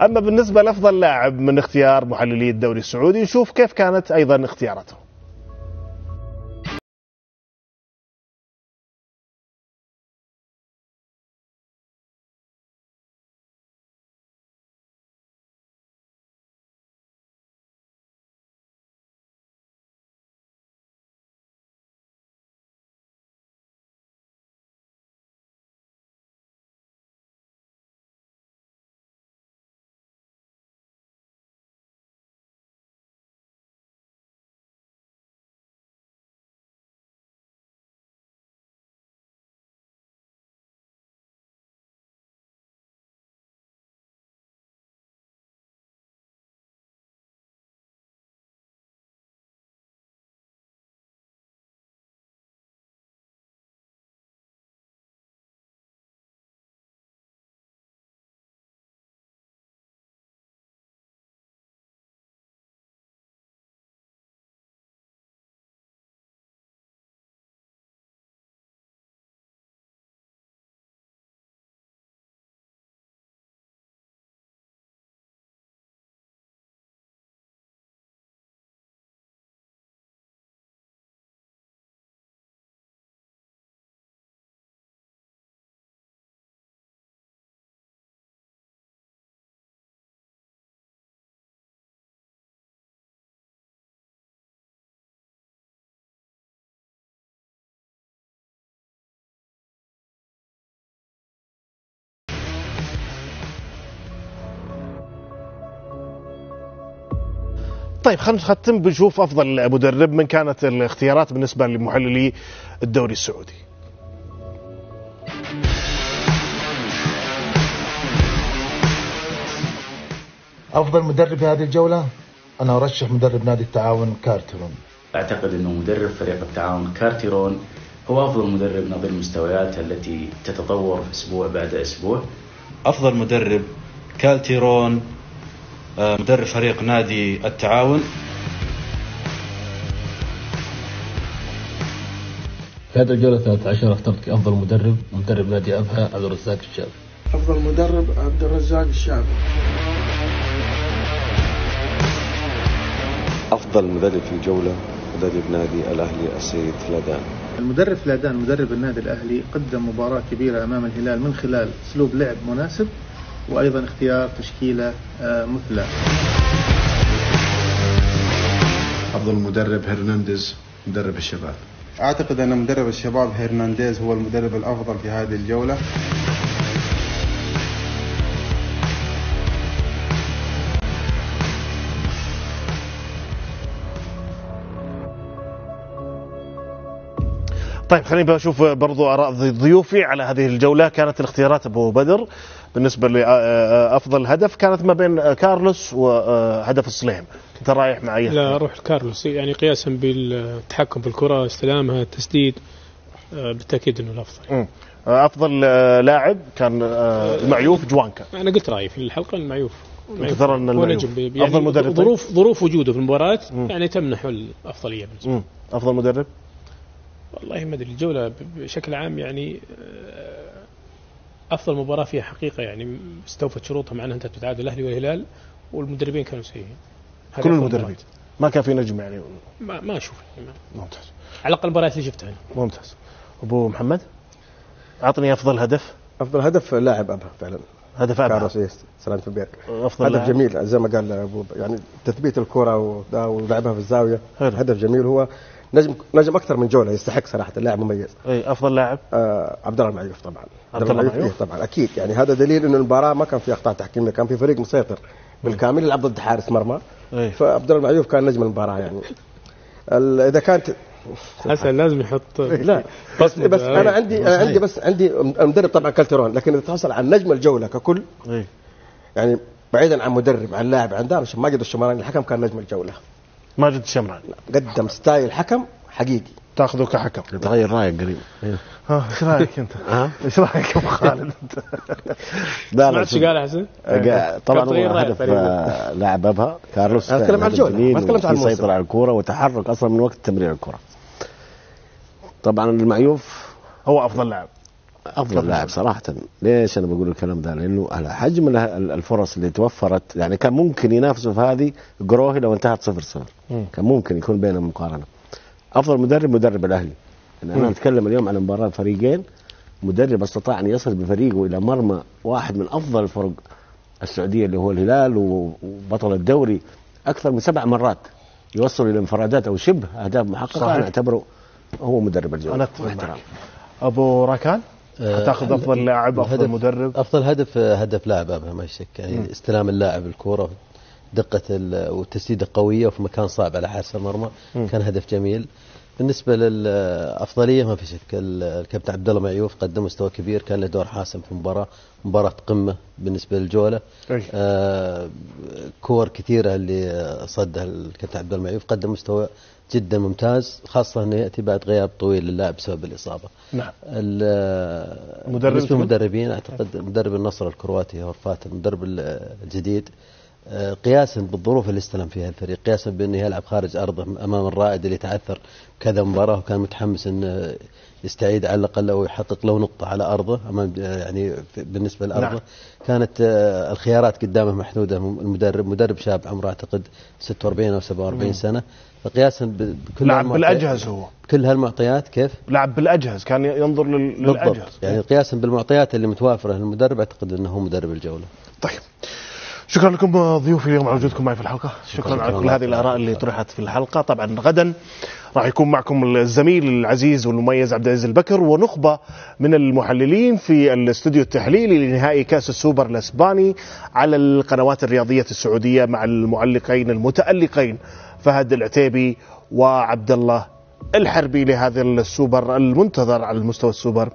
أما بالنسبة لأفضل لاعب من اختيار محللي الدوري السعودي نشوف كيف كانت أيضا اختياراتهم. طيب خلينا نختم بنشوف أفضل مدرب من كانت الاختيارات بالنسبة لمحللي الدوري السعودي. أفضل مدرب في هذه الجولة؟ أنا أرشح مدرب نادي التعاون كارترون أعتقد أنه مدرب فريق التعاون كارتيرون هو أفضل مدرب نظير المستويات التي تتطور أسبوع بعد أسبوع. أفضل مدرب كالتيرون مدرب فريق نادي التعاون. في هذه الجولة 13 اخترت أفضل مدرب مدرب نادي أبها عبد الرزاق الشافعي أفضل مدرب عبد الرزاق الشعبي. أفضل مدرب في الجولة مدرب نادي الأهلي السيد فلادان. المدرب فلادان مدرب النادي الأهلي قدم مباراة كبيرة أمام الهلال من خلال أسلوب لعب مناسب. وأيضا اختيار تشكيلة آه، مثلى. أفضل مدرب هرنانديز مدرب الشباب. أعتقد أن مدرب الشباب هرنانديز هو المدرب الأفضل في هذه الجولة. طيب خليني بشوف برضو آراء ضيوفي على هذه الجولة. كانت الاختيارات أبو بدر. بالنسبة لافضل هدف كانت ما بين كارلوس وهدف الصليم أنت رايح مع أي لا أروح كارلوس يعني قياسا بالتحكم بالكرة استلامها التسديد بالتأكيد إنه الأفضل. أفضل لاعب كان المعيوف جوانكا. أنا قلت رأيي في الحلقة المعيوف. ترى إن المعيوف يعني أفضل مدرب ظروف ظروف وجوده في المباراة يعني تمنح الأفضلية بالنسبة أفضل مدرب؟ والله ما أدري الجولة بشكل عام يعني أفضل مباراة فيها حقيقة يعني استوفت شروطها مع أنها انتهت بتعادل الأهلي والهلال والمدربين كانوا سيئين. كل المدربين. ما كان في نجم يعني. ما ما أشوف. ممتاز. على الأقل المباريات اللي شفتها ممتاز. أبو محمد؟ أعطني أفضل هدف. أفضل هدف لاعب أبها فعلا. هدف أبها. كارلوس إيه، سلام في البيت. أفضل هدف لاعب. جميل زي ما قال ابو يعني تثبيت الكرة ولعبها في الزاوية. حلو. هدف جميل. هو نجم نجم أكثر من جولة يستحق صراحة اللاعب مميز. اي أفضل لاعب؟ آه عبد الله المعيوف طبعا. عبد الله المعيوف؟ إيه طبعا أكيد. يعني هذا دليل إنه المباراة ما كان في أخطاء تحكيمية كان في فريق مسيطر بالكامل يلعب ضد حارس مرمى. أي. فعبد الله المعيوف كان نجم المباراة يعني. ال- إذا كانت (laughs) حسن لازم يحط لا (laughs) بس, بس أنا عندي أنا عندي بس عندي المدرب طبعا كارتيرون لكن إذا تحصل عن نجم الجولة ككل أي. يعني بعيدا عن مدرب عن لاعب عن دار ماجد الشمراني الحكم كان نجم الجولة. ماجد الشمراني قدم style حكم حقيقي تاخذه كحكم تغير رأيك قريب ها إيش رأيك أنت؟ (laughs) ها؟ إيش رأيك أبو خالد (laughs) انت؟ لا سمعت إيش قال حسن؟ قا- طبعا هو هدف. آه، لاعب أبها كارلوس أنا أتكلم عن جميل ما تكلمت عن الموسم. سيطرة على الكرة وتحرك أصلا من وقت تمرير الكرة طبعا المعيوف هو أفضل لاعب أفضل لاعب صراحة ليش أنا بقول الكلام ده لأنه على حجم الفرص اللي توفرت يعني كان ممكن ينافسوا في هذه جروهي لو انتهت صفر صفر مم. كان ممكن يكون بينهم مقارنة. أفضل مدرب مدرب الأهلي. يعني أنا. أتكلم اليوم عن مباراة فريقين. مدرب أستطاع أن يصل بفريقه إلى مرمى واحد من أفضل الفرق السعودية اللي هو الهلال و- وبطل الدوري أكثر من سبع مرات يوصل إلى انفرادات أو شبه أهداف محققة صحيح. أنا أعتبره هو مدرب الجوله أنا أتفق معك. أبو راكان تاخذ أفضل لاعب أفضل مدرب؟ أفضل هدف آه، هدف لاعب ما شك. يعني. استلام اللاعب الكورة دقة ال- والتسديدة قوية وفي مكان صعب على حارس المرمى. كان هدف جميل. بالنسبة للافضليه ما في شك. ال- الكابتن عبد الله معيوف قدم مستوى كبير كان له دور حاسم في المباراه مباراة قمة بالنسبة للجوله. آه كور كثيرة اللي صدها الكابتن عبد الله معيوف. قدم مستوى جدا ممتاز خاصة إنه يأتي بعد غياب طويل للاعب بسبب الإصابة. نعم. ال- مدرب بالنسبة؟ للمدربين أعتقد مدرب النصر الكرواتي هورفات المدرب ال- الجديد. قياسا بالظروف اللي استلم فيها الفريق قياسا بأنه يلعب خارج أرضه أمام الرائد اللي تعثر كذا مباراة وكان متحمس انه يستعيد على الأقل أو يحقق له نقطة على أرضه امام يعني بالنسبة لأرضه. نعم. كانت آه، الخيارات قدامه محدودة. المدرب مدرب شاب عمره أعتقد 46 أو 47 مم. سنة. فقياسا بكل لعب بالأجهز هو. كل هالمعطيات كيف؟ لعب بالأجهز كان ينظر لل- بالضبط. للاجهز يعني قياسا بالمعطيات اللي متوافرة للمدرب أعتقد أنه هو مدرب الجولة. طيب. شكرا لكم ضيوفي اليوم على وجودكم معي في الحلقة. شكرا شكراً. على كل هذه الآراء اللي طرحت في الحلقة. طبعا غدا راح يكون معكم الزميل العزيز والمميز عبد العزيز البكر ونخبة من المحللين في الاستوديو التحليلي لنهائي كأس السوبر الإسباني على القنوات الرياضية السعودية مع المعلقين المتألقين فهد العتيبي وعبد الله الحربي لهذا السوبر المنتظر على المستوى السوبر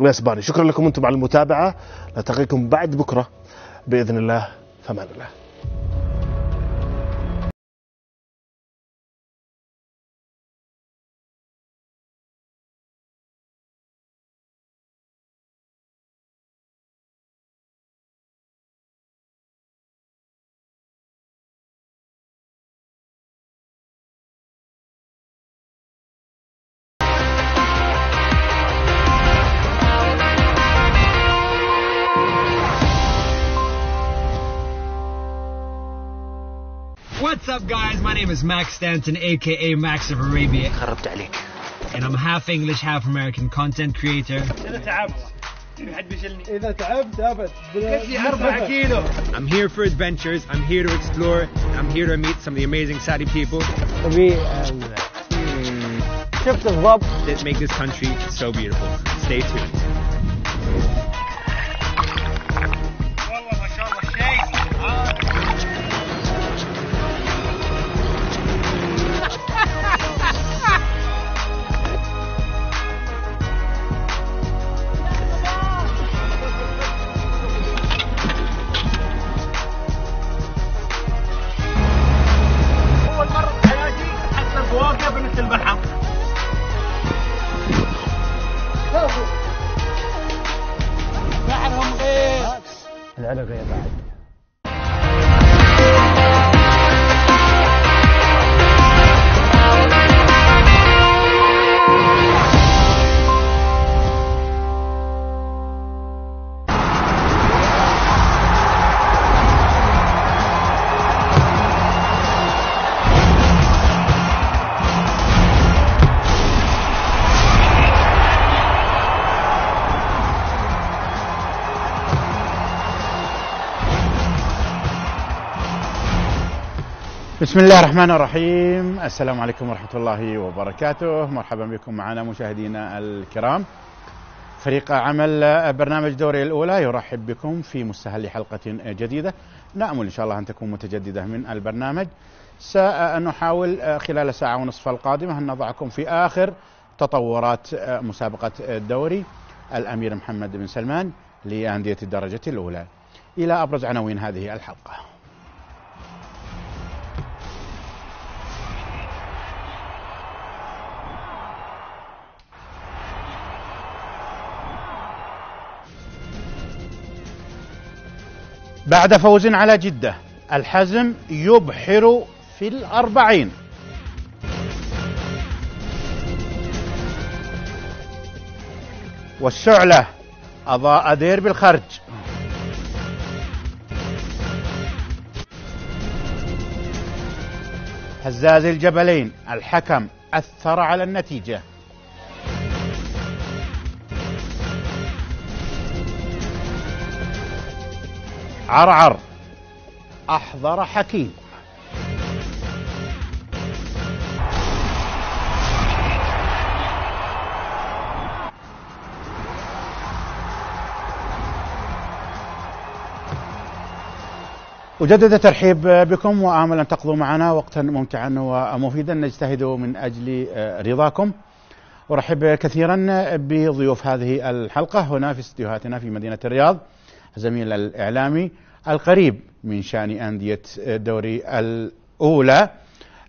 الإسباني. شكرا لكم أنتم على المتابعة. نلتقيكم بعد بكرة بإذن الله. فمان الله. What's up, guys? My name is Max Stanton, aka Max of Arabia. And I'm half English, half American content creator. I'm here for adventures, I'm here to explore, I'm here to meet some of the amazing Saudi people. Hmm. That make this country so beautiful. Stay tuned. بسم الله الرحمن الرحيم. السلام عليكم ورحمة الله وبركاته. مرحبا بكم معنا مشاهدينا الكرام. فريق عمل برنامج دوري الأولى يرحب بكم في مستهل حلقة جديدة. نأمل إن شاء الله أن تكون متجددة من البرنامج. سنحاول خلال ساعة ونصف القادمة أن نضعكم في آخر تطورات مسابقة الدوري. الأمير محمد بن سلمان لأندية الدرجة الأولى. إلى أبرز عناوين هذه الحلقة. بعد فوز على جدة الحزم يبحر في الأربعين. والشعلة أضاء دير بالخرج. هزاز الجبلين الحكم أثر على النتيجة. عرعر. أحضر حكيم. أجدد الترحيب بكم وآمل أن تقضوا معنا وقتا ممتعا ومفيدا نجتهد من أجل رضاكم. أرحب كثيرا بضيوف هذه الحلقة هنا في استديوهاتنا في مدينة الرياض. زميل الإعلامي القريب من شأن أندية الدوري الأولى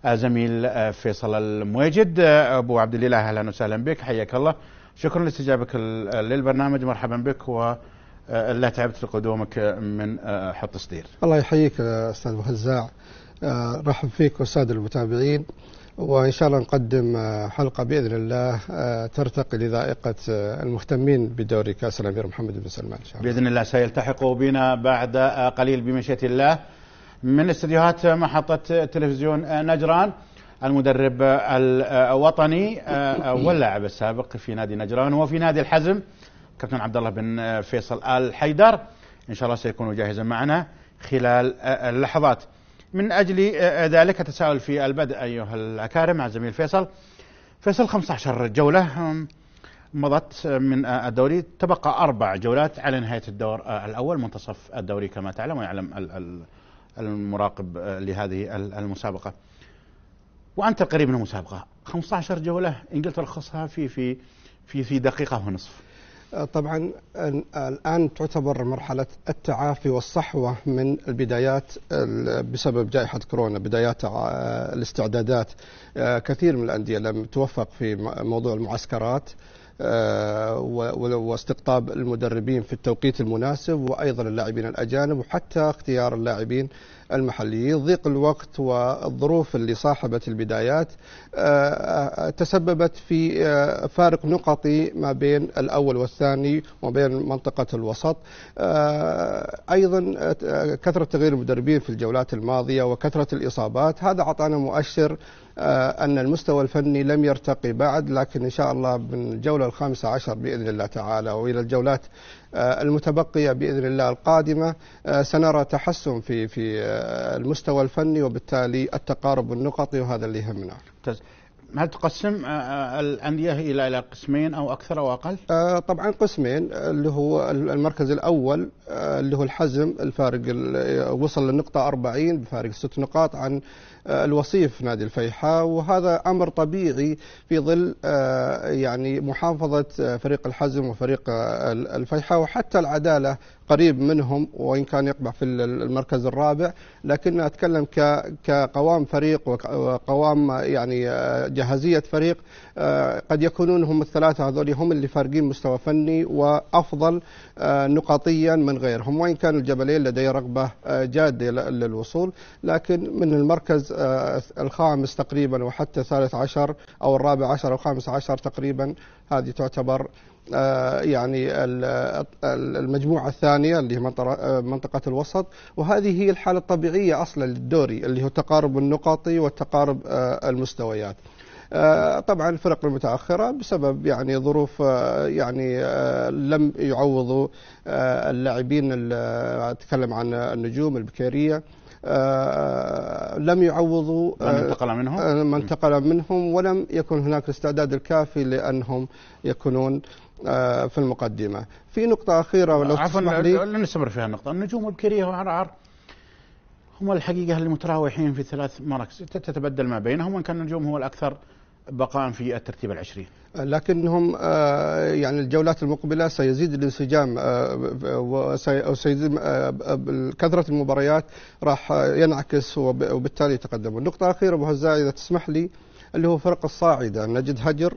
زميل فيصل المويجد. أبو عبد الله أهلا وسهلا بك حياك الله. شكرا لاستجابك للبرنامج مرحبا بك و لا تعبت لقدومك من حط صدير الله يحييك أستاذ ابو هزاع رحب فيك والساده المتابعين. وإن شاء الله نقدم حلقة بإذن الله ترتقي لذائقة المهتمين بدوري كأس الامير محمد بن سلمان إن شاء الله. بإذن الله سيلتحقوا بنا بعد قليل بمشيئة الله من استديوهات محطة تلفزيون نجران المدرب الوطني واللاعب السابق في نادي نجران وفي نادي الحزم كابتن عبد الله بن فيصل آل حيدر إن شاء الله سيكون جاهزا معنا خلال اللحظات. من أجل ذلك أتساءل في البدء أيها الأكارم مع الزميل فيصل. فيصل 15 جولة مضت من الدوري. تبقى أربع جولات على نهاية الدور الأول منتصف الدوري كما تعلم ويعلم المراقب لهذه المسابقة. وأنت القريب من المسابقة. 15 جولة إن قلت تلخصها في في في في دقيقة ونصف. طبعا الآن تعتبر مرحلة التعافي والصحوة من البدايات بسبب جائحة كورونا بدايات الاستعدادات. كثير من الأندية لم توفق في موضوع المعسكرات آه، واستقطاب المدربين في التوقيت المناسب وأيضا اللاعبين الأجانب وحتى اختيار اللاعبين المحليين ضيق الوقت والظروف اللي صاحبت البدايات آه، تسببت في فارق نقطي ما بين الأول والثاني وبين منطقة الوسط. أيضا كثرة تغيير المدربين في الجولات الماضية وكثرة الإصابات هذا أعطانا مؤشر أن المستوى الفني لم يرتقي بعد لكن إن شاء الله من الجولة الخامسة عشر بإذن الله تعالى وإلى الجولات المتبقية بإذن الله القادمة سنرى تحسن في في المستوى الفني وبالتالي التقارب النقطي وهذا اللي يهمنا. هل تقسم الأندية إلى إلى قسمين أو أكثر أو أقل؟ طبعا قسمين اللي هو المركز الأول اللي هو الحزم الفارق وصل للنقطة 40 بفارق ست نقاط عن الوصيف نادي الفيحاء وهذا أمر طبيعي في ظل يعني محافظة فريق الحزم وفريق الفيحاء وحتى العدالة قريب منهم وإن كان يقبع في المركز الرابع لكن أتكلم كقوام فريق وقوام يعني جاهزيه فريق قد يكونون هم الثلاثة هذول هم اللي فارقين مستوى فني وأفضل نقاطيا من غيرهم. وإن كان الجبلين لديه رغبة جادة للوصول لكن من المركز الخامس تقريبا وحتى الثالث عشر أو الرابع عشر أو الخامس عشر تقريبا هذه تعتبر يعني المجموعة الثانية اللي هي منطقة الوسط. وهذه هي الحالة الطبيعية أصلا للدوري اللي هو تقارب النقاطي والتقارب المستويات. طبعا الفرق المتأخرة بسبب يعني ظروف يعني لم يعوضوا اللاعبين أتكلم عن النجوم البكيرية. لم يعوضوا من انتقل منهم؟ من انتقل منهم ولم يكن هناك الاستعداد الكافي لأنهم يكونون في المقدمة. في نقطة أخيرة ولو عفوا لن نستمر في هالنقطه، النجوم البكيريه وعرعر هم الحقيقة المتراوحين في ثلاث مراكز. تتبدل ما بينهم وإن كان النجوم هو الأكثر بقاء في الترتيب العشرين. لكنهم يعني الجولات المقبلة سيزيد الانسجام وسيزيد كثرة المباريات راح ينعكس وبالتالي يتقدم النقطه الاخيره أبو هزاع إذا تسمح لي اللي هو فرق الصاعدة. نجد هجر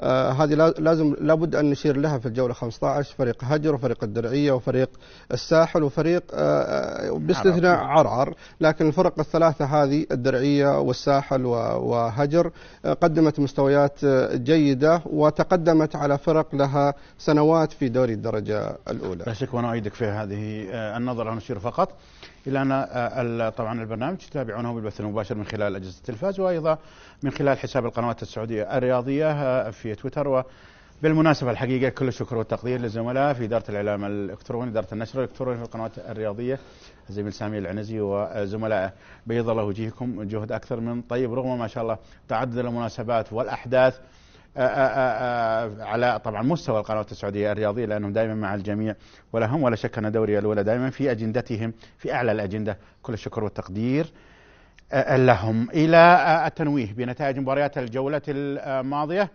آه هذه لازم لابد أن نشير لها في الجولة 15 فريق هجر وفريق الدرعية وفريق الساحل وفريق آه باستثناء عرعر لكن الفرق الثلاثة هذه الدرعية والساحل وهجر آه قدمت مستويات جيدة وتقدمت على فرق لها سنوات في دوري الدرجة الأولى. لا شك وأنا أؤيدك في هذه النظره نشير فقط. إلى أن طبعا البرنامج تتابعونه بالبث المباشر من خلال أجهزة التلفاز وأيضا من خلال حساب القنوات السعودية الرياضية في تويتر. وبالمناسبة الحقيقة كل الشكر والتقدير للزملاء في إدارة الإعلام الإلكتروني إدارة النشر الإلكتروني في القنوات الرياضية الزميل سامي العنزي وزملائه بيض الله وجيهكم جهد أكثر من طيب رغم ما شاء الله تعدد المناسبات والأحداث على طبعا مستوى القنوات السعودية الرياضية لأنهم دائما مع الجميع ولا هم ولا شك أن دوري الأولى دائما في أجندتهم في أعلى الأجندة. كل الشكر والتقدير لهم. إلى التنويه بنتائج مباريات الجولة الماضية.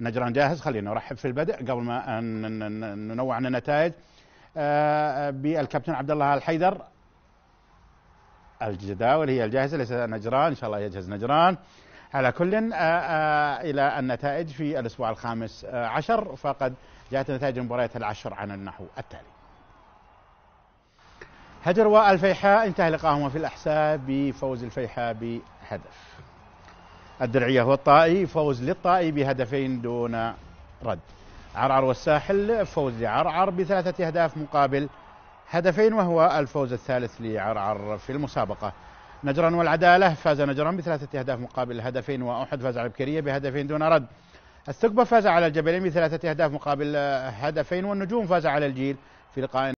نجران جاهز خلينا نرحب في البدء قبل ما ننوع عن النتائج. بالكابتن عبد الله الحيدر. الجداول هي الجاهزة ليس نجران إن شاء الله يجهز نجران. على كل آآ آآ إلى النتائج في الأسبوع الخامس عشر فقد جاءت نتائج المباريات العشر عن النحو التالي. هجر والفيحاء انتهى لقاهما في الأحساء بفوز الفيحاء بهدف. الدرعية والطائي فوز للطائي بهدفين دون رد. عرعر والساحل فوز لعرعر بثلاثة أهداف مقابل هدفين وهو الفوز الثالث لعرعر في المسابقة. نجران والعدالة فاز نجران بثلاثة أهداف مقابل هدفين وأحد فاز على البكرية بهدفين دون رد. الثقبة فاز على الجبلين بثلاثة أهداف مقابل هدفين والنجوم فاز على الجيل في لقاء